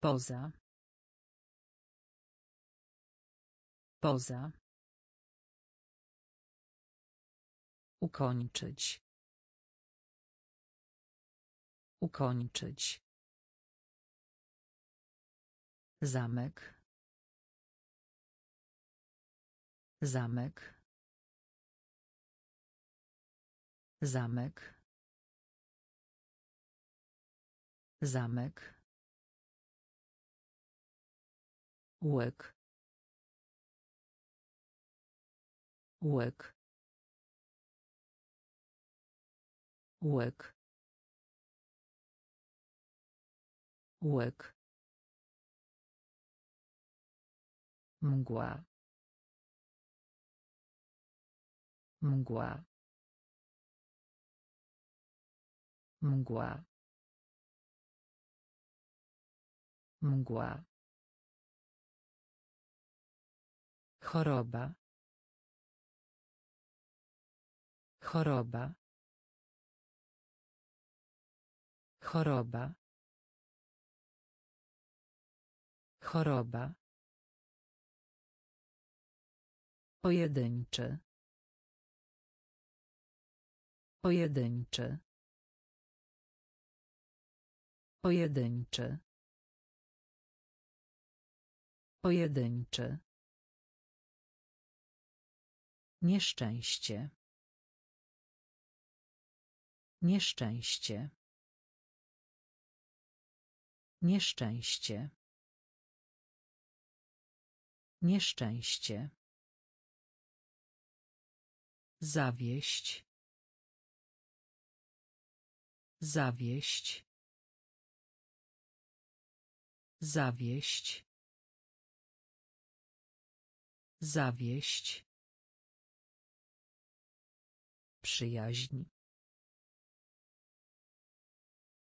Poza. Poza. Ukończyć. Ukończyć. Zamek. Zamek. Zamek. Zamek. Łek. Łek. Łek. Łek. Mgła. Mgła. Mgła. Mgła. Choroba. Choroba. Choroba. Choroba. Pojedynczy. Pojedynczy. Pojedynczy. Pojedynczy. Nieszczęście. Nieszczęście. Nieszczęście. Nieszczęście. Zawieść. Zawieść. Zawieść. Zawieść. Przyjaźń.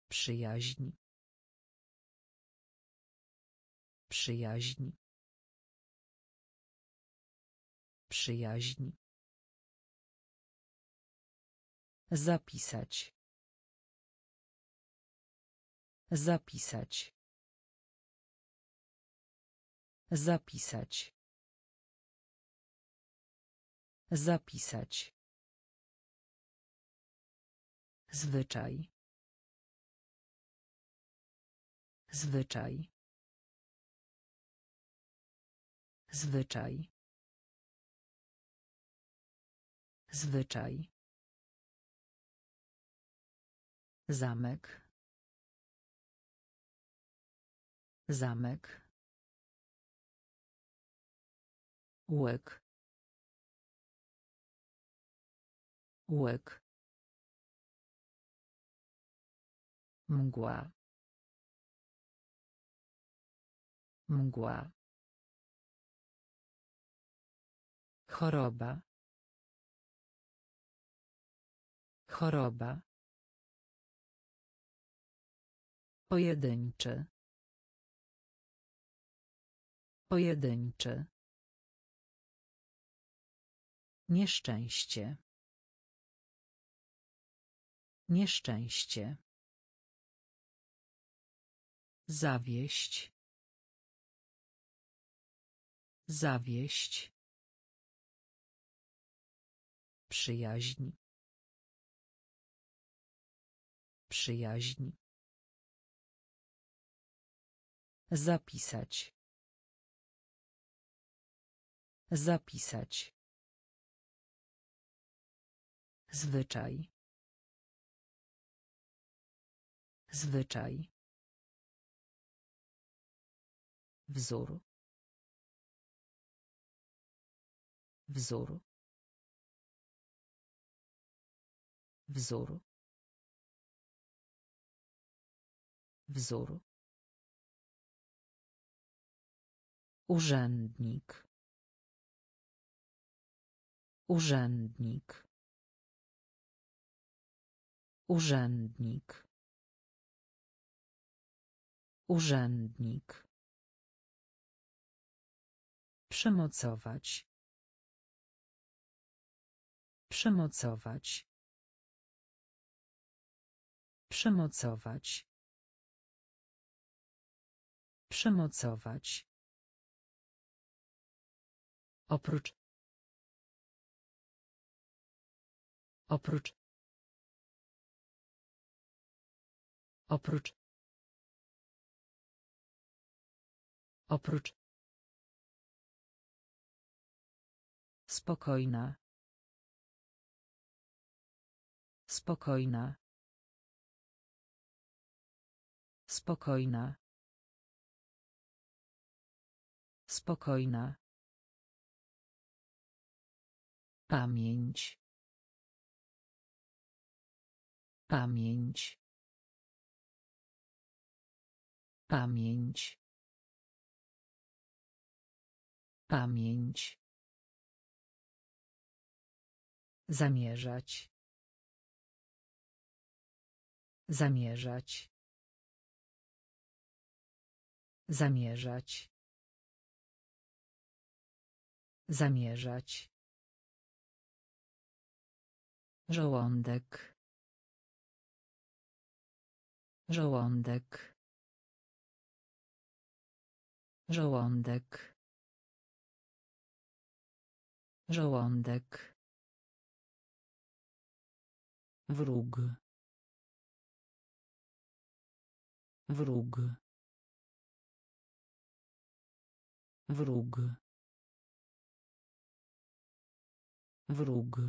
Przyjaźń. Przyjaźń. Przyjaźń. Zapisać. Zapisać. Zapisać. Zapisać. Zwyczaj. Zwyczaj. Zwyczaj. Zwyczaj. Zamek. Zamek. Łek. Łek. Mgła. Mgła. Choroba. Choroba. Pojedynczy. Pojedynczy. Nieszczęście. Nieszczęście. Zawieść. Zawieść. Przyjaźń. Przyjaźń. Zapisać. Zapisać. Zwyczaj. Zwyczaj. Wzór. Wzór. Wzór. Wzór. Urzędnik. Urzędnik. Urzędnik. Urzędnik. Przemocować. Przemocować. Przemocować. Przemocować. Oprócz. Oprócz. Oprócz. Oprócz. Spokojna. Spokojna. Spokojna. Spokojna. Pamięć. Pamięć. Pamięć. Pamięć. Zamierzać. Zamierzać. Zamierzać. Zamierzać. Żołądek. Żołądek. Żołądek. Żołądek. Wróg. Wróg. Wróg. Wróg.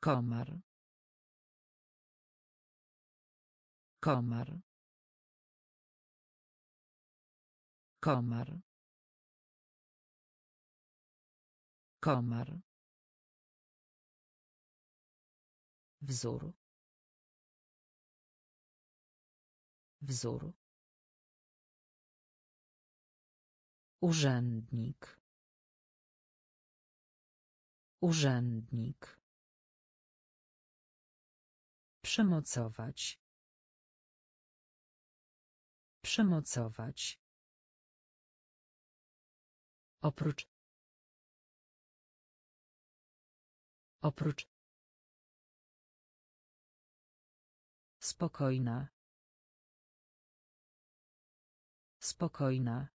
Komar. Komar. Komar. Komar. Wzór. Wzór. Urzędnik. Urzędnik. Przemocować. Przemocować. Oprócz. Oprócz. Spokojna. Spokojna.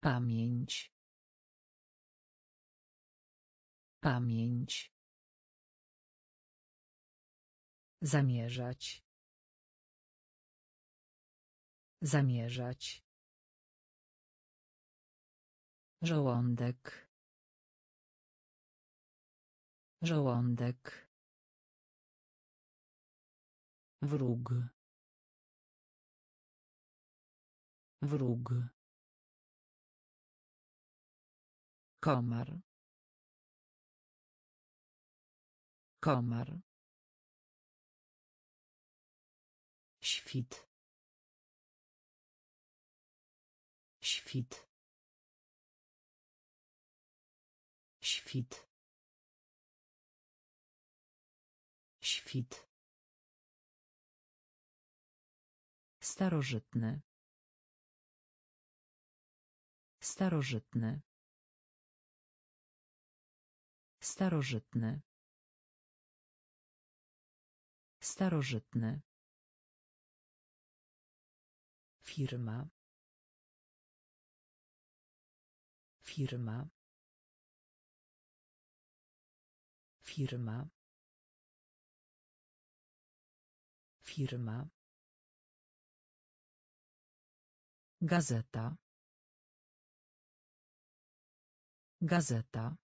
Pamięć. Pamięć. Zamierzać. Zamierzać. Żołądek. Żołądek. Wróg. Wróg. Komar. Komar. Świt. Świt. Świt. Świt. Starożytny. Starożytny. Starożytny. Starożytny. Firma. Firma. Firma. Firma. Gazeta. Gazeta.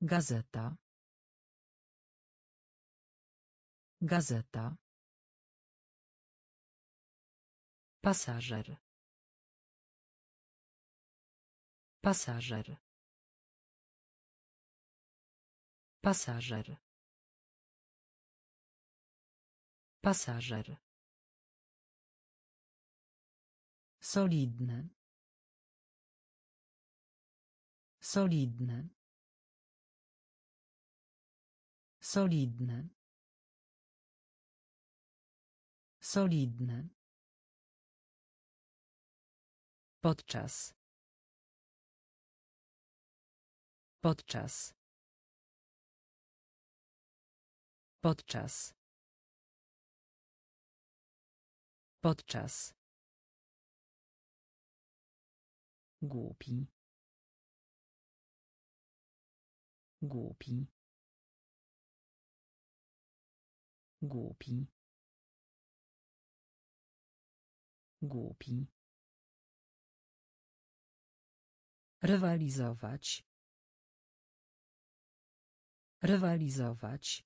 Gazeta. Gazeta. Pasażer. Pasażer. Pasażer. Pasażer. Solidny. Solidny. Solidny. Solidny. Podczas. Podczas. Podczas. Podczas. Głupi. Głupi. Głupi. Głupi. Rywalizować. Rywalizować.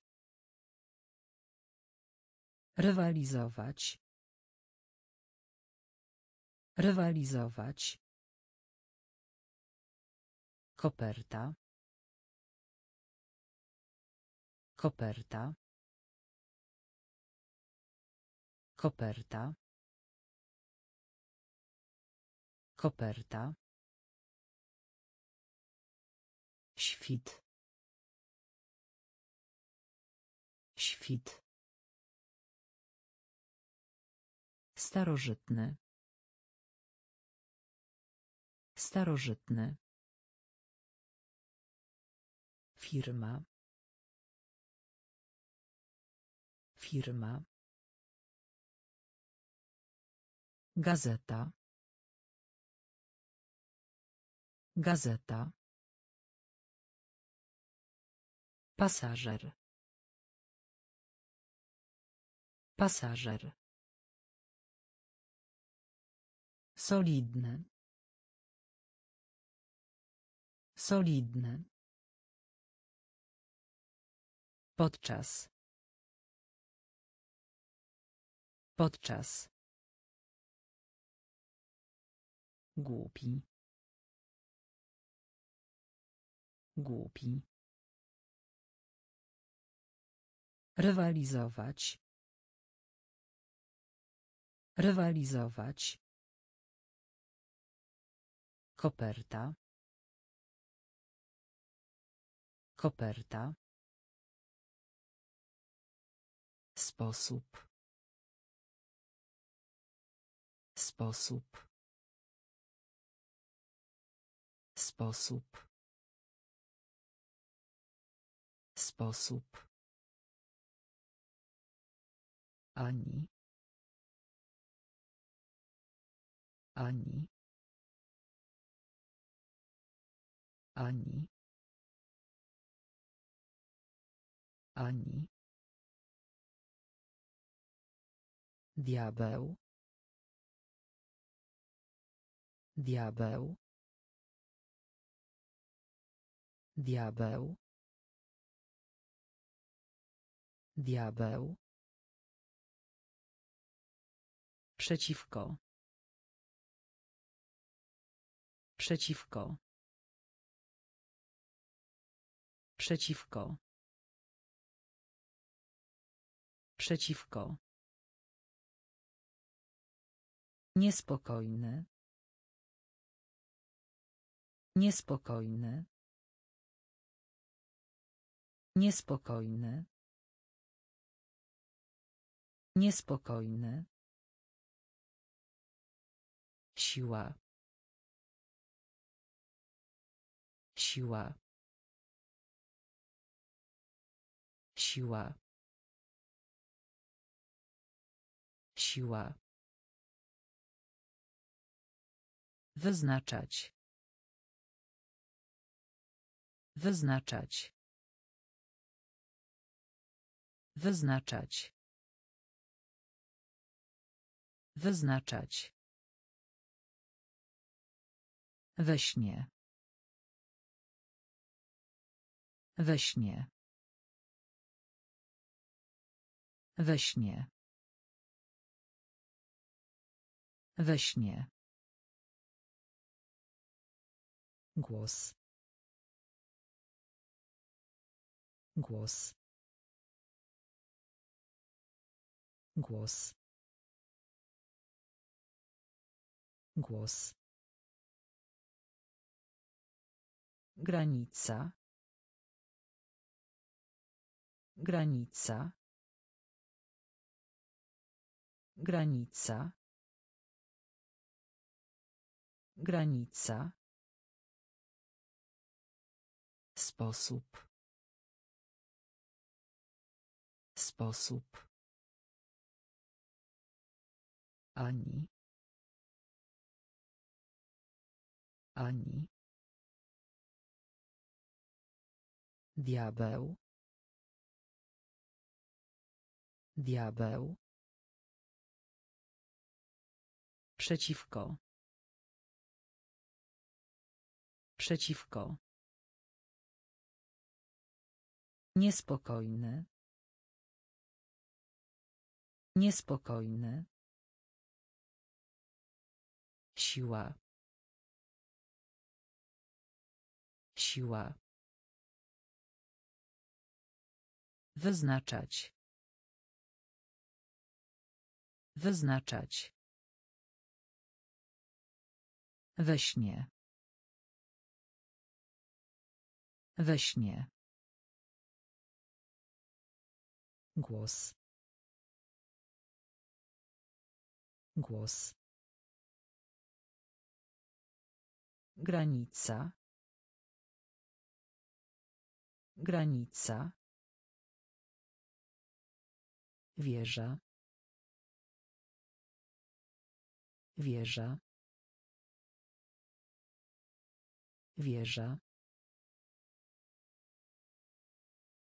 Rywalizować. Rywalizować. Koperta. Koperta. Koperta. Koperta. Świt. Świt. Starożytny. Starożytny. Firma. Firma. Gazeta. Gazeta. Pasażer. Pasażer. Solidny. Solidny. Podczas. Podczas. Głupi. Głupi. Rywalizować. Rywalizować. Koperta. Koperta. Sposób. Sposób. Sposób. Sposób. Ani. Ani. Ani. Ani. Diabeł. Diabeł. Diabeł. Diabeł. Przeciwko. Przeciwko. Przeciwko. Przeciwko. Niespokojny. Niespokojny. Niespokojny. Niespokojny. Siła. Siła. Siła. Siła. Wyznaczać. Wyznaczać. Wyznaczać. Wyznaczać. We śnie. We śnie. We śnie. We śnie. Głos. Głos. Głos. Głos. Granica. Granica. Granica. Granica. Sposób. Sposób. Ani. Ani. Diabeł. Diabeł. Przeciwko. Przeciwko. Niespokojny. Niespokojny. Siła. Siła. Wyznaczać. Wyznaczać. We śnie. We śnie. Głos. Głos. Granica. Granica. Wieża. Wieża. Wieża.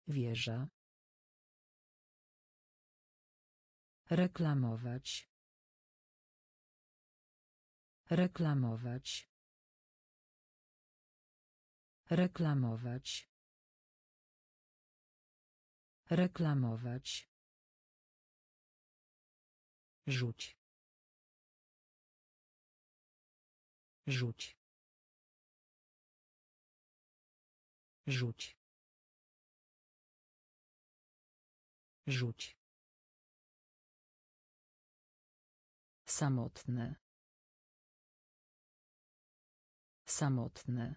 Wieża. Reklamować. Reklamować. Reklamować. Reklamować. Rzuć. Rzuć. Rzuć. Rzuć. Samotne. Samotne.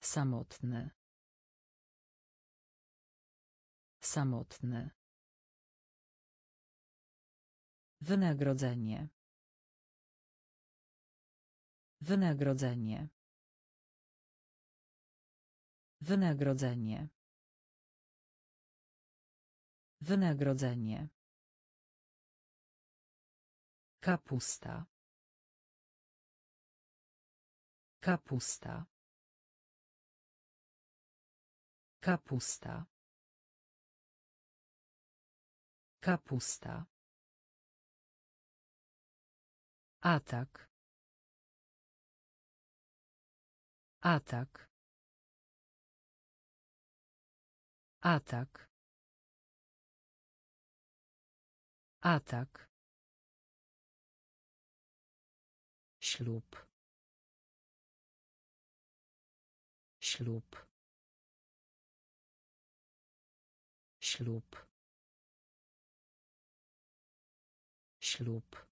Samotne. Samotny. Wynagrodzenie. Wynagrodzenie. Wynagrodzenie. Wynagrodzenie. Kapusta. Kapusta. Kapusta. Kapusta. Atak. Atak. Atak. Atak. Ślub. Ślub. Ślub. Ślub.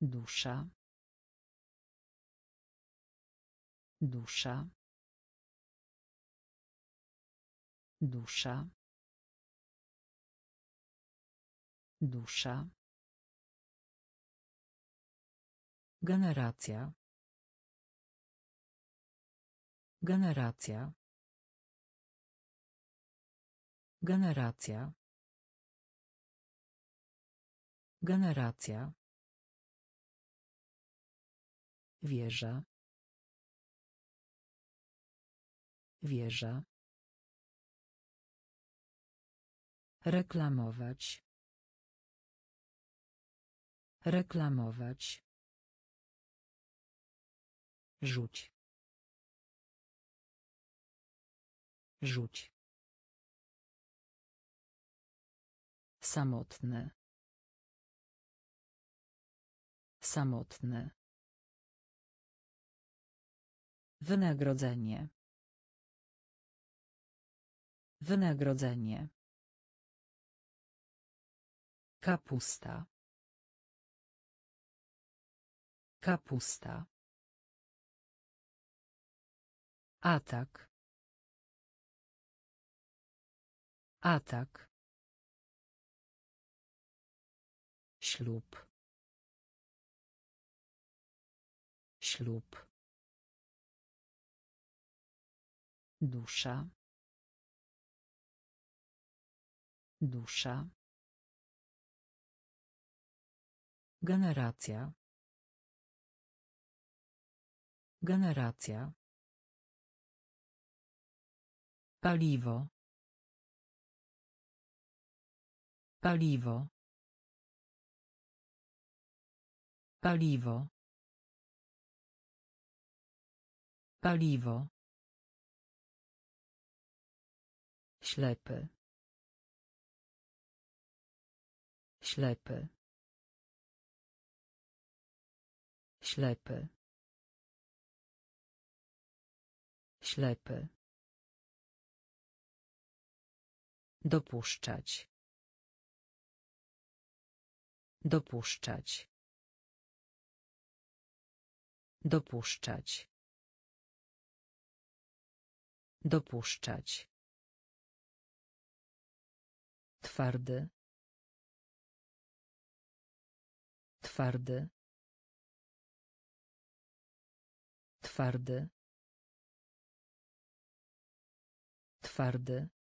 Dusza. Dusza. Dusza. Dusza. Generacja. Generacja. Generacja. Generacja. Wieża. Wieża. Reklamować. Reklamować. Rzuć. Rzuć. Samotny. Samotny. Wynagrodzenie. Wynagrodzenie. Kapusta. Kapusta. Atak. Atak. Ślub. Ślub. Dusza. Dusza. Generacja. Generacja. Paliwo. Paliwo. Paliwo. Paliwo. Ślepy. Ślepy. Ślepy. Ślepy. Dopuszczać. Dopuszczać. Dopuszczać. Dopuszczać. Twardy. Twardy. Twardy. Twardy.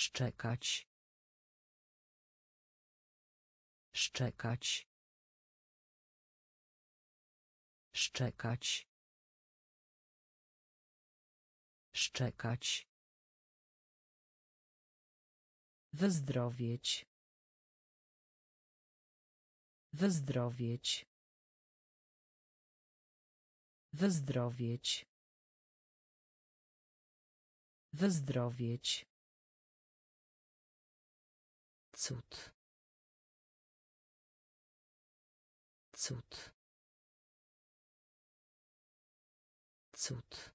Szczekać. Szczekać. Szczekać. Szczekać. Wyzdrowieć. Wyzdrowieć. Wyzdrowieć. Wyzdrowieć. Cud. Cud. Cud.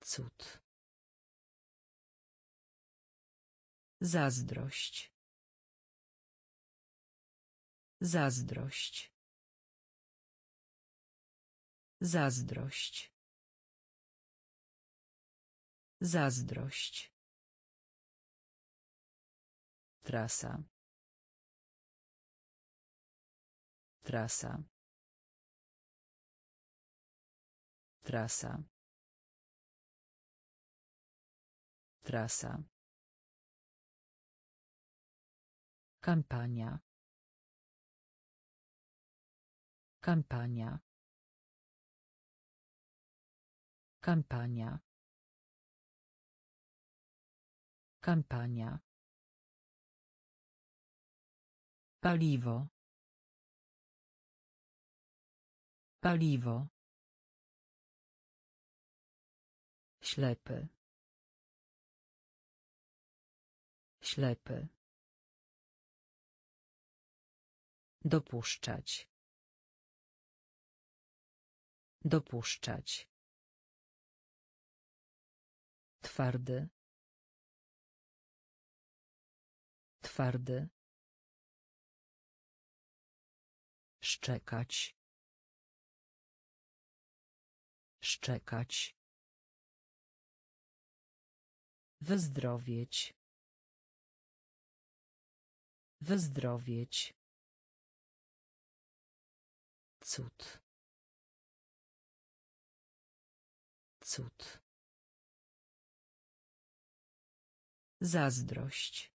Cud. Zazdrość. Zazdrość. Zazdrość. Zazdrość. Trasa. Trasa. Trasa. Trasa. Kampania. Kampania. Kampania. Kampania. Paliwo. Paliwo. Ślepy. Ślepy. Dopuszczać. Dopuszczać. Twardy. Twardy. Szczekać. Szczekać. Wyzdrowieć. Wyzdrowieć. Cud. Cud. Zazdrość.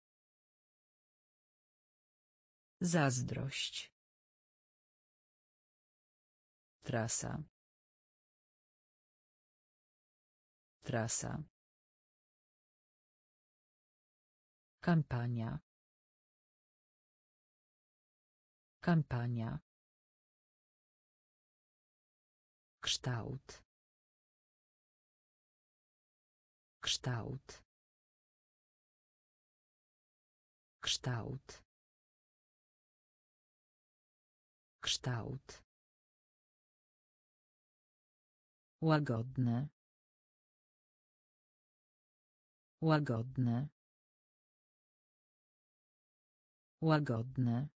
Zazdrość. Trasa. Trasa. Kampania. Kampania. Kształt. Kształt. Kształt. Kształt. Łagodne. Łagodne. Łagodne.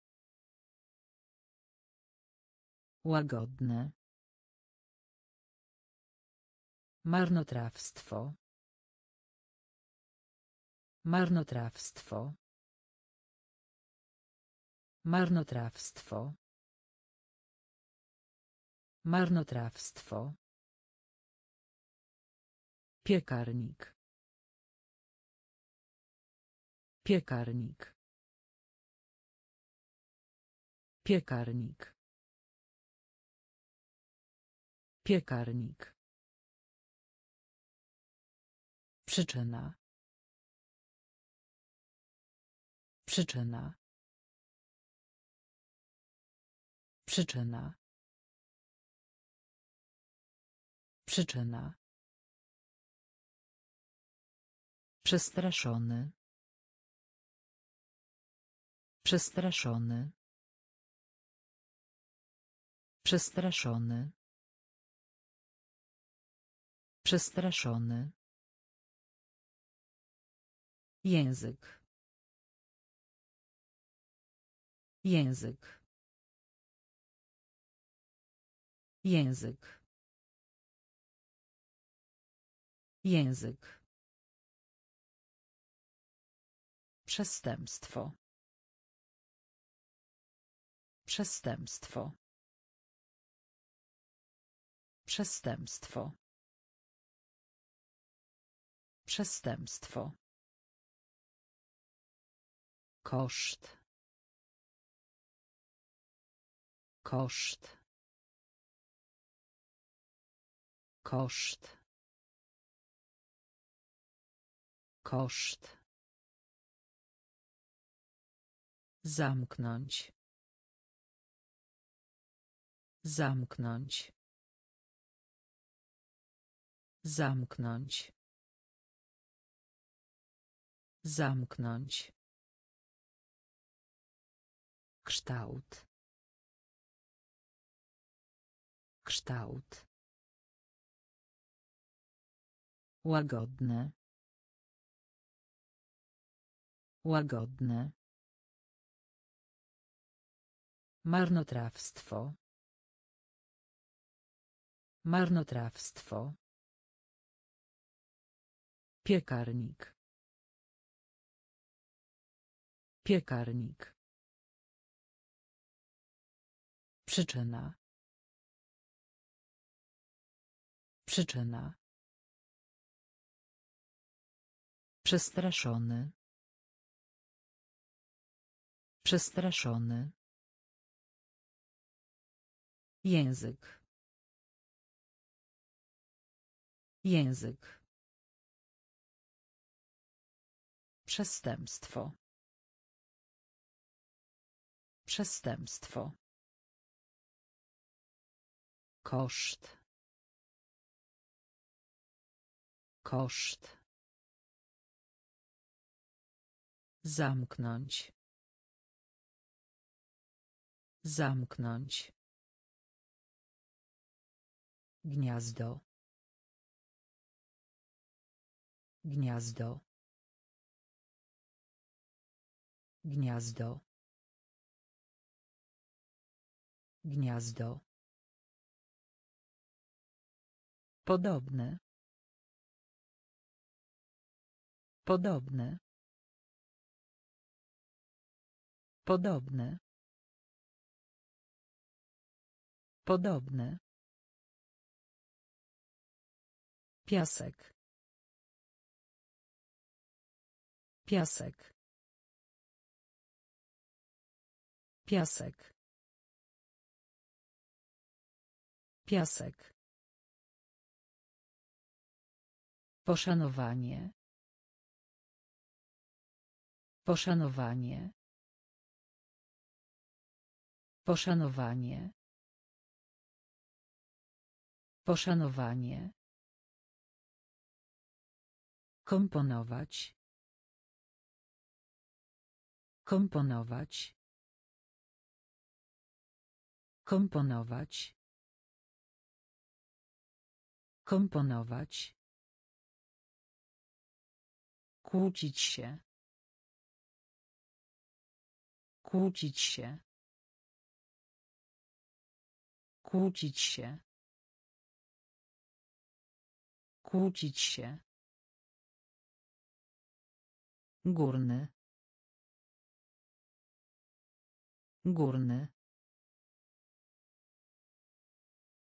Łagodne. Marnotrawstwo. Marnotrawstwo. Marnotrawstwo. Marnotrawstwo. Piekarnik. Piekarnik. Piekarnik. Piekarnik. Przyczyna. Przyczyna. Przyczyna. Przyczyna. Przestraszony. Przestraszony. Przestraszony. Przestraszony. Język. Język. Język. Język. Przestępstwo. Przestępstwo. Przestępstwo. Przestępstwo. Koszt. Koszt. Koszt. Koszt. Zamknąć. Zamknąć. Zamknąć. Zamknąć. Kształt. Kształt. Łagodne. Łagodne. Marnotrawstwo. Marnotrawstwo. Piekarnik. Piekarnik. Przyczyna. Przyczyna. Przestraszony. Przestraszony. Język. Język. Przestępstwo. Przestępstwo. Koszt. Koszt. Zamknąć. Zamknąć. Gniazdo. Gniazdo. Gniazdo. Gniazdo. Podobne. Podobne. Podobne. Podobne. Piasek. Piasek. Piasek. Piasek. Poszanowanie. Poszanowanie. Poszanowanie. Poszanowanie. Komponować. Komponować. Komponować. Komponować. Kłócić się. Kłócić się. Kłócić się. Kłócić się. Górny. Górny.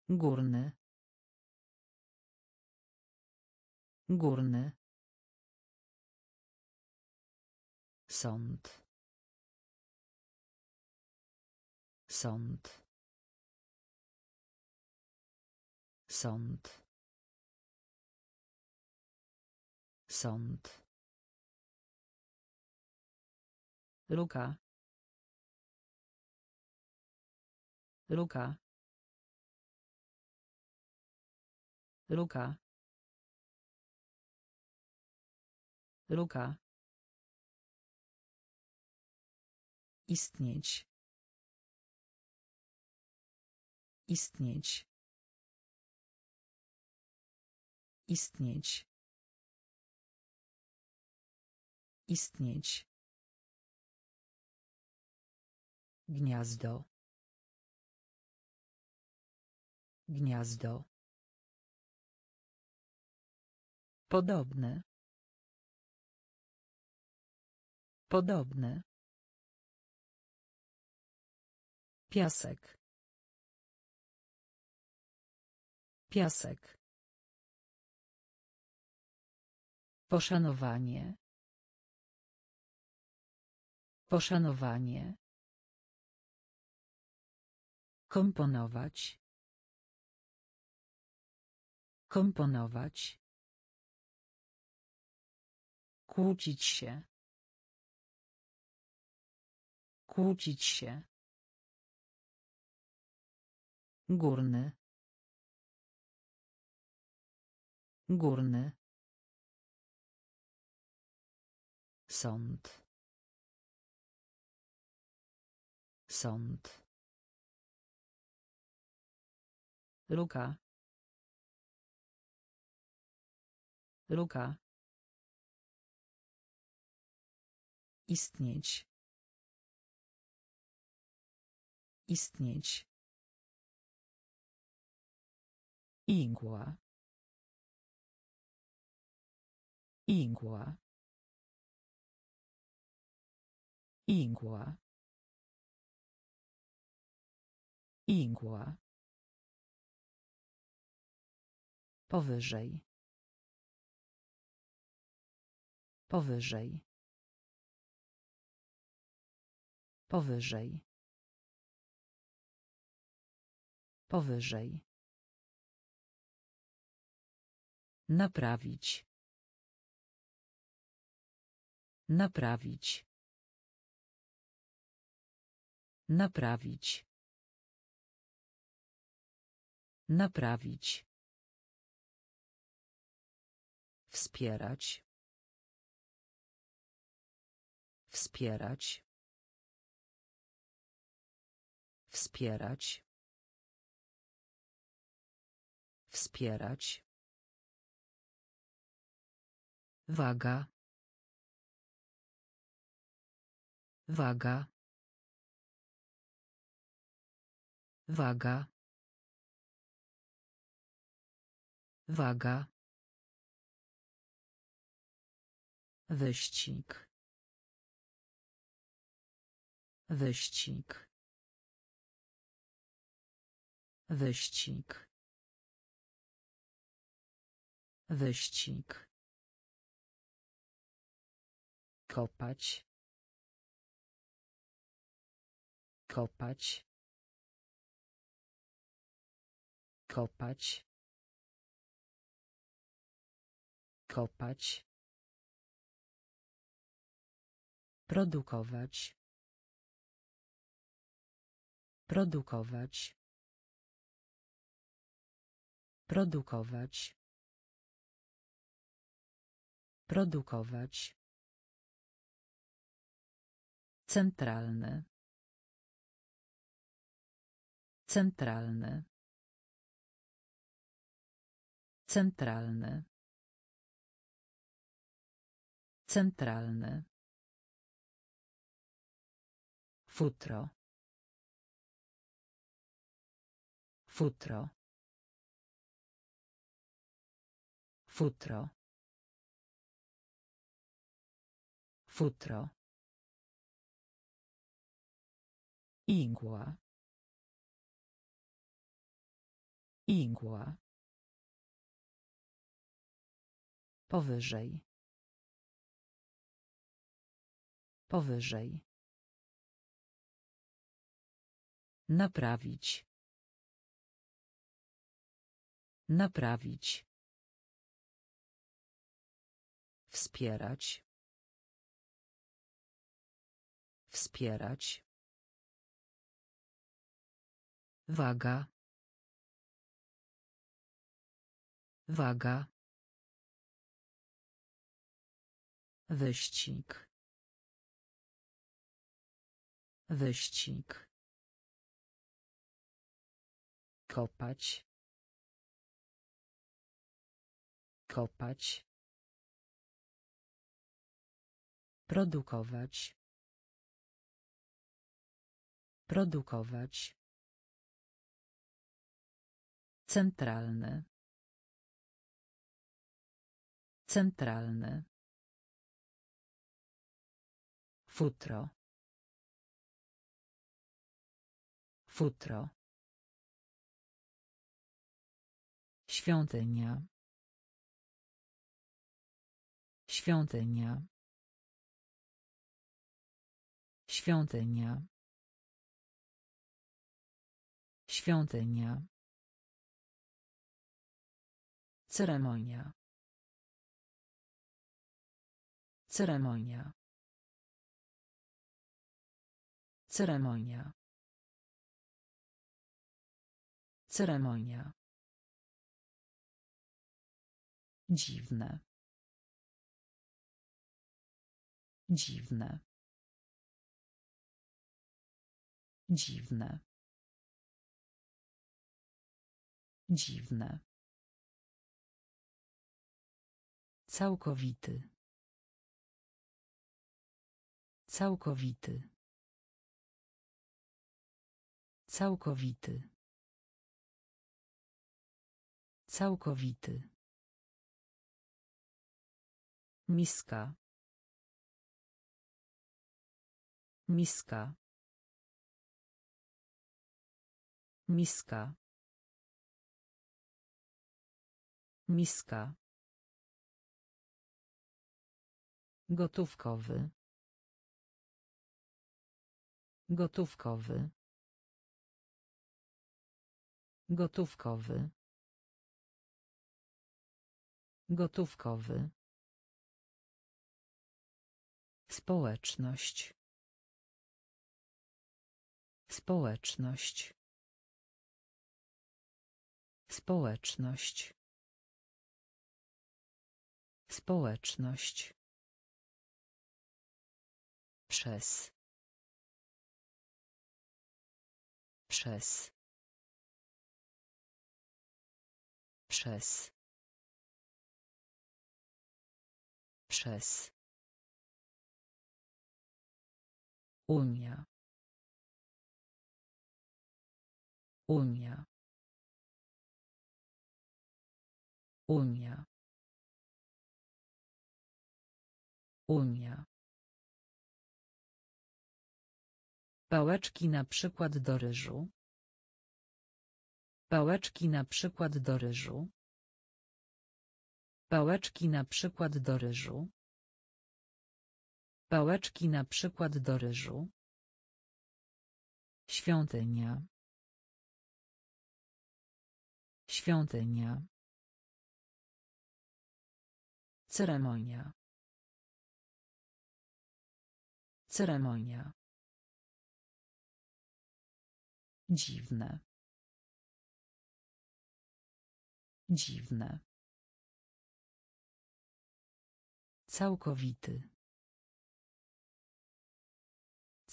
Górny. Górny. Sąd. Sąd. Sąd. Sąd. Luka. Luka. Luka. Luka. Istnieć. Istnieć. Istnieć. Istnieć. Gniazdo. Gniazdo. Podobne. Podobne. Piasek. Piasek. Poszanowanie. Poszanowanie. Komponować. Komponować. Kłócić się. Kłócić się. Górny. Górny. Sąd. Sąd. Luka. Luka. Istnieć. Istnieć. Igła. Igła. Igła. Igła. Powyżej. Powyżej. Powyżej. Powyżej. Naprawić. Naprawić. Naprawić. Naprawić. Wspierać. Wspierać. Wspierać. Wspierać. Waga. Waga. Waga. Waga. Wyścig. Wyścig. Wyścig. Wyścig. Kopać. Kopać. Kopać. Kopać. Produkować. Produkować. Produkować. Produkować. Centralny. Centralny. Centralny. Centralny. Futro. Futro. Futro. Futro. Igła. Igła. Powyżej. Powyżej. Naprawić. Naprawić. Wspierać. Wspierać. Waga. Waga. Wyścig. Wyścig. Kopać. Kopać. Produkować. Produkować. Centralny. Centralny. Futro. Futro. Świątynia. Świątynia. Świątynia. Świątynia. Ceremonia. Ceremonia. Ceremonia. Ceremonia. Dziwne. Dziwne. Dziwne. Dziwne. Całkowity. Całkowity. Całkowity. Całkowity. Miska. Miska. Miska. Miska. Gotówkowy. Gotówkowy. Gotówkowy. Gotówkowy. Społeczność. Społeczność. Społeczność. Społeczność. Przez. Przez. Przez. Przez. Unia. Unia. Unia. Unia. Pałeczki na przykład do ryżu. Pałeczki na przykład do ryżu. Pałeczki na przykład do ryżu. Pałeczki na przykład do ryżu. Świątynia. Świątynia. Ceremonia. Ceremonia. Dziwne. Dziwne. Całkowity.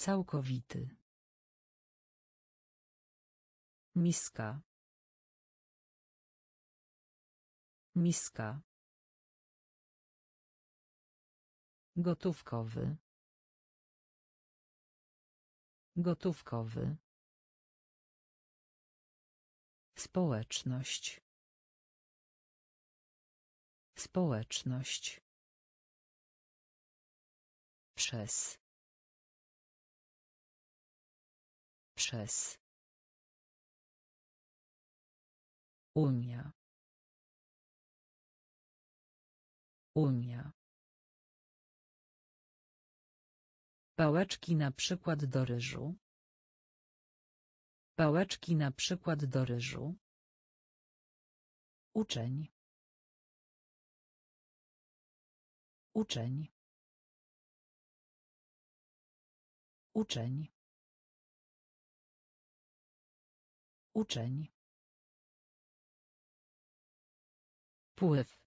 Całkowity. Miska. Miska. Gotówkowy. Gotówkowy. Społeczność. Społeczność. Przez. Przez. Unia. Unia. Pałeczki na przykład do ryżu. Pałeczki na przykład do ryżu. Uczeń. Uczeń. Uczeń. Uczeń. Pływ.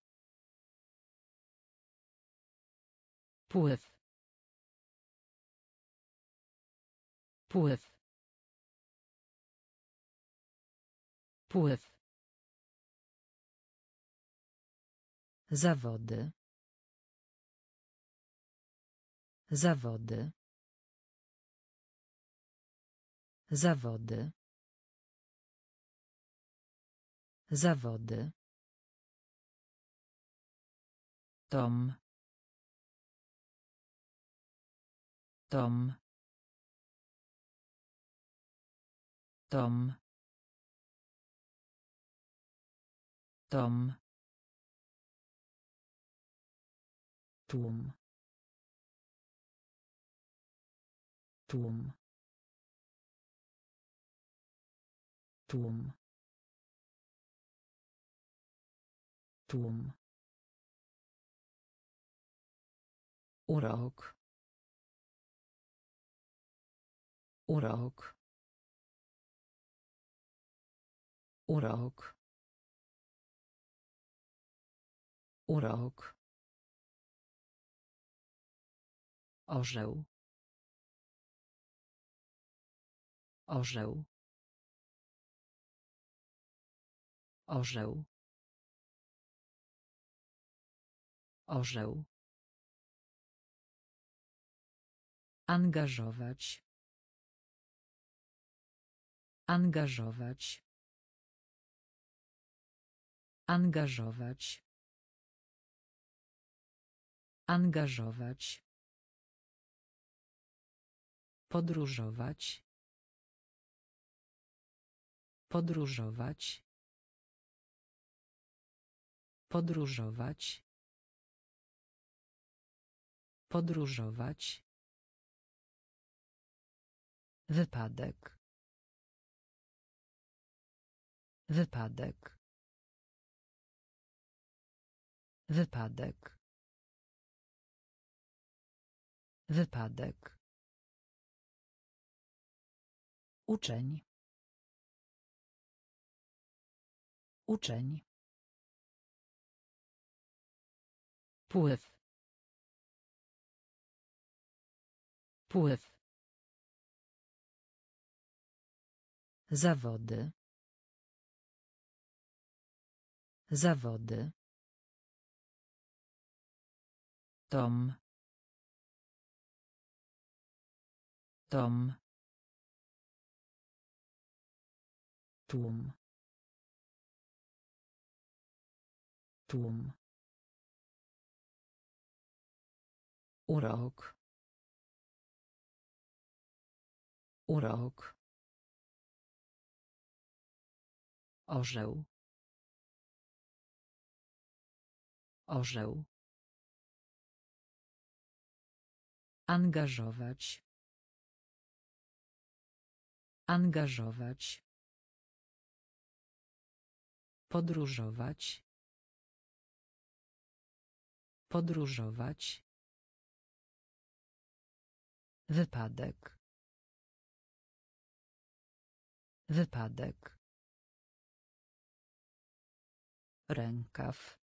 Pływ. Pływ. Pływ. Zawody. Zawody. Zawody. Zawody. Tom. Tom. Tom. Tom. Tłum. Tłum. Tłum. Tłum. Urok. Urok. Urok. Urok. Orzeł. Orzeł. Orzeł. Orzeł. Angażować. Angażować. Angażować. Angażować. Podróżować. Podróżować. Podróżować. Podróżować. Wypadek. Wypadek. Wypadek. Wypadek. Uczeń. Uczeń. Pływ. Pływ. Zawody. Zawody. Tom. Tom. Tłum. Tłum. Urok. Urok. Orzeł. Orzeł. Angażować. Angażować. Podróżować. Podróżować. Wypadek. Wypadek. Rękaw.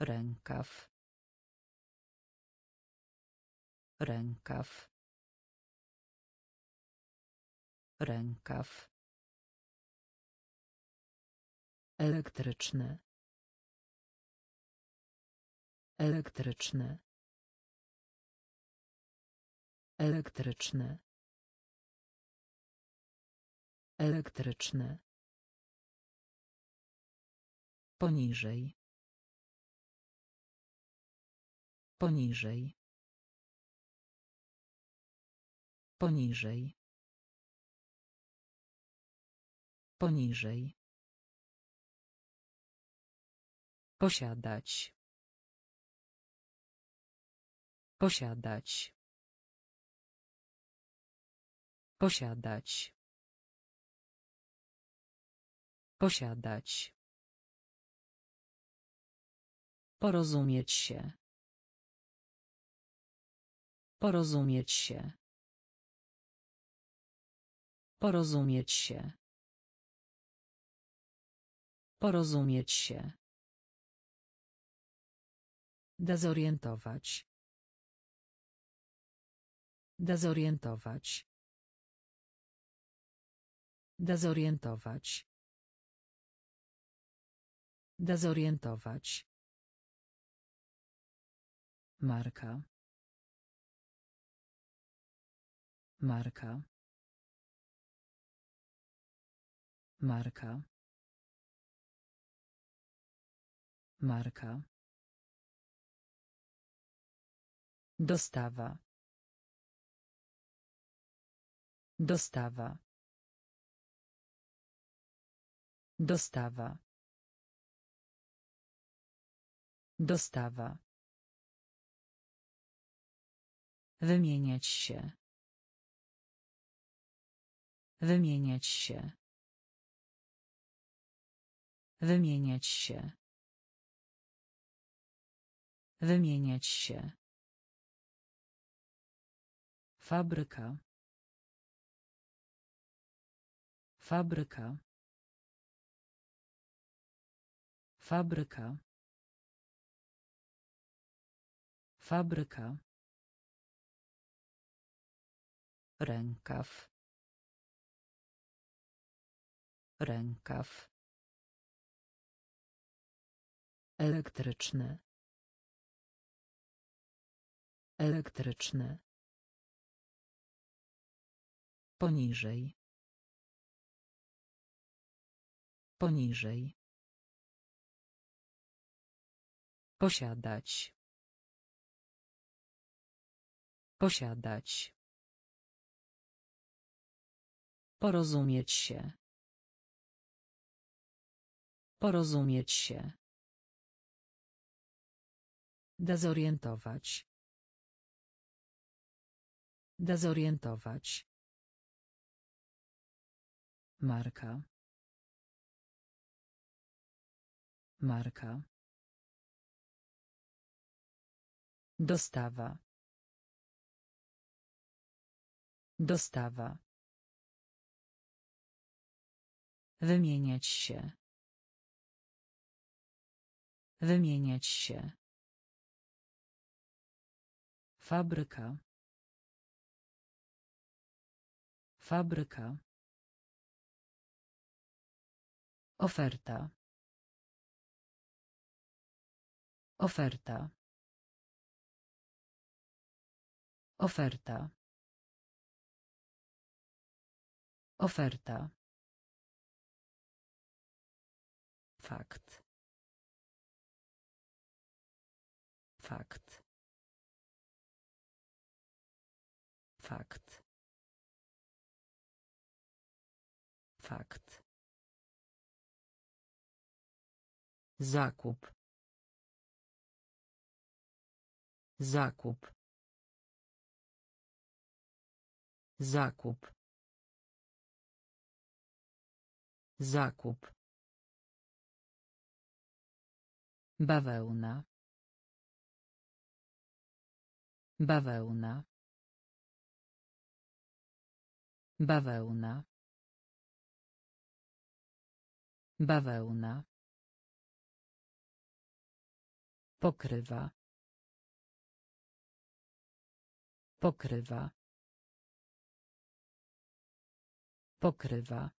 Rękaw. Rękaw. Rękaw. Elektryczny. Elektryczny. Elektryczny. Elektryczny. Poniżej. Poniżej. Poniżej. Poniżej. Posiadać. Posiadać. Posiadać. Posiadać. Porozumieć się. Porozumieć się. Porozumieć się. Porozumieć się. Dezorientować. Dezorientować. Dezorientować. Dezorientować. Marka. Marka. Marka. Marka. Dostawa. Dostawa. Dostawa. Dostawa. Wymieniać się. Wymieniać się. Wymieniać się. Wymieniać się. Fabryka. Fabryka. Fabryka. Fabryka. Rękaw. Rękaw. Elektryczny. Elektryczny. Poniżej. Poniżej. Posiadać. Posiadać. Porozumieć się. Porozumieć się. Dezorientować. Dezorientować. Marka. Marka. Dostawa. Dostawa. Wymieniać się. Wymieniać się. Fabryka. Fabryka. Oferta. Oferta. Oferta. Oferta. Fakt. Fakt. Fakt. Fakt. Zakup. Zakup. Zakup. Zakup. Bawełna. Bawełna. Bawełna. Bawełna. Pokrywa. Pokrywa. Pokrywa.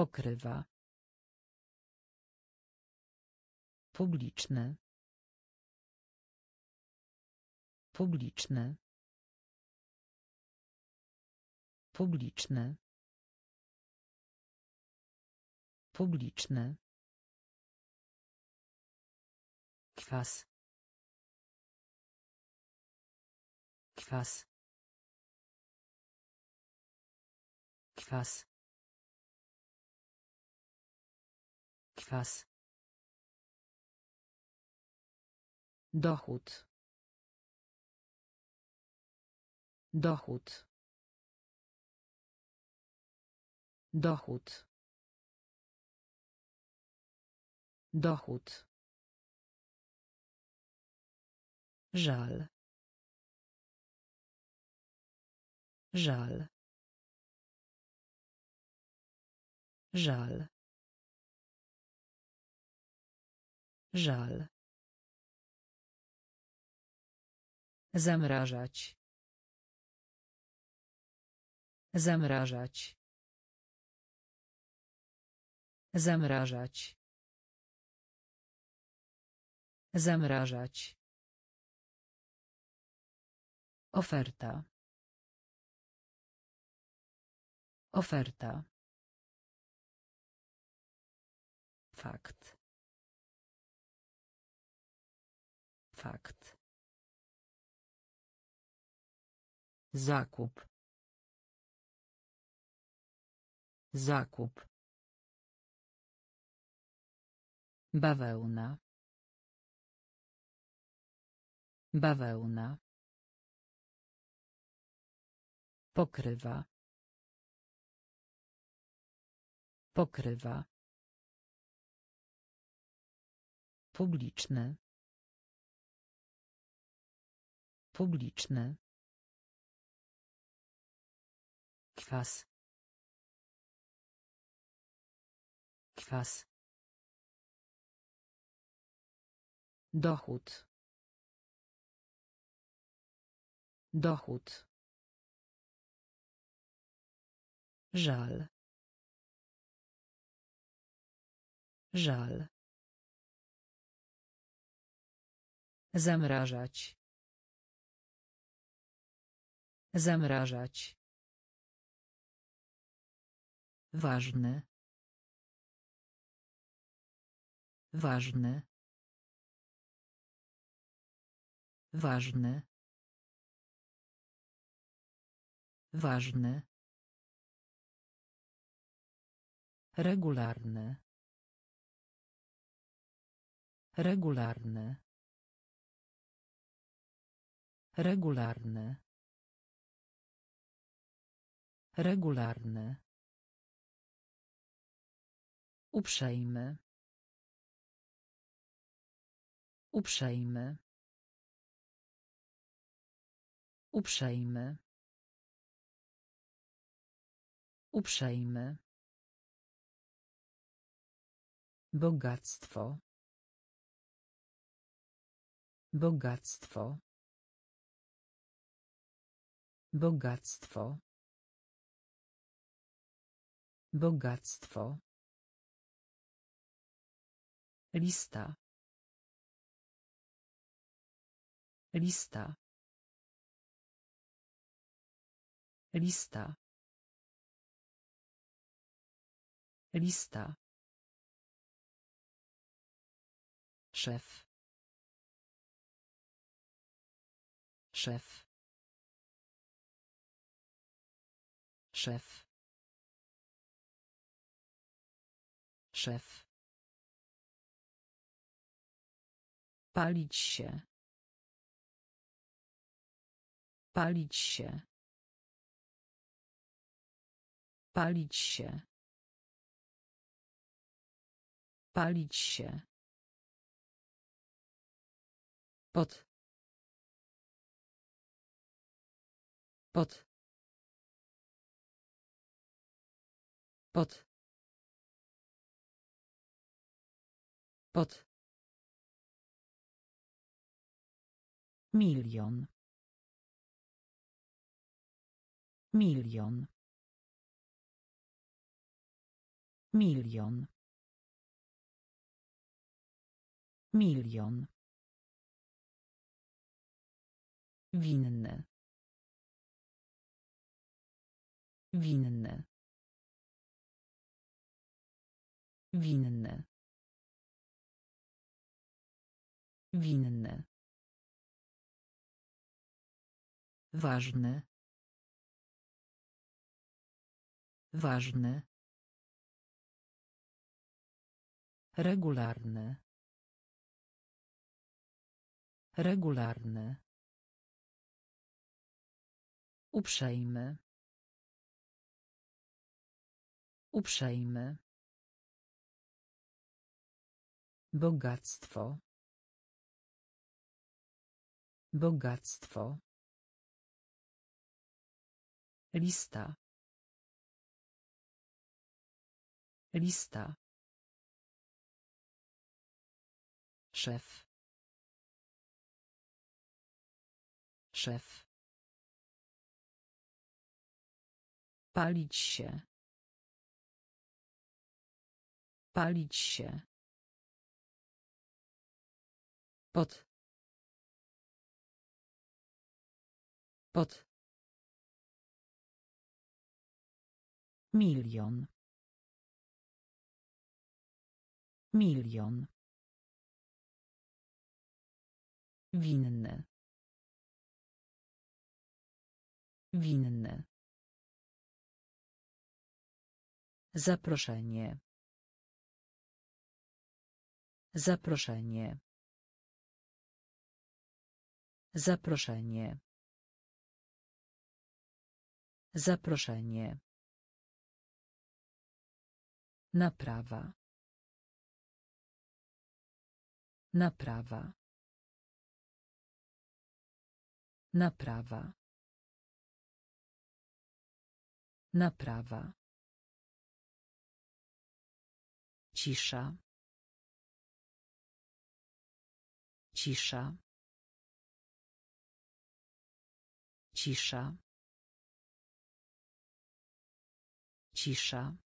Pokrywa. Publiczny. Publiczny. Publiczny. Publiczny. Kwas. Kwas. Kwas. Kwas. Dochód. Dochód. Dochód. Dochód. Żal. Żal. Żal. Żal. Zamrażać. Zamrażać. Zamrażać. Zamrażać. Oferta. Oferta. Fakt. Fakt. Zakup. Zakup. Bawełna. Bawełna. Pokrywa. Pokrywa. Publiczny. Publiczny. Kwas. Kwas. Dochód. Dochód. Żal. Żal. Zamrażać. Zamrażać. Ważny. Ważny. Ważny. Ważny. Regularny. Regularny. Regularny. Regularny. Uprzejmy. Uprzejmy. Uprzejmy. Uprzejmy. Bogactwo. Bogactwo. Bogactwo. Bogactwo. Lista. Lista. Lista. Lista. Szef. Szef. Szef. Szef. Palić się. Palić się. Palić się. Palić się. Pod. Pod. Pod. Pod. Milion. Milion. Milion. Milion. Winny. Winny. Winny. Winny. Ważny. Ważny. Regularny. Regularny. Uprzejmy. Uprzejmy. Bogactwo. Bogactwo. Lista. Lista. Szef. Szef. Palić się. Palić się. Pod. Pod. Milion. Milion. Winny. Winny. Zaproszenie. Zaproszenie. Zaproszenie. Zaproszenie. Naprawa. Naprawa. Naprawa. Naprawa. Cisza. Cisza. Cisza. Cisza.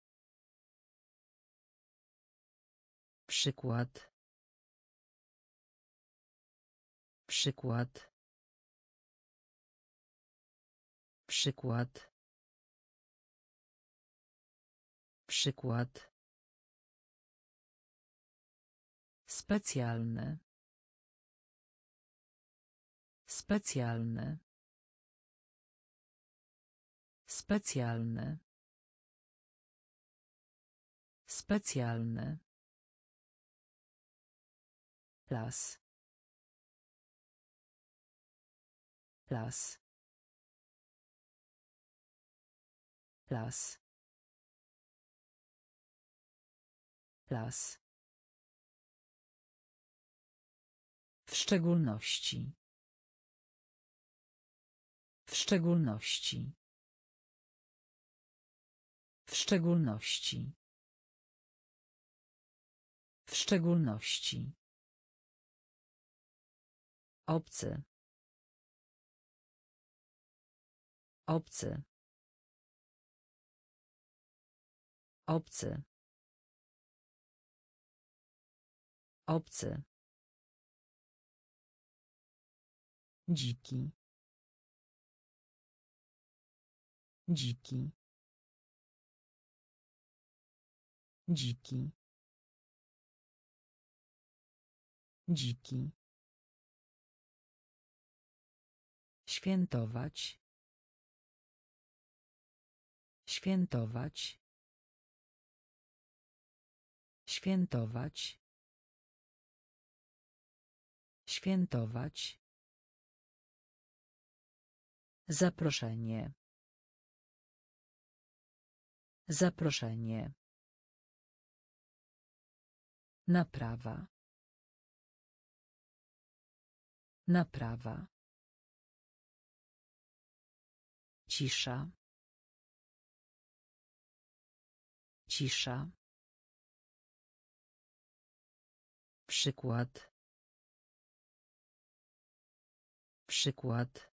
Przykład. Przykład. Przykład. Przykład. Specjalny. Specjalny. Specjalny. Specjalny. Las. Las. Las. Las. W szczególności. W szczególności. W szczególności. W szczególności. Obcy. Obcy. Obcy. Obcy. Dziki. Dziki. Dziki. Dziki. Świętować. Świętować. Świętować. Świętować. Zaproszenie. Zaproszenie. Naprawa. Naprawa. Cisza. Cisza. Przykład. Przykład.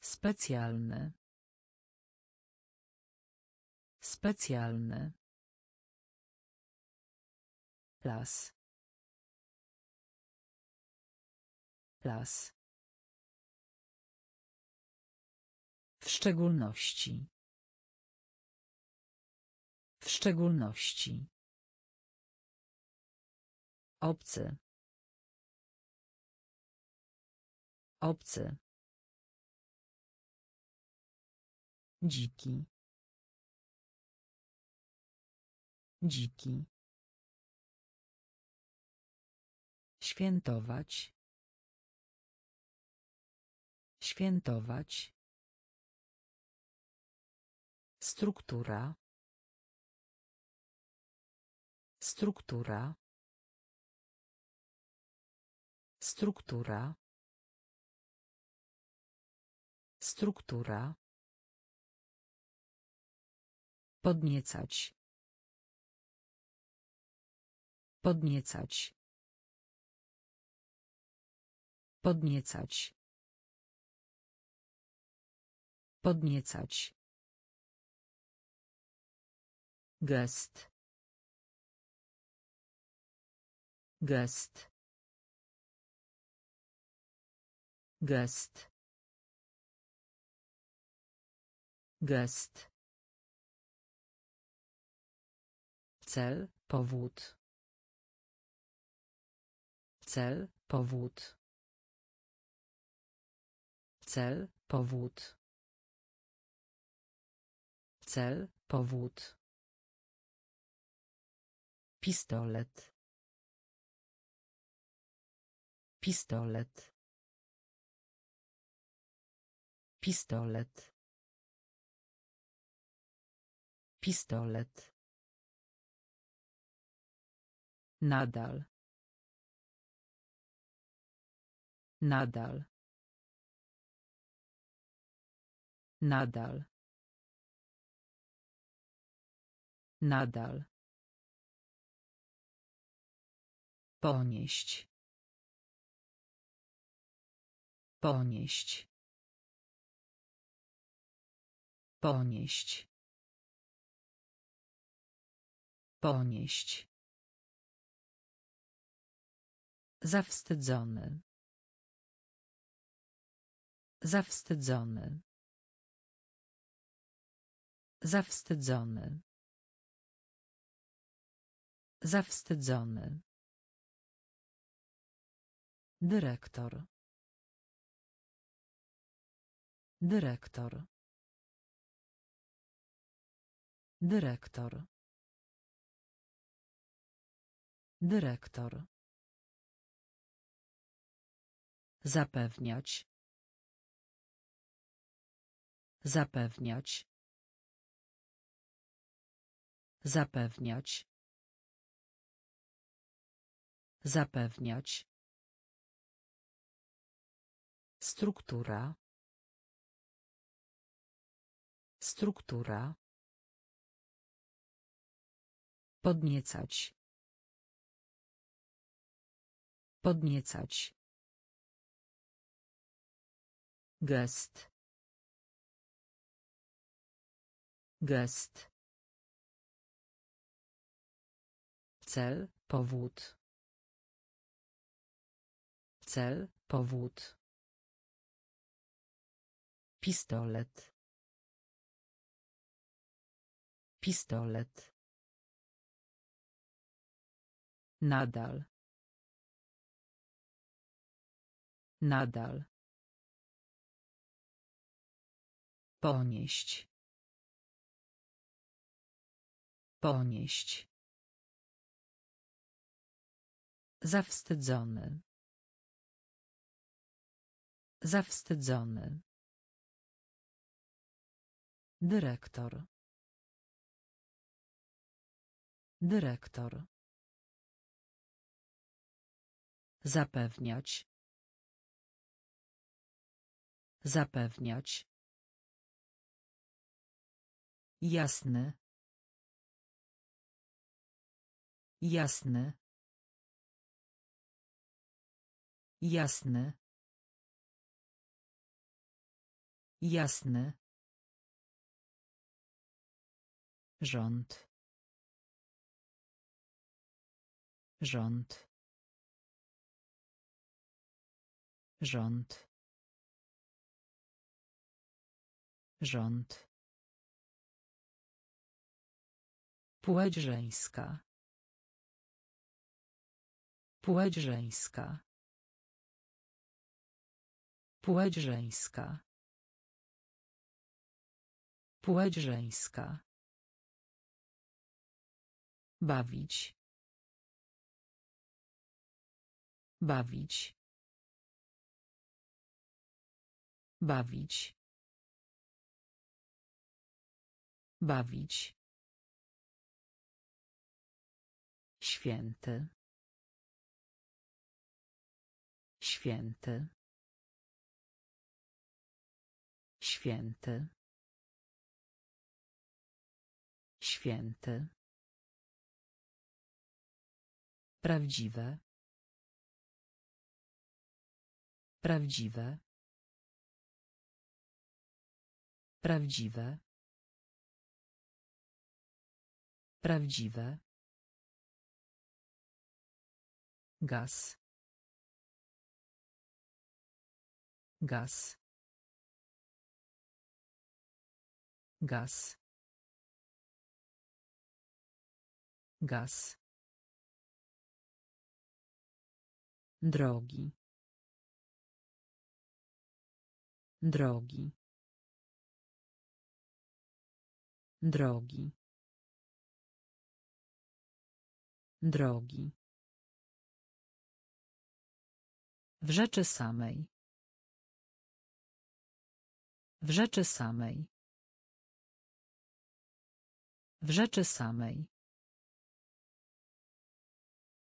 Specjalny. Specjalny. Las. Las. W szczególności. W szczególności. Obcy. Obcy. Dziki. Dziki. Świętować. Świętować. Struktura. Struktura. Struktura. Struktura. Podniecać. Podniecać. Podniecać. Podniecać. Gest. Gest. Gest. Gest. Cel, powód. Cel, powód. Cel, powód. Cel, powód. Pistolet. Pistolet. Pistolet. Pistolet. Nadal. Nadal. Nadal. Nadal. Ponieść. Ponieść. Ponieść. Ponieść. Zawstydzony. Zawstydzony. Zawstydzony. Zawstydzony. Dyrektor. Dyrektor. Dyrektor. Dyrektor. Zapewniać. Zapewniać. Zapewniać. Zapewniać. Struktura. Struktura. Podniecać. Podniecać. Gest. Gest. Cel, powód. Cel, powód. Pistolet. Pistolet. Nadal. Nadal. Ponieść. Ponieść. Zawstydzony. Zawstydzony. Dyrektor. Dyrektor. Zapewniać. Zapewniać. Jasny. Jasny. Jasny. Jasny. Rząd. Rząd. Rząd. Rząd. Płeć żeńska. Płeć żeńska. Płeć żeńska. Płeć żeńska. Bawić. Bawić. Bawić. Bawić. Święty. Święty. Święty. Święty. Prawdziwe. Prawdziwe. Prawdziwe. Prawdziwe. Gaz. Gaz. Gaz. Gaz. Drogi. Drogi. Drogi. Drogi. W rzeczy samej. W rzeczy samej. W rzeczy samej.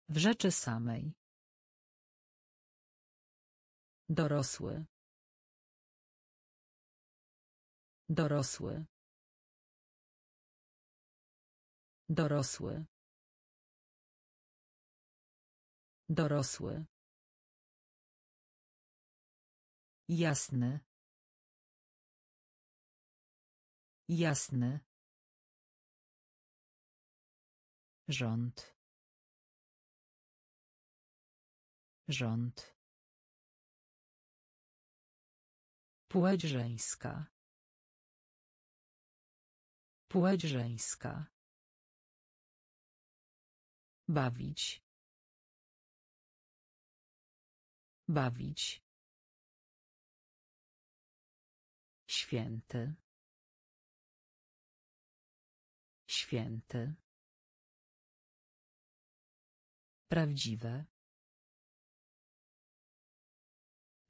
W rzeczy samej. Dorosły. Dorosły. Dorosły. Dorosły. Jasny. Jasny. Rząd. Rząd. Płeć żeńska. Płeć żeńska. Bawić. Bawić. Święty. Święty. Prawdziwe.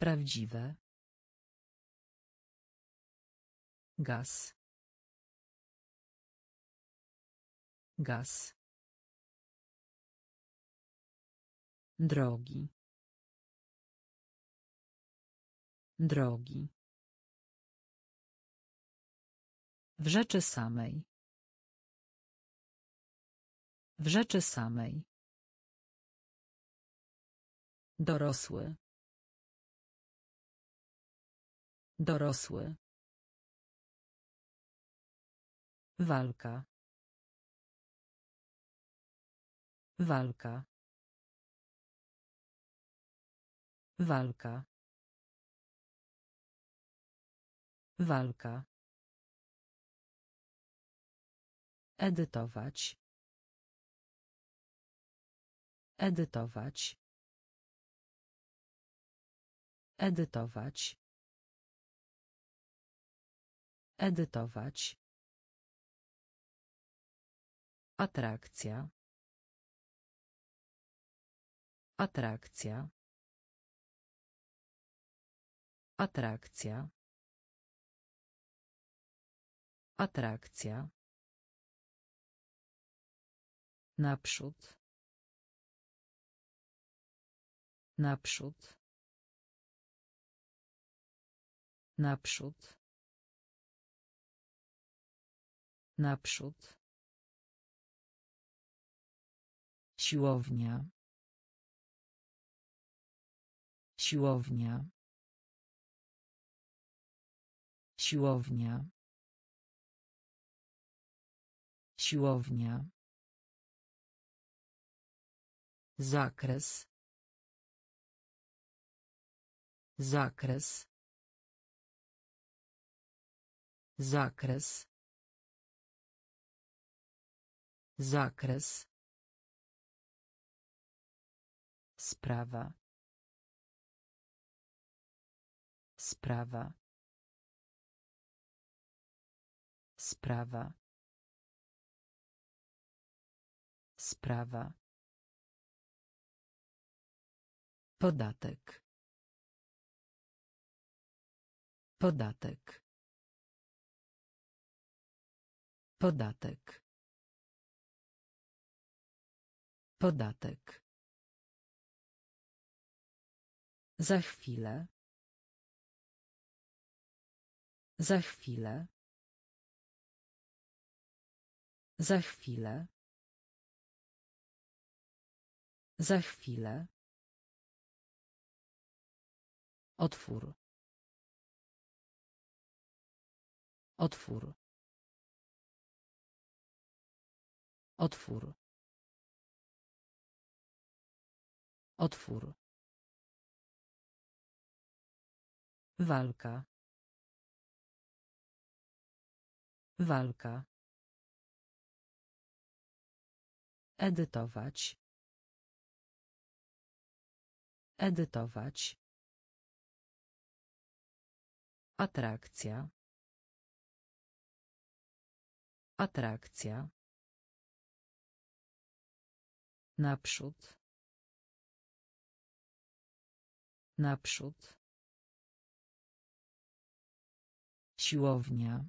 Prawdziwe. Gaz. Gaz. Drogi. Drogi. W rzeczy samej. W rzeczy samej. Dorosły. Dorosły. Walka. Walka. Walka. Walka. Edytować. Edytować. Edytować. Edytować. Atrakcja. Atrakcja. Atrakcja. Atrakcja. Naprzód. Naprzód. Naprzód. Naprzód. Siłownia. Siłownia. Siłownia. Siłownia. Zakres. Zakres. Zakres. Zakres. Sprawa. Sprawa. Sprawa. Sprawa. Podatek. Podatek. Podatek. Podatek. Za chwilę. Za chwilę. Za chwilę. Za chwilę. Otwór. Otwór. Otwór. Otwór. Walka. Walka. Edytować. Edytować. Atrakcja. Atrakcja. Naprzód. Naprzód. Siłownia.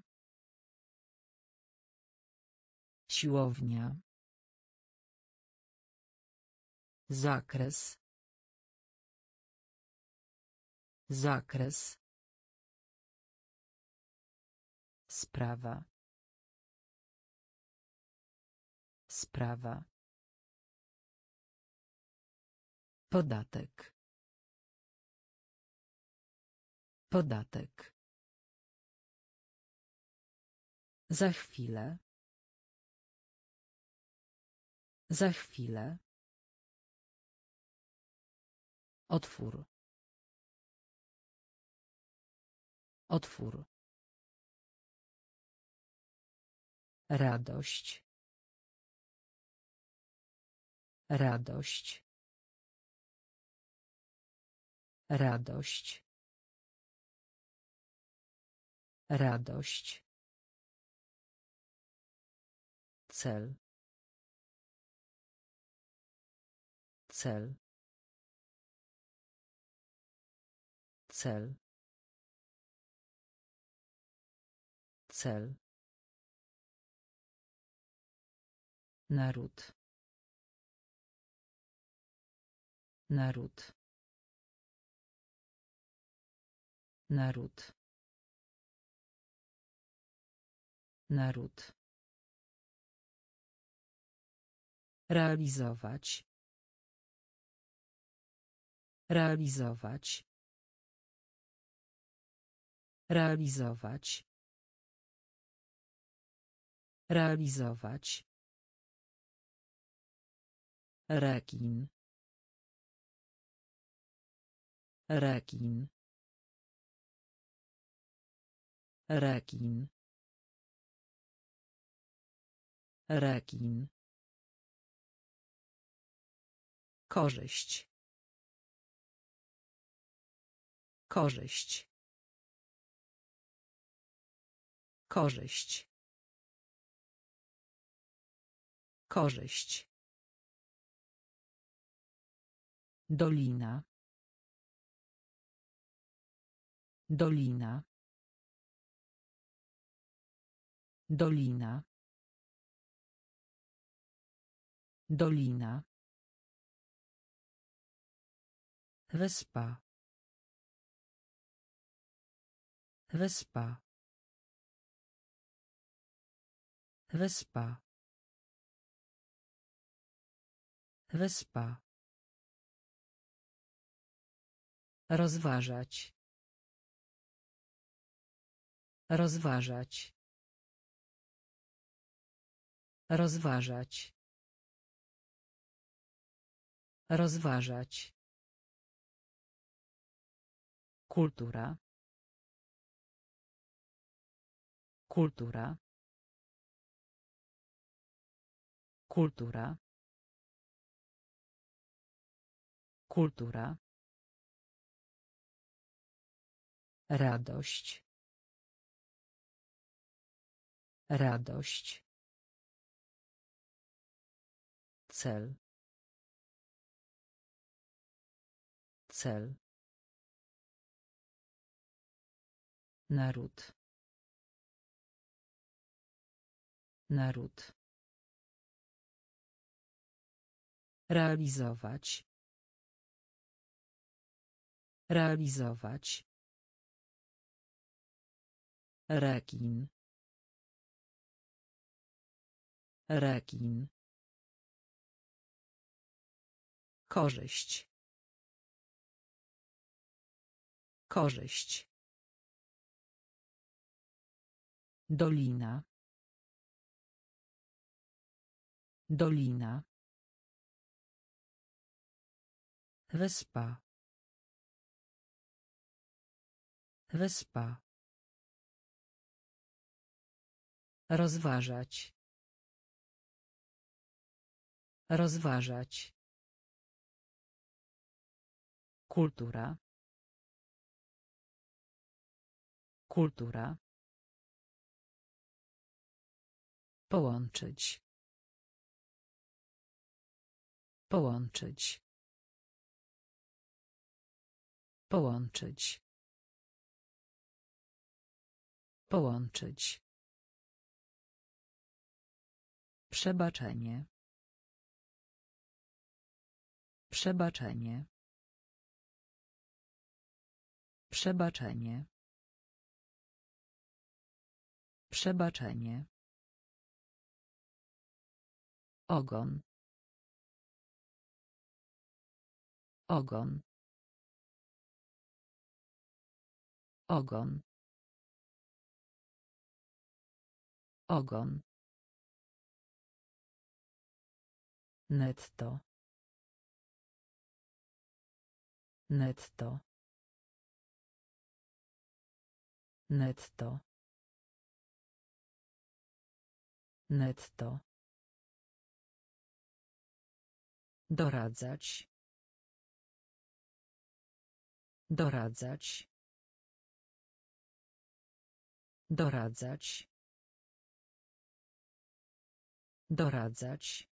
Siłownia. Zakres. Zakres. Sprawa. Sprawa. Podatek. Podatek. Za chwilę. Za chwilę. Otwór. Otwór. Radość. Radość. Radość. Radość. Cel. Cel. Cel. Cel. Naród. Naród. Naród. Naród. Realizować. Realizować. Realizować. Realizować. Rekin. Rekin. Rekin. Rekin. Korzyść. Korzyść. Korzyść. Korzyść. Dolina. Dolina. Dolina. Dolina. Wyspa. Wyspa. Wyspa. Wyspa. Rozważać. Rozważać. Rozważać. Rozważać. Kultura. Kultura. Kultura. Kultura. Radość. Radość. Cel. Cel. Naród. Naród. Realizować. Realizować. Rekin. Rekin. Korzyść. Korzyść. Dolina. Dolina. Wyspa. Wyspa. Rozważać. Rozważać. Kultura. Kultura. Połączyć. Połączyć. Połączyć. Połączyć. Przebaczenie. Przebaczenie. Przebaczenie. Przebaczenie. Ogon. Ogon. Ogon. Ogon. Netto. Netto. Netto. Netto. Doradzać. Doradzać. Doradzać. Doradzać.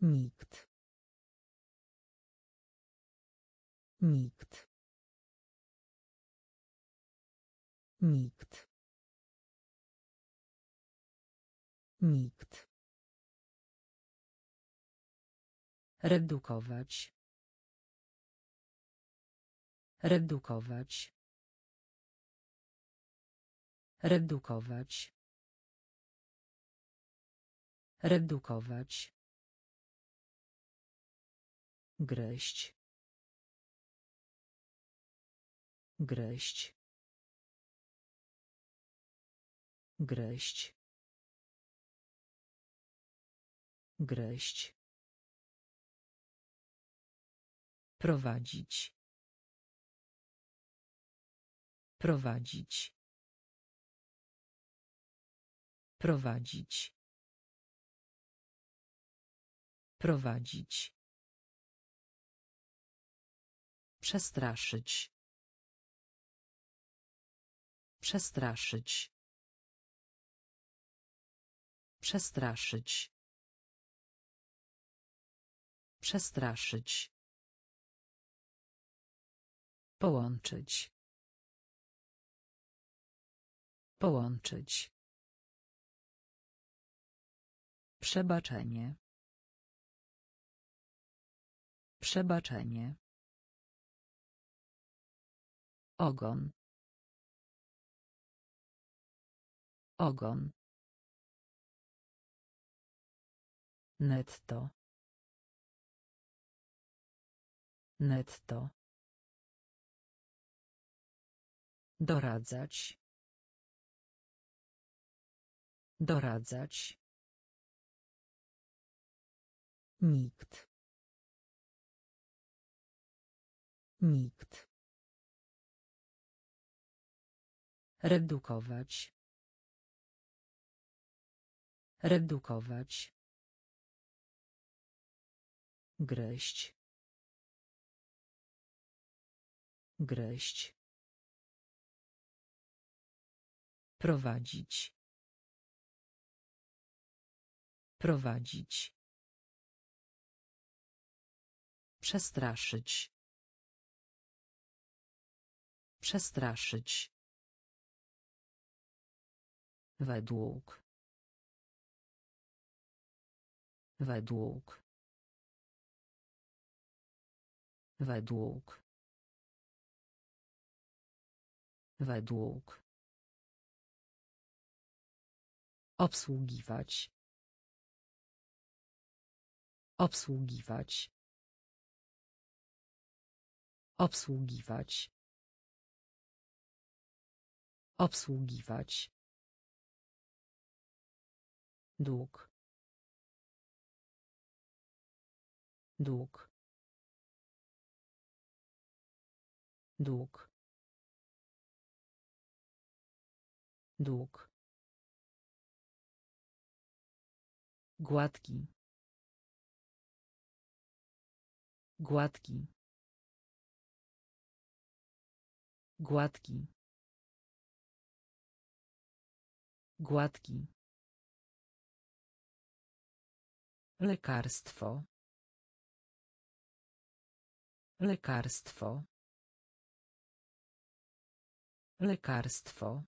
Nikt. Nikt. Nikt. Nikt. Redukować. Redukować. Redukować. Redukować. Gryźć. Gryźć. Gryźć. Gryźć. Prowadzić. Prowadzić. Prowadzić. Prowadzić. Przestraszyć. Przestraszyć. Przestraszyć. Przestraszyć. Połączyć. Połączyć. Przebaczenie. Przebaczenie. Ogon. Ogon. Netto. Netto. Doradzać. Doradzać. Nikt. Nikt. Redukować. Redukować. Gryźć. Gryźć. Prowadzić. Prowadzić. Przestraszyć. Przestraszyć. Według. Według. Według. Według. Obsługiwać. Obsługiwać. Obsługiwać. Obsługiwać. Dług. Dług. Dług. Dług. Gładki. Gładki. Gładki. Gładki. Lekarstwo. Lekarstwo. Lekarstwo.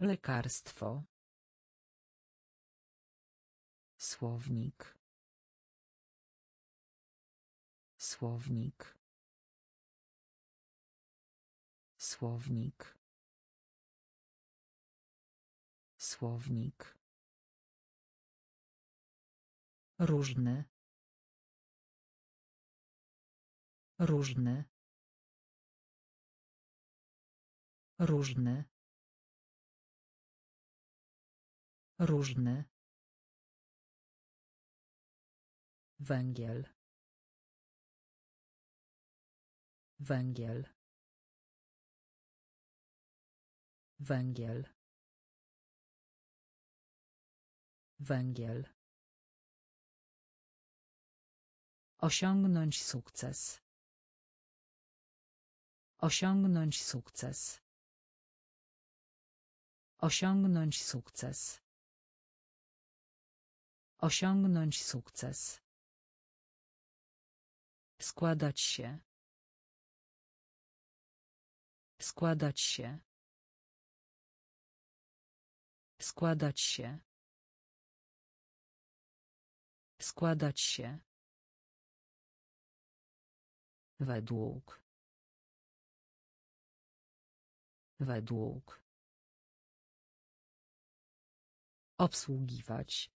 Lekarstwo. Słownik. Słownik. Słownik. Słownik. Różny. Różny. Różny. Różny. Węgiel. Węgiel. Węgiel. Węgiel. Osiągnąć sukces. Osiągnąć sukces. Osiągnąć sukces. Osiągnąć sukces. Składać się. Składać się. Składać się. Składać się. Według. Według. Obsługiwać.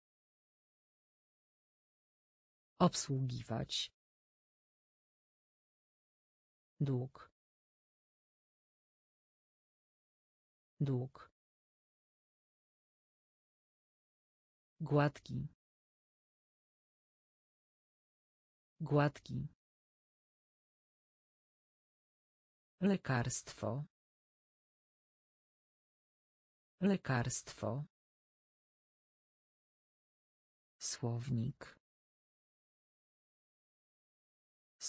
Obsługiwać. Dług. Dług. Gładki. Gładki. Lekarstwo. Lekarstwo. Słownik.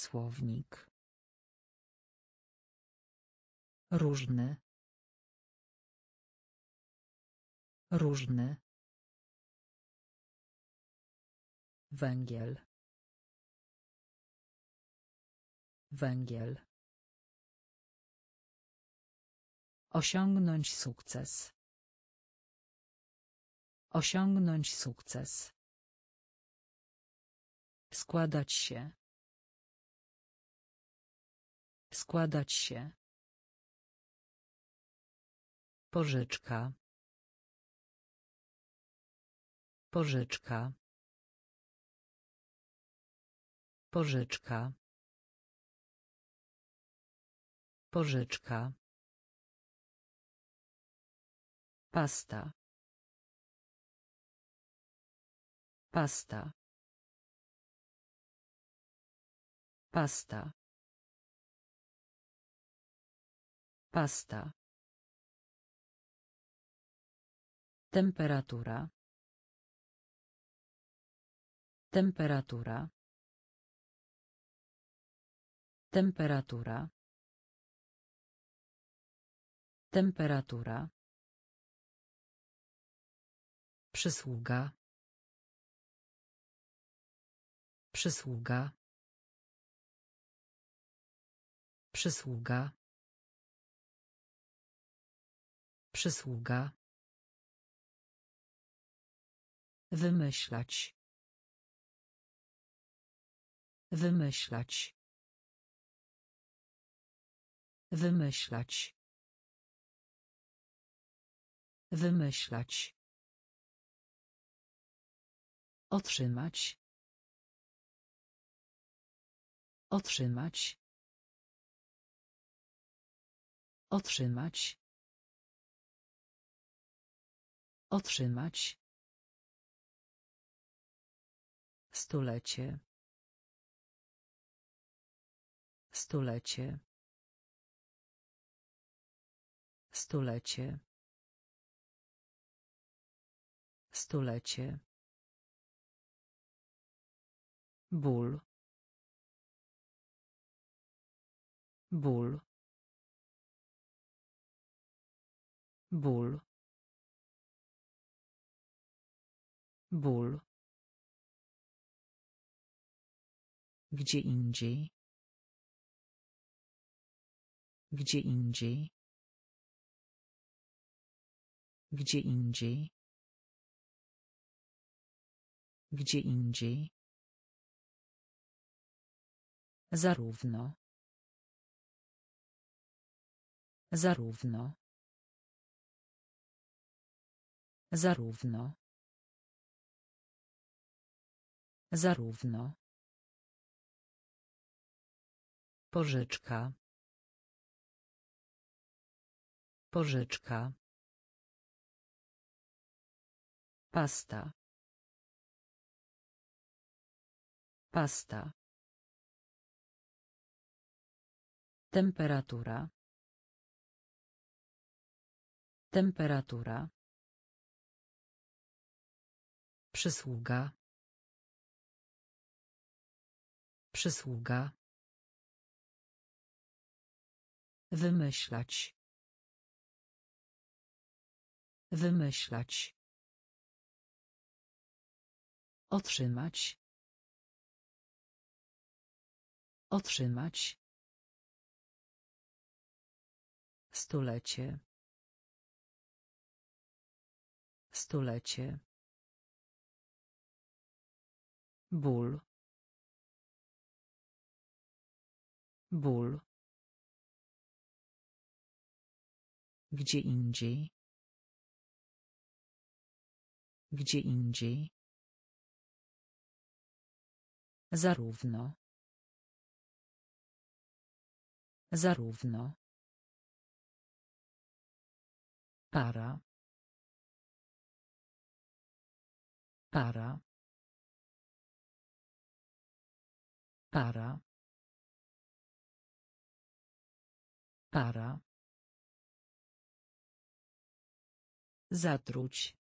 Słownik. Różny. Różny. Węgiel. Węgiel. Osiągnąć sukces. Osiągnąć sukces. Składać się. Składać się. Pożyczka. Pożyczka. Pożyczka. Pożyczka. Pasta. Pasta. Pasta. Pasta. Temperatura. Temperatura. Temperatura. Temperatura. Przysługa. Przysługa. Przysługa. Przysługa. Wymyślać. Wymyślać. Wymyślać. Wymyślać. Otrzymać. Otrzymać. Otrzymać. Otrzymać. Stulecie. Stulecie. Stulecie. Stulecie. ból ból ból ból gdzie indziej gdzie indziej gdzie indziej gdzie indziej Zarówno. Zarówno. Zarówno. Zarówno. Pożyczka. Pożyczka. Pasta. Pasta. Temperatura. Temperatura. Przysługa. Przysługa. Wymyślać. Wymyślać. Otrzymać. Otrzymać. Stulecie. Stulecie. Ból. Ból. Gdzie indziej. Gdzie indziej. Zarówno. Zarówno. Para. Para. Para. Para. Zatruć.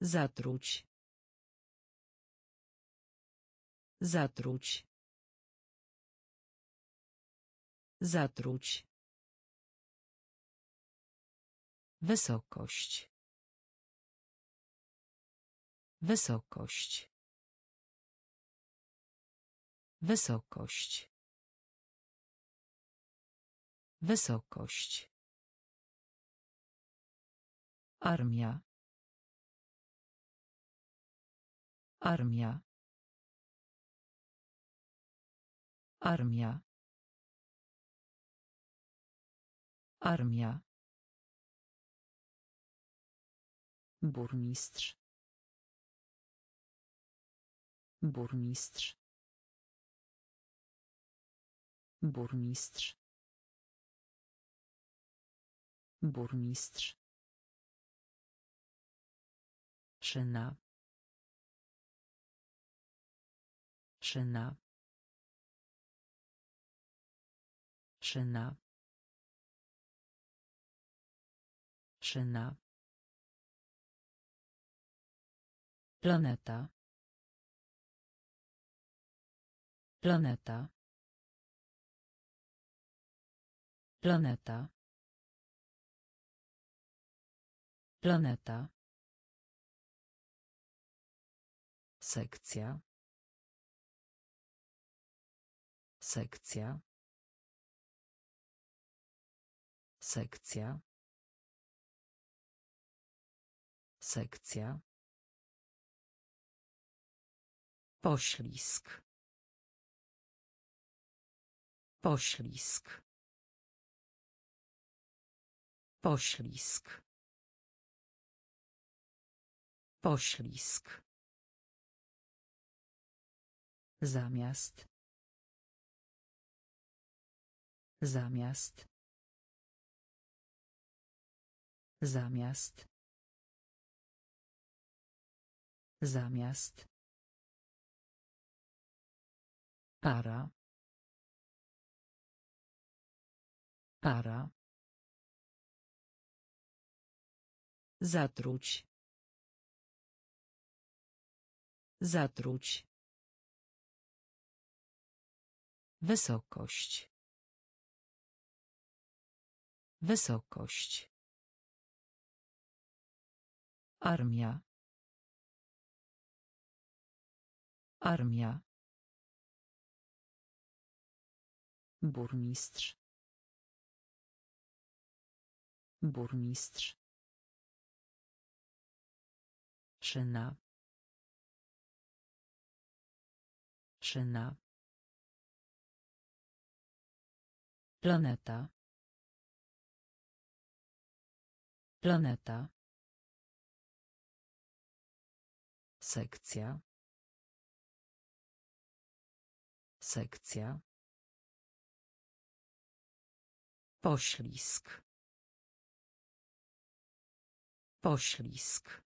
Zatruć. Zatruć. Zatruć. Wysokość. Wysokość. Wysokość. Wysokość. Armia. Armia. Armia. Armia. Burmistrz. Burmistrz. Burmistrz. Burmistrz. Szyna. Szyna. Szyna. Szyna. Planeta. Planeta. Planeta. Planeta. Sekcja. Sekcja. Sekcja. Sekcja. Poślizg. Poślizg. Poślizg. Poślizg. Zamiast. Zamiast. Zamiast. Zamiast. Para. Para. Zatruć. Zatruć. Wysokość. Wysokość. Armia. Armia. Burmistrz. Burmistrz. Szyna. Szyna. Planeta. Planeta. Sekcja. Sekcja. Poślizg. Poślizg.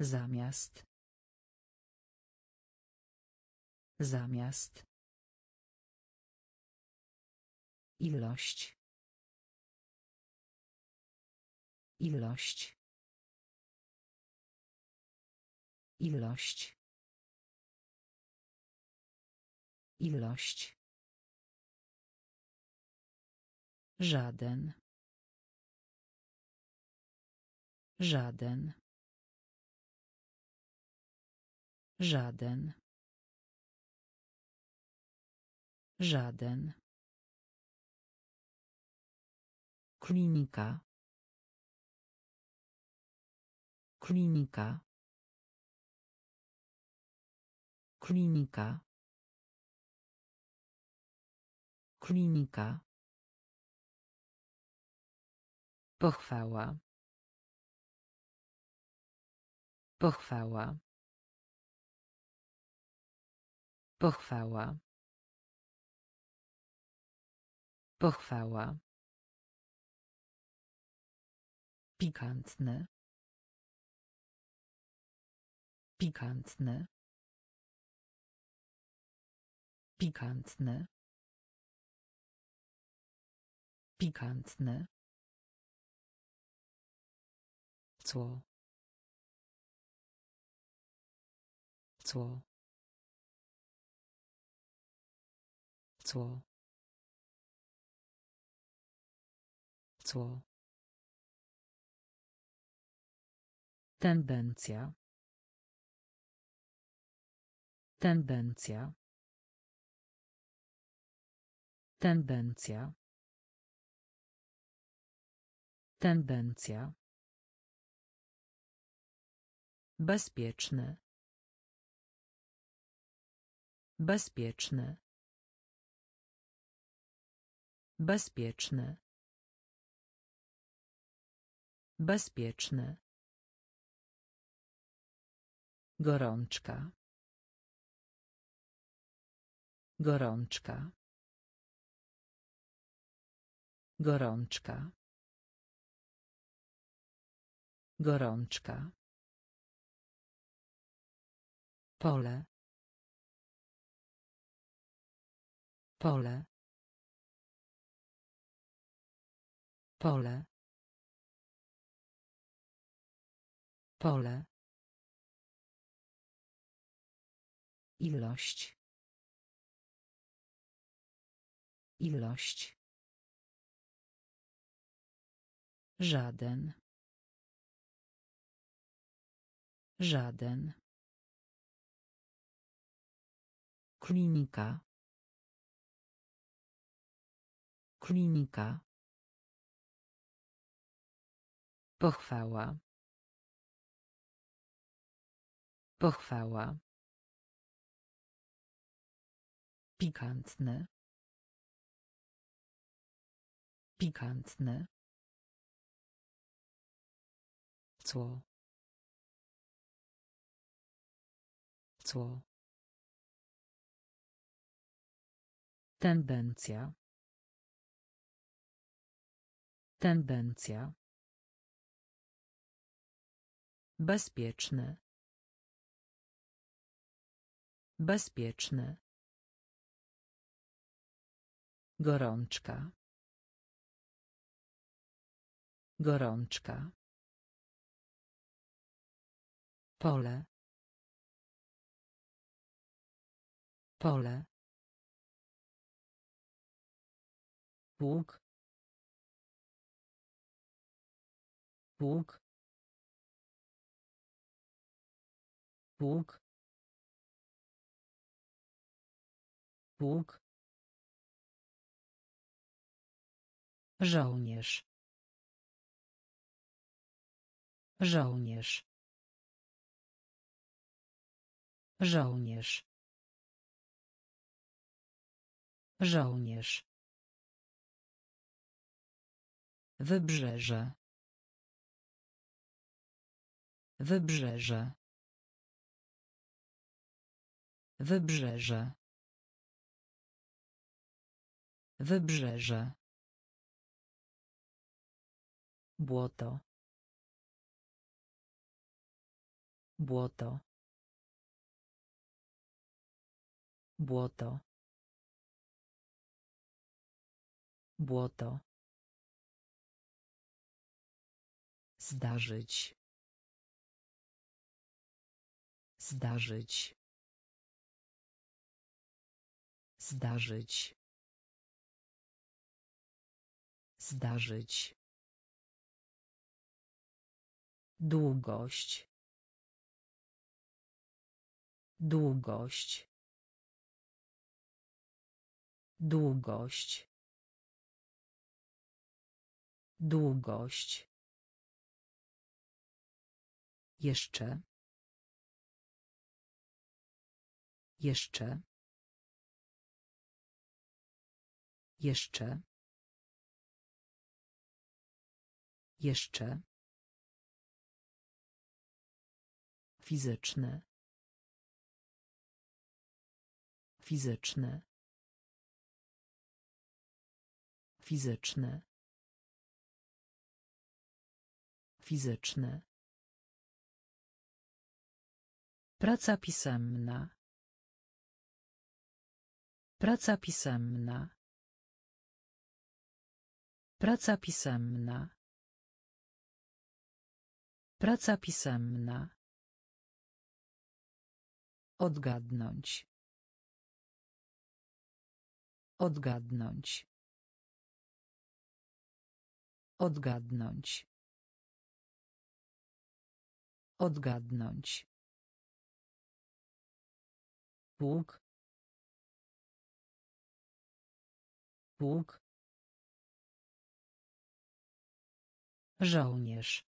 Zamiast. Zamiast. Ilość. Ilość. Ilość. Ilość. Żaden. Żaden. Żaden. Żaden. Klinika. Klinika. Klinika. Klinika. Pochwała. Pochwała. Pochwała. Pochwała. Pikantny. Pikantny. Pikantny. Pikantny. Cło. Cło. Cło. Tendencja. Tendencja. Tendencja. Tendencja. Bezpieczny. Bezpieczny. Bezpieczny. Bezpieczny. Gorączka. Gorączka. Gorączka. Gorączka. Pole. Pole. Pole. Pole. Ilość. Ilość. Żaden. Żaden. Klinika. Klinika. Pochwała. Pochwała. Pikantny. Pikantny. Cło. Cło. Tendencja. Tendencja. Bezpieczny. Bezpieczny. Gorączka. Gorączka. Pole. Pole. Łuk. Łuk. Łuk. Łuk. Żołnierz. Żołnierz. Żołnierz. Żołnierz. Wybrzeże. Wybrzeże. Wybrzeże. Wybrzeże. Błoto. Błoto. Błoto. Błoto. Zdarzyć. Zdarzyć. Zdarzyć. Zdarzyć. Długość. Długość. Długość. Długość. Jeszcze. Jeszcze. Jeszcze. Jeszcze. Fizyczny. Fizyczny. Fizyczny. Fizyczny. Praca pisemna. Praca pisemna. Praca pisemna. Praca pisemna. Odgadnąć. Odgadnąć. Odgadnąć. Odgadnąć. Pług. Pług. Żołnierz.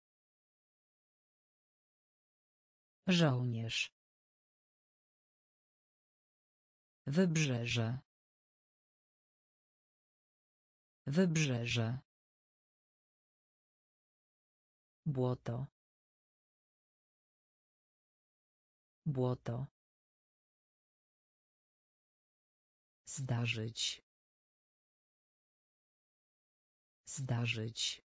Żołnierz. Wybrzeże. Wybrzeże. Błoto. Błoto. Zdarzyć. Zdarzyć.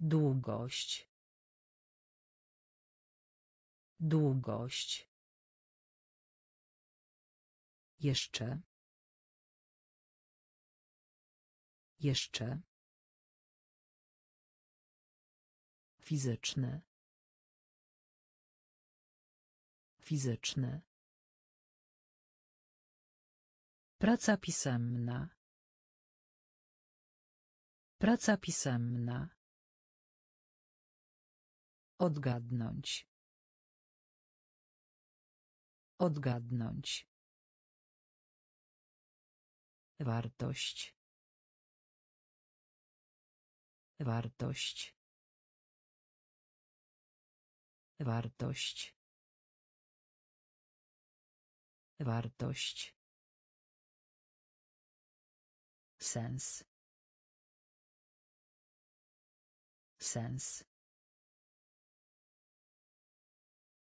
Długość. Długość. Jeszcze. Jeszcze. Fizyczny. Fizyczny. Praca pisemna. Praca pisemna. Odgadnąć. Odgadnąć. Wartość. Wartość. Wartość. Wartość. Sens. Sens.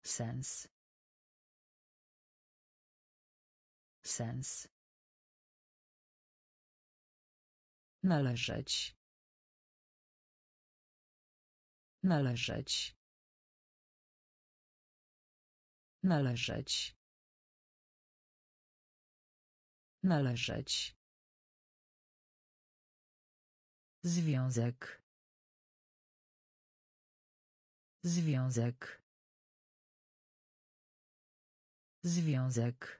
Sens. Sens. Należeć. Należeć. Należeć. Należeć. Związek. Związek. Związek.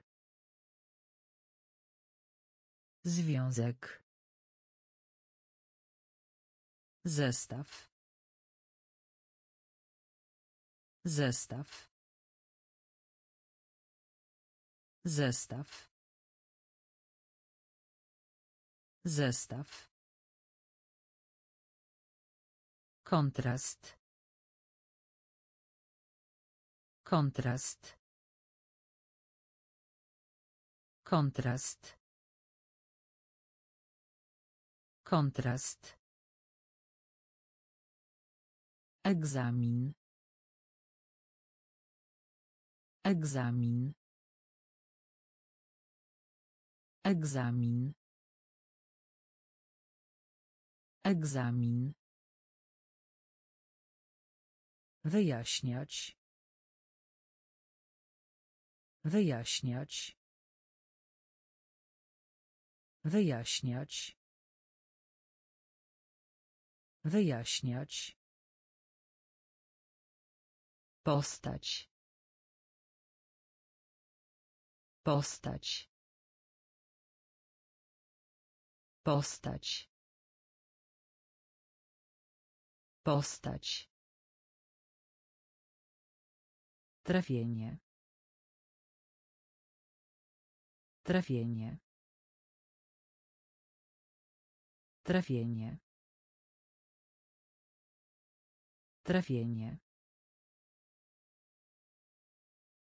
Związek. Zestaw. Zestaw. Zestaw. Zestaw. Kontrast. Kontrast. Kontrast. Kontrast. Egzamin. Egzamin. Egzamin. Egzamin. Wyjaśniać. Wyjaśniać. Wyjaśniać. Wyjaśniać. Postać. Postać. Postać. Postać. Trafienie. Trafienie. Trafienie. Trafienie.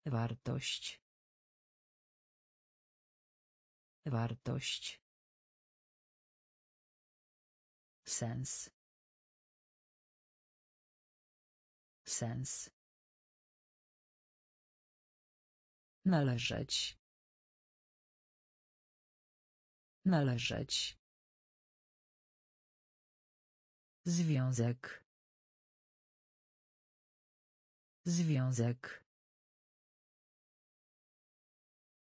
Wartość. Wartość. Sens. Sens. Należeć. Należeć. Związek. Związek.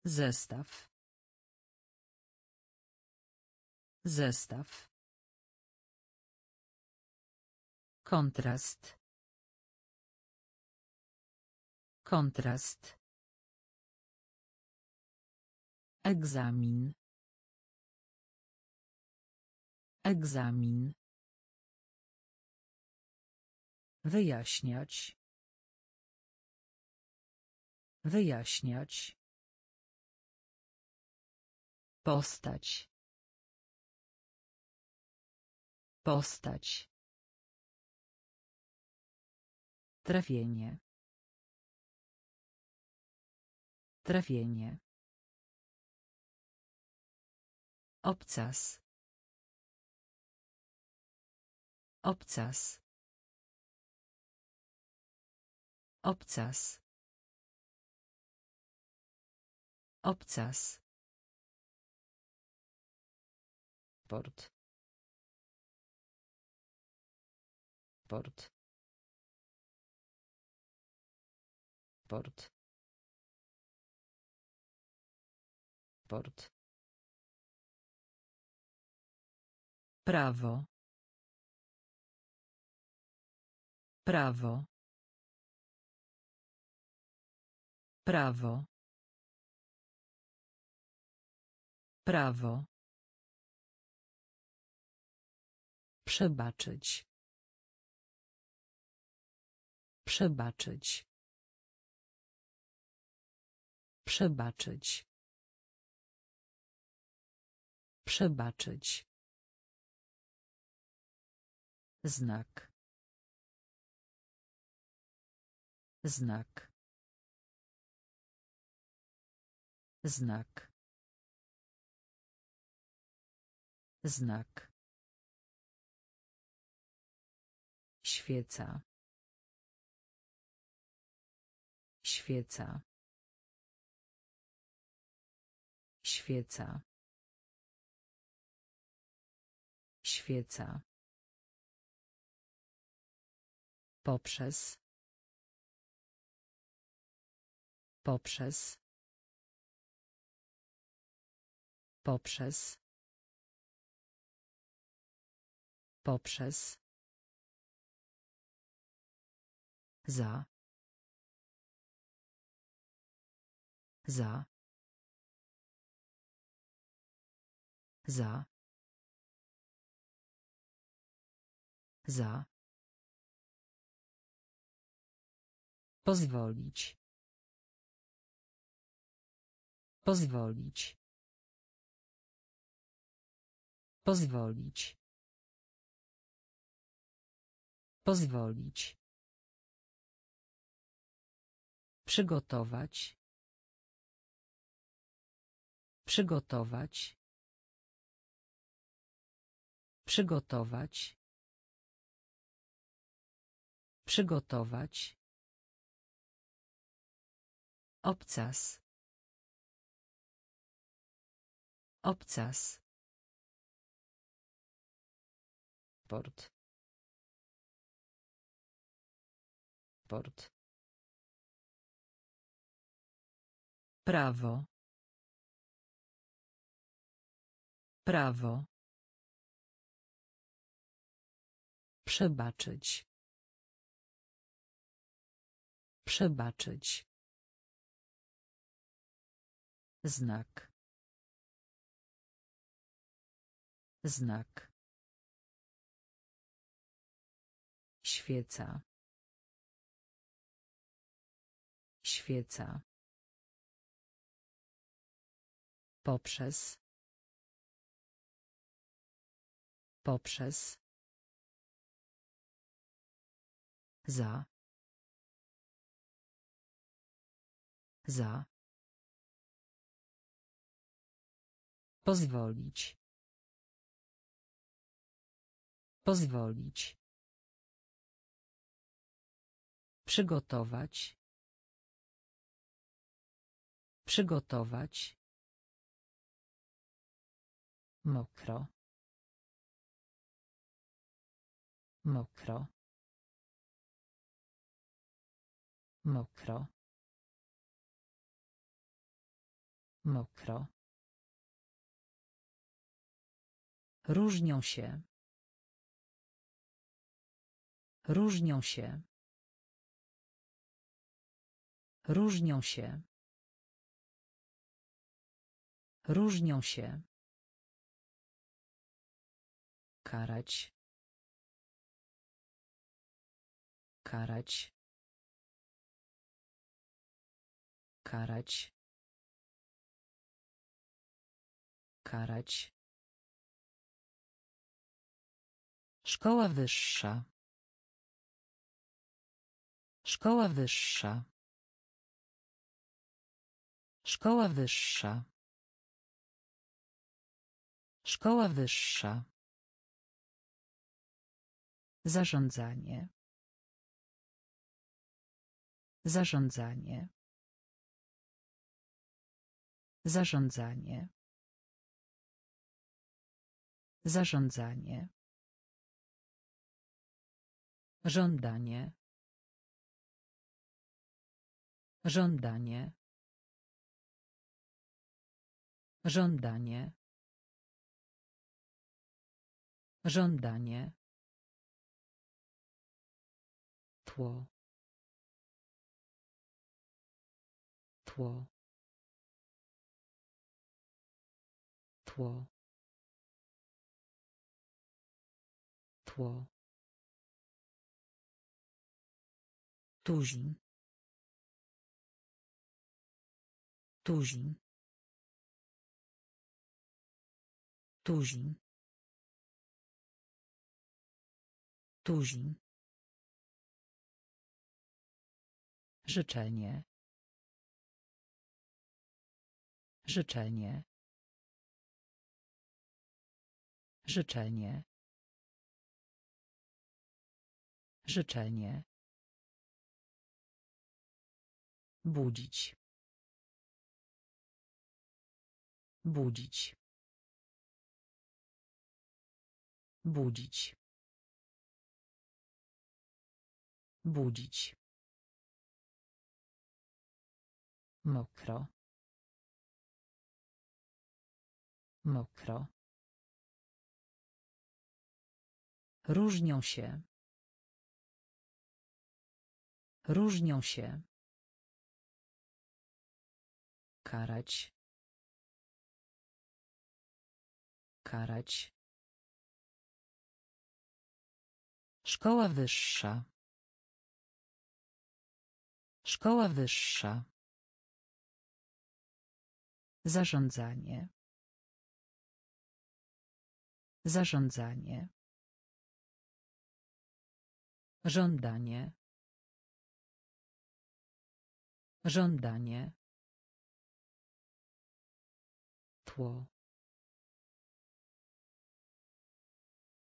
Zestaw. Zestaw. Kontrast. Kontrast. Egzamin. Egzamin. Wyjaśniać. Wyjaśniać. Postać. Postać. Trafienie. Trafienie. Obcas. Obcas. Obcas. Obcas. Port. Port. Port. Port. Prawo. Prawo. Prawo. Prawo. Przebaczyć. Przebaczyć. Przebaczyć. Przebaczyć. Znak. Znak. Znak. Znak. Świeca. Świeca. Świeca. Świeca. Poprzez. Poprzez. Poprzez. Poprzez. Za. Za. Za. Za. Pozwolić. Pozwolić. Pozwolić. Pozwolić. Przygotować. Przygotować. Przygotować. Przygotować. Obcas. Obcas. Port. Prawo. Prawo. Przebaczyć. Przebaczyć. Znak. Znak. Świeca. Świeca. Poprzez. Poprzez. Za. Za. Pozwolić. Pozwolić. Przygotować. Przygotować. Mokro. Mokro. Mokro. Mokro. Różnią się. Różnią się. Różnią się. Różnią się. Karać. Karać. Karać. Karać. Szkoła wyższa. Szkoła wyższa. Szkoła wyższa. Szkoła wyższa. Zarządzanie. Zarządzanie. Zarządzanie. Zarządzanie. Żądanie. Żądanie. Żądanie. Żądanie. Tło. Tło. Tło. Tło. Tuzin. Tuzin. Tuzin. Tuzin. Życzenie. Życzenie. Życzenie. Życzenie. Budzić. Budzić. Budzić. Budzić. Mokro. Mokro. Różnią się. Różnią się. Karać. Karać. Szkoła wyższa. Szkoła wyższa. Zarządzanie. Zarządzanie. Żądanie. Żądanie. Tło.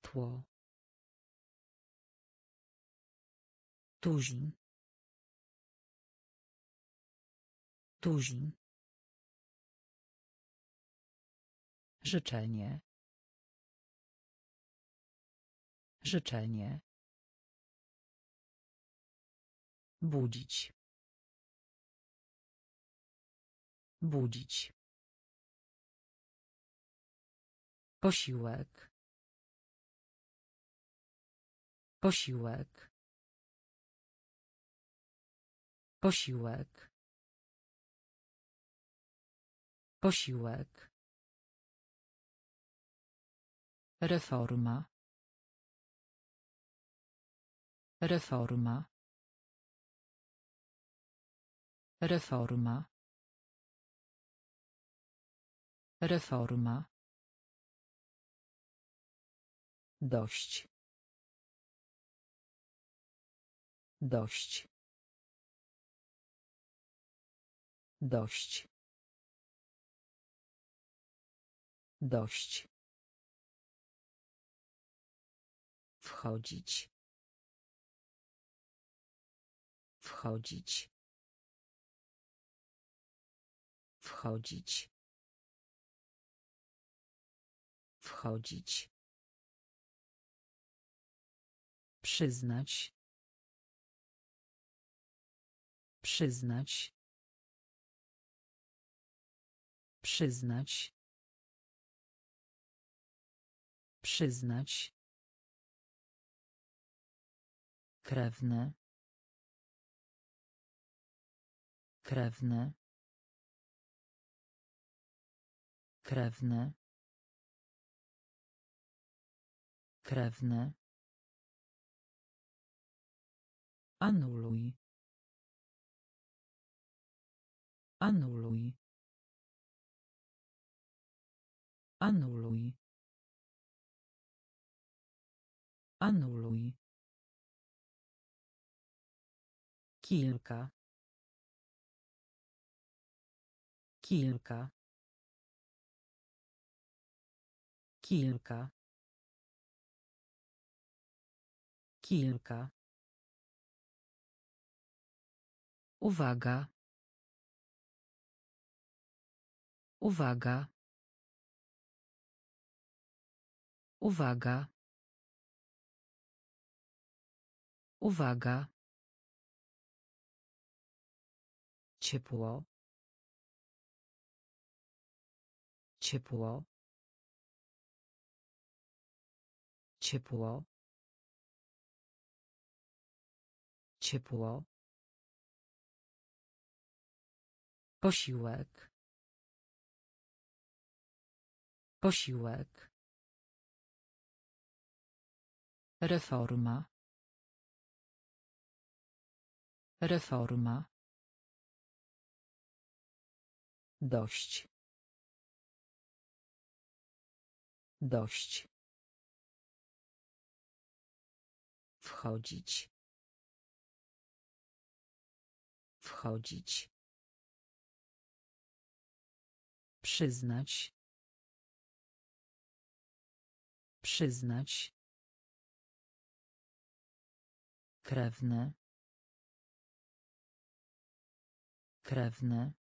Tło. Tuzin. Tuzin. Życzenie. Życzenie. Budzić. Budzić. Posiłek. Posiłek. Posiłek. Posiłek. Reforma. Reforma. Reforma. Reforma. Dość. Dość. Dość. Dość. Wchodzić. Wchodzić. Wchodzić. Wchodzić. Przyznać. Przyznać. Przyznać. Przyznać. Krewne. Krewne. Krewne. Krewne. Anuluj. Anuluj. Anuluj. Anuluj. Kilka. Kilka. Kilka. Kilka. Uwaga. Uwaga. Uwaga. Uwaga. Ciepło. Ciepło. Ciepło. Ciepło. Posiłek. Posiłek. Reforma. Reforma. Dość. Dość. Wchodzić. Wchodzić. Przyznać. Przyznać. Krewne. Krewne.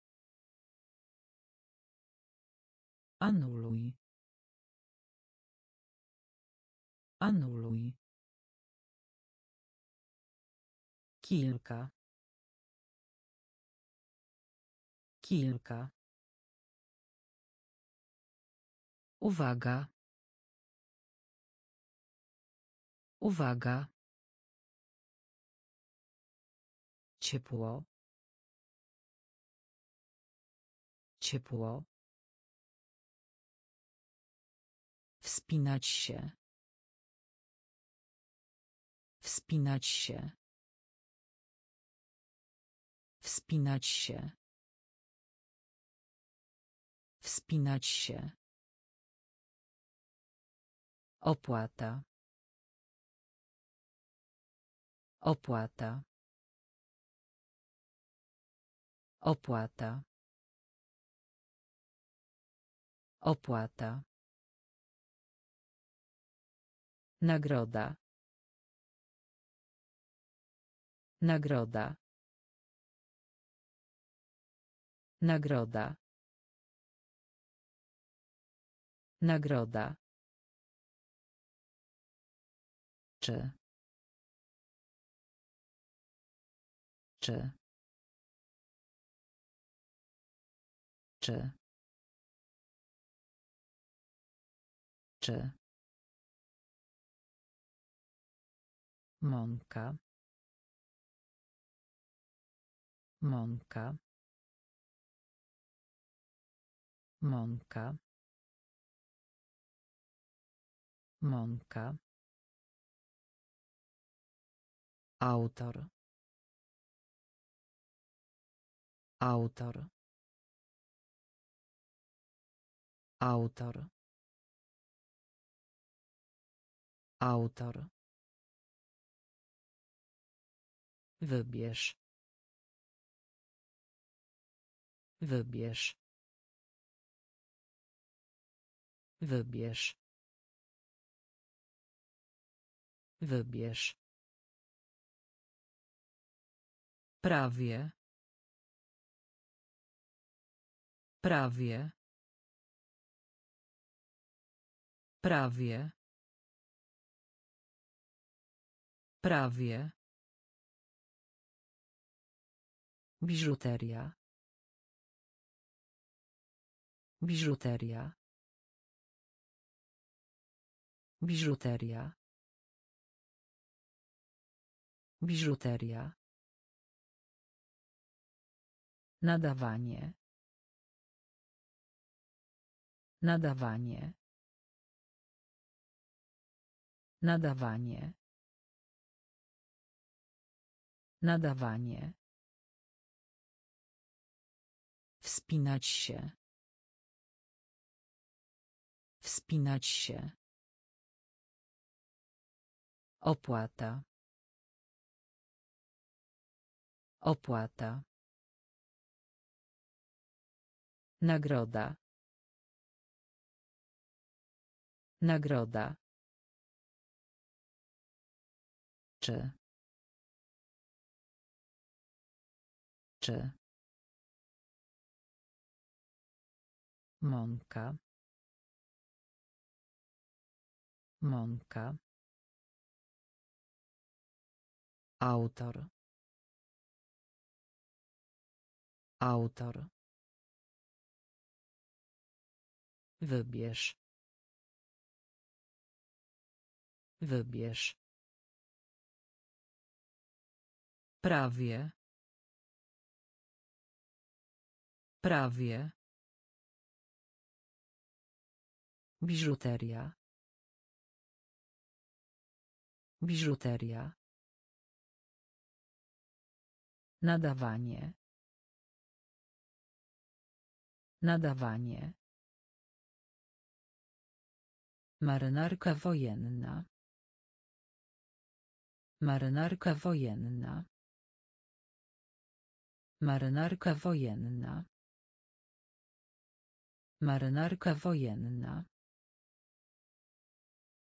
Anuluj. Anuluj. Kilka. Kilka. Uwaga. Uwaga. Ciepło. Ciepło. Wspinać się. Wspinać się. Wspinać się. Wspinać się. Opłata. Opłata. Opłata. Opłata. Nagroda. Nagroda. Nagroda. Nagroda. Czy. Czy. Czy. Czy. Mąka. Mąka. Mąka. Mąka. Autor. Autor. Autor. Autor. Wybierz. Wybierz. Wybierz. Wybierz. Prawie. Prawie. Prawie. Prawie. Biżuteria. Biżuteria. Biżuteria. Biżuteria. Nadawanie. Nadawanie. Nadawanie. Nadawanie. Wspinać się. Wspinać się. Opłata. Opłata. Nagroda. Nagroda. Czy. Czy. Mąka. Mąka. Autor. Autor. Wybierz. Wybierz. Prawie. Prawie. Biżuteria. Biżuteria. Nadawanie. Nadawanie. Marynarka wojenna. Marynarka wojenna. Marynarka wojenna. Marynarka wojenna.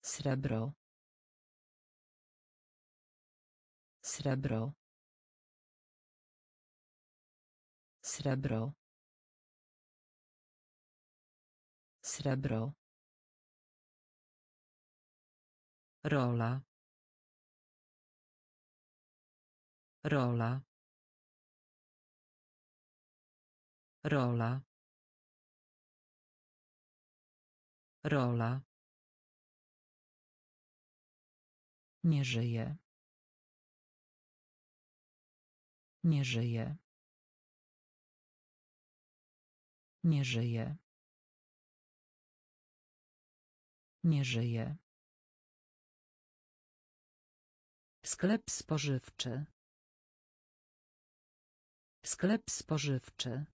Srebro. Srebro. Srebro. Srebro. Rola. Rola. Rola. Rola. Nie żyje. Nie żyje. Nie żyje. Nie żyje. Sklep spożywczy. Sklep spożywczy.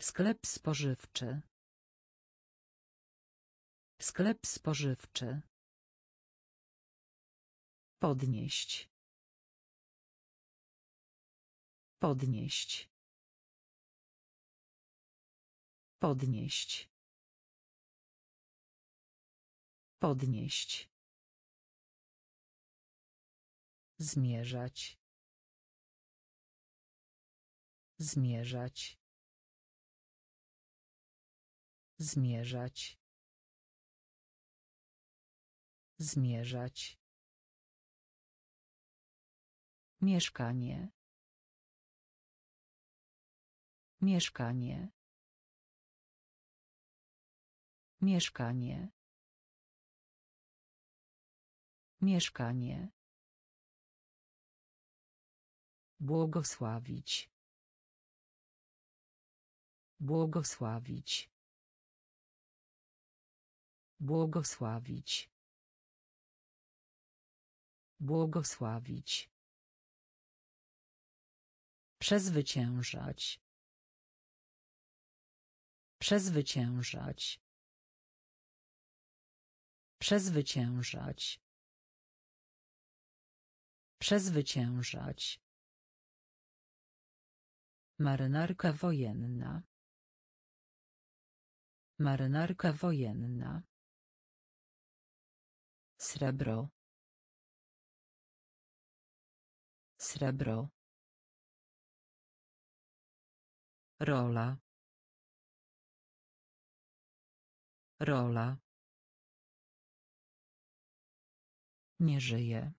Sklep spożywczy. Sklep spożywczy. Podnieść. Podnieść. Podnieść. Podnieść. Zmierzać. Zmierzać. Zmierzać. Zmierzać. Mieszkanie. Mieszkanie. Mieszkanie. Mieszkanie. Błogosławić. Błogosławić. Błogosławić. Błogosławić. Przezwyciężać. Przezwyciężać. Przezwyciężać. Przezwyciężać. Marynarka wojenna. Marynarka wojenna. Srebro. Srebro. Rola. Rola. Nie żyje.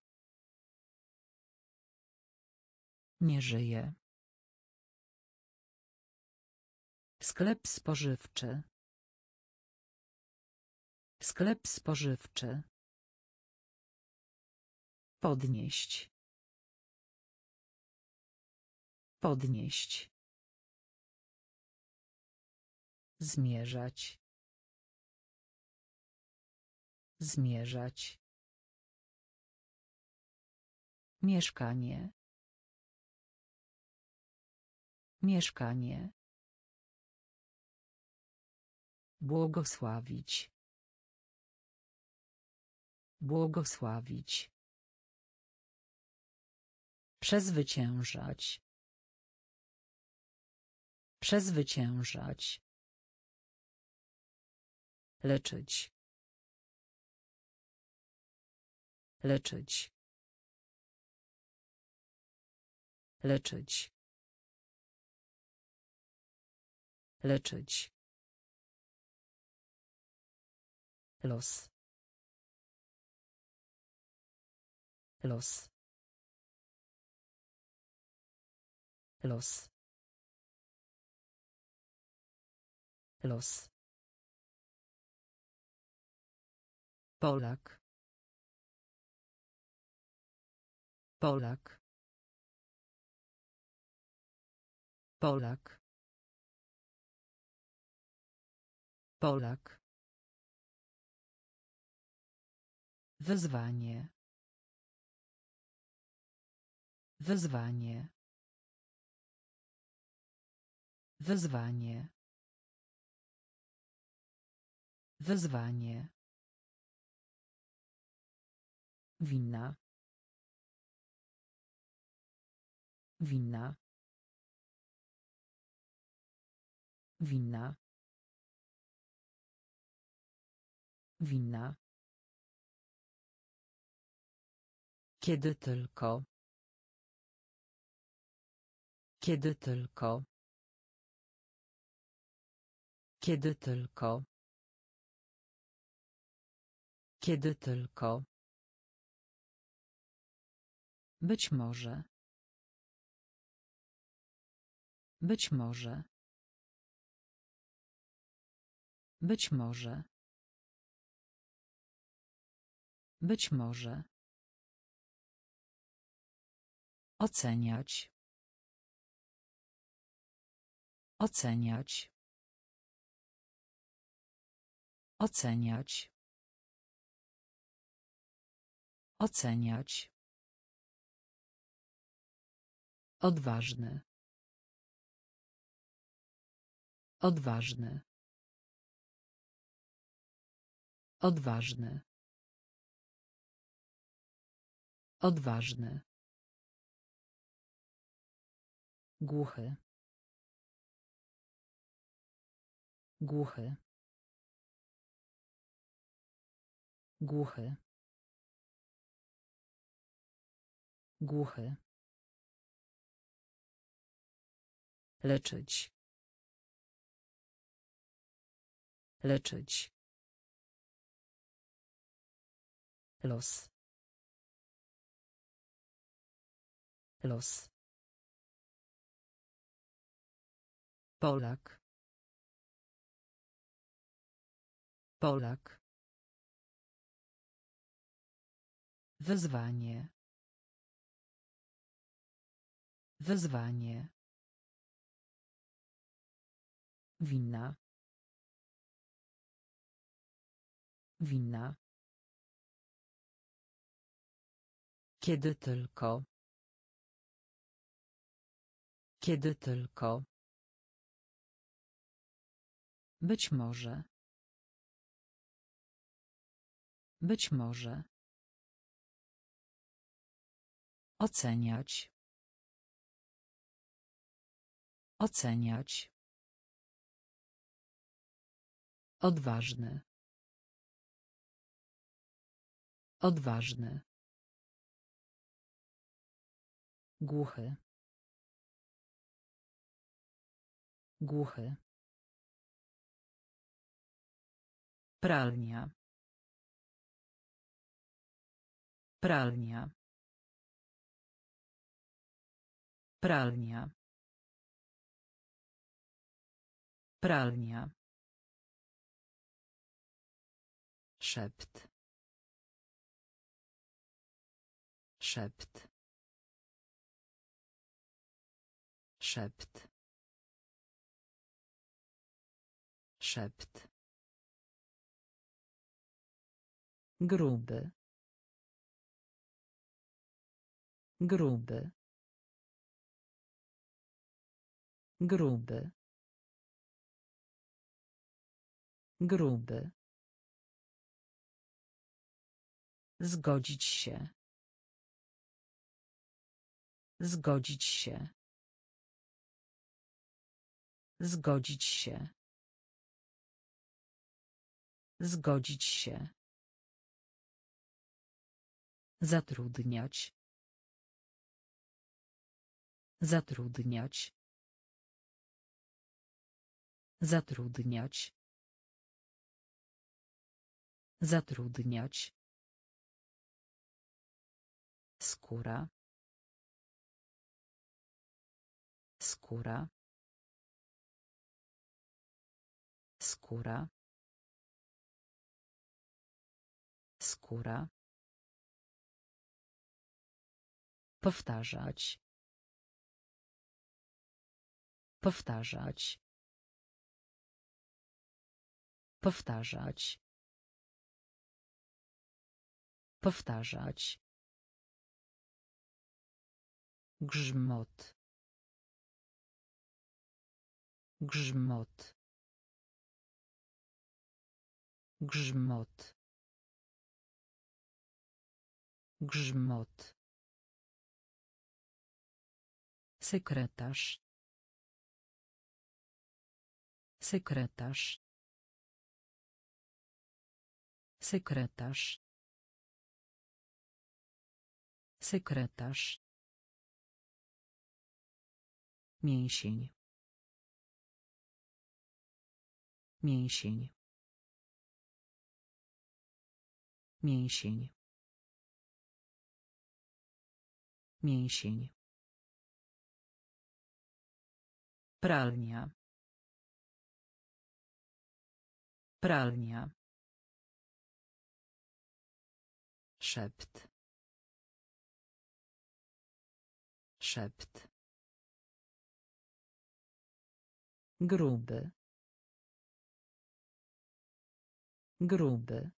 Nie żyje. Sklep spożywczy. Sklep spożywczy. Podnieść. Podnieść. Zmierzać. Zmierzać. Mieszkanie. Mieszkanie. Błogosławić. Błogosławić. Przezwyciężać. Przezwyciężać. Leczyć. Leczyć. Leczyć. Leczyć. Los. Los. Los. Los. Polak. Polak. Polak. Polak. Wyzwanie. Wyzwanie. Wyzwanie. Wyzwanie. Winna. Winna. Winna. Winna. Kiedy tylko. Kiedy tylko. Kiedy tylko. Kiedy tylko. Być może. Być może. Być może. Być może. Oceniać. Oceniać. Oceniać. Oceniać. Odważny. Odważny. Odważny. Odważny. Głuchy. Głuchy. Głuchy. Głuchy. Leczyć. Leczyć. Los. Los. Polak. Polak. Wyzwanie. Wyzwanie. Winna. Winna. Kiedy tylko. Kiedy tylko. Być może. Być może. Oceniać. Oceniać. Odważny. Odważny. Głuchy. Głuchy. Pralnia. Pralnia. Pralnia. Pralnia. Szept. Szept. Szept. Szept. Gruby. Gruby. Gruby. Gruby. Zgodzić się. Zgodzić się. Zgodzić się. Zgodzić się. Zatrudniać. Zatrudniać. Zatrudniać. Zatrudniać. Skóra. Skóra. Skóra. Skóra. Powtarzać. Powtarzać. Powtarzać. Powtarzać. Grzmot. Grzmot. Grzmot. Grzmot. Sekretarz. Sekretarz. Sekretarz. Sekretarz. Mięsień. Mięsień. Mięsień. Mięsień. Pralnia. Pralnia. Szept. Szept. Gruby. Gruby.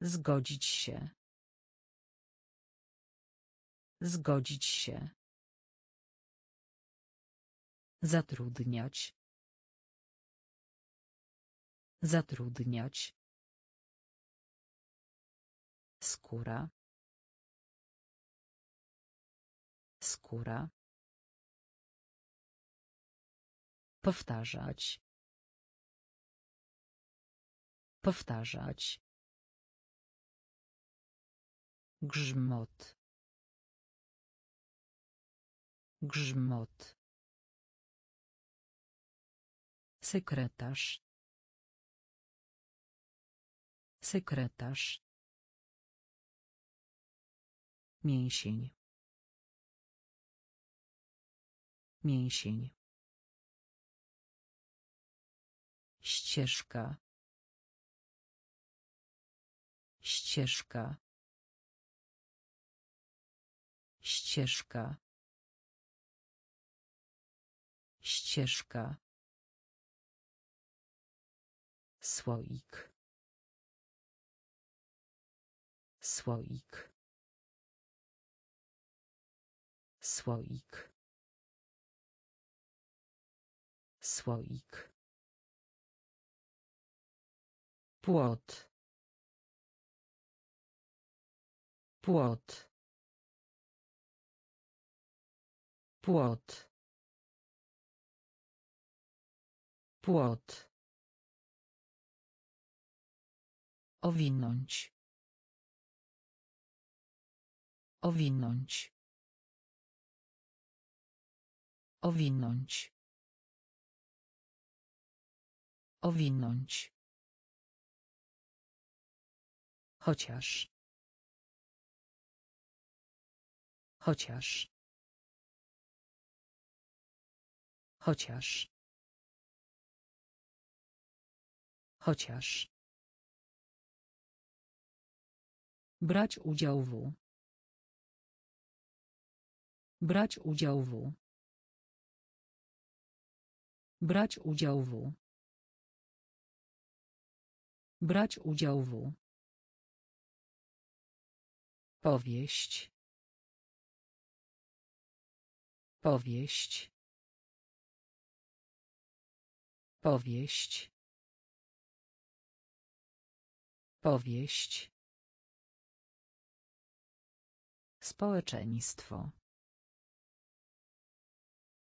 Zgodzić się. Zgodzić się. Zatrudniać. Zatrudniać. Skóra. Skóra. Powtarzać. Powtarzać. Grzmot. Grzmot. Sekretarz. Sekretarz. Mięsień. Mięsień. ścieżka. Ścieżka. Ścieżka. Ścieżka. Słoik. Słoik. Słoik słoik. Płot. Płot. Płot. Płot. Owinąć. Owinąć. Owinąć owinąć. Chociaż. Chociaż. Chociaż. Chociaż. Brać udział w. Brać udział w. Brać udział w brać udział w powieść. Powieść. Powieść. Powieść. Społeczeństwo.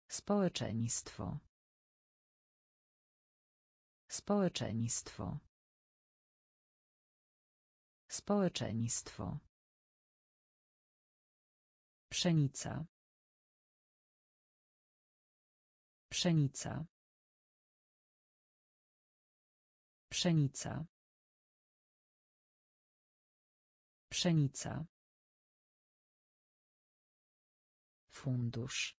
Społeczeństwo. Społeczeństwo społeczeństwo. Pszenica. Pszenica. Pszenica. Pszenica. Fundusz.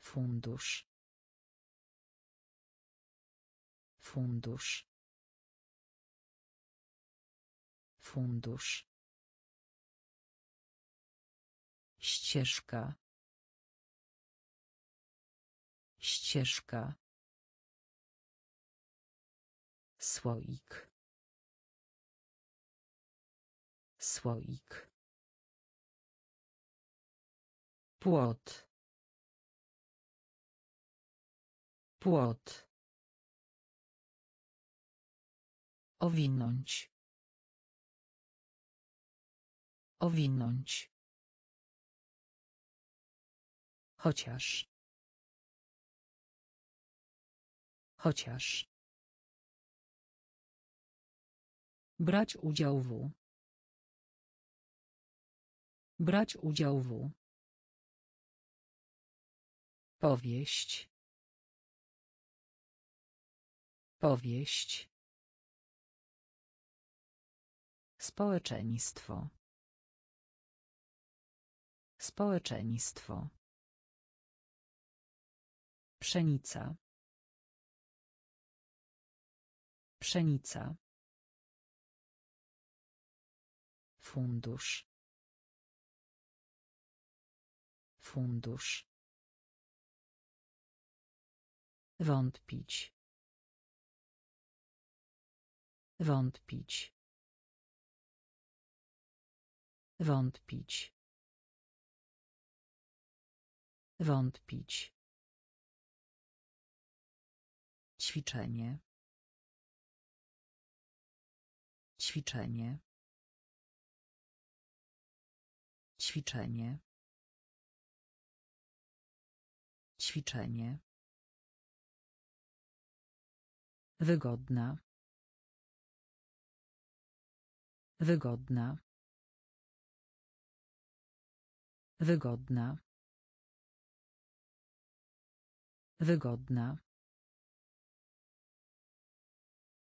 Fundusz. Fundusz fundusz. Ścieżka. Ścieżka. Słoik. Słoik. Płot. Płot. Owinąć owinąć. Chociaż. Chociaż. Brać udział w. Brać udział w. Powieść. Powieść. Społeczeństwo społeczeństwo. Pszenica. Pszenica. Fundusz. Fundusz. Wątpić. Wątpić. Wątpić wątpić. Ćwiczenie. Ćwiczenie. Ćwiczenie. Ćwiczenie. Wygodna. Wygodna. Wygodna wygodna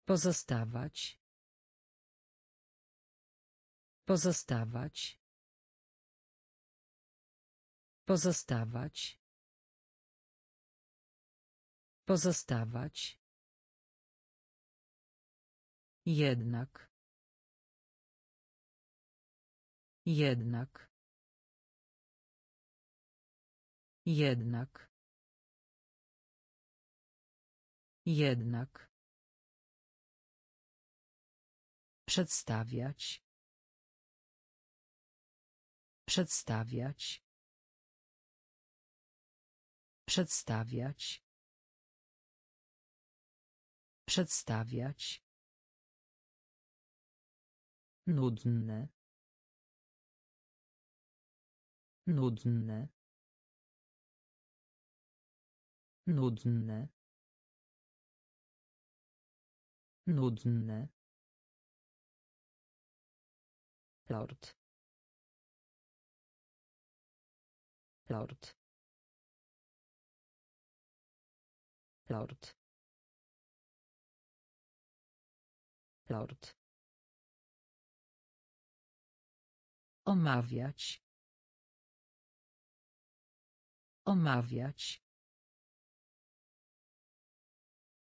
pozostawać pozostawać pozostawać Pozostawać. Jednak. Jednak. Jednak. Jednak. Przedstawiać. Przedstawiać. Przedstawiać. Przedstawiać. Nudne. Nudne. Nudne. Nudne. Lord. Lord. Lord. Lord. Omawiać. Omawiać.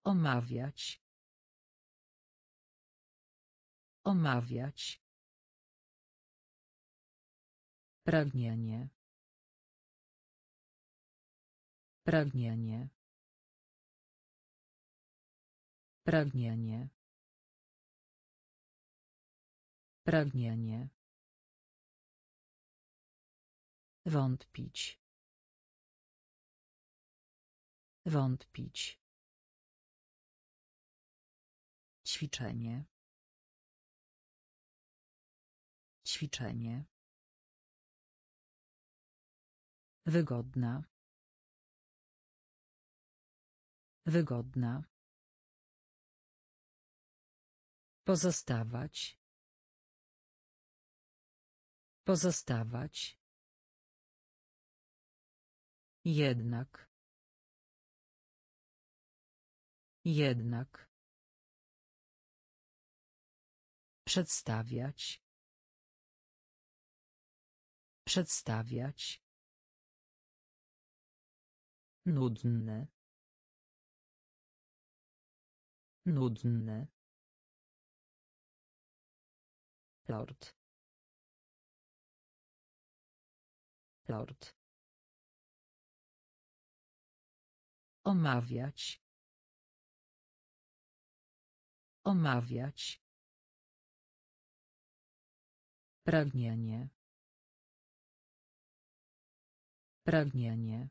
Omawiać. Omawiać. Pragnienie. Pragnienie. Pragnienie. Pragnienie. Wątpić. Wątpić. Ćwiczenie. Ćwiczenie. Wygodna. Wygodna. Pozostawać. Pozostawać. Jednak. Jednak. Przedstawiać. Przedstawiać. Nudne. Nudne. Lord. Lord. Omawiać. Omawiać. Pragnienie. Pragnienie.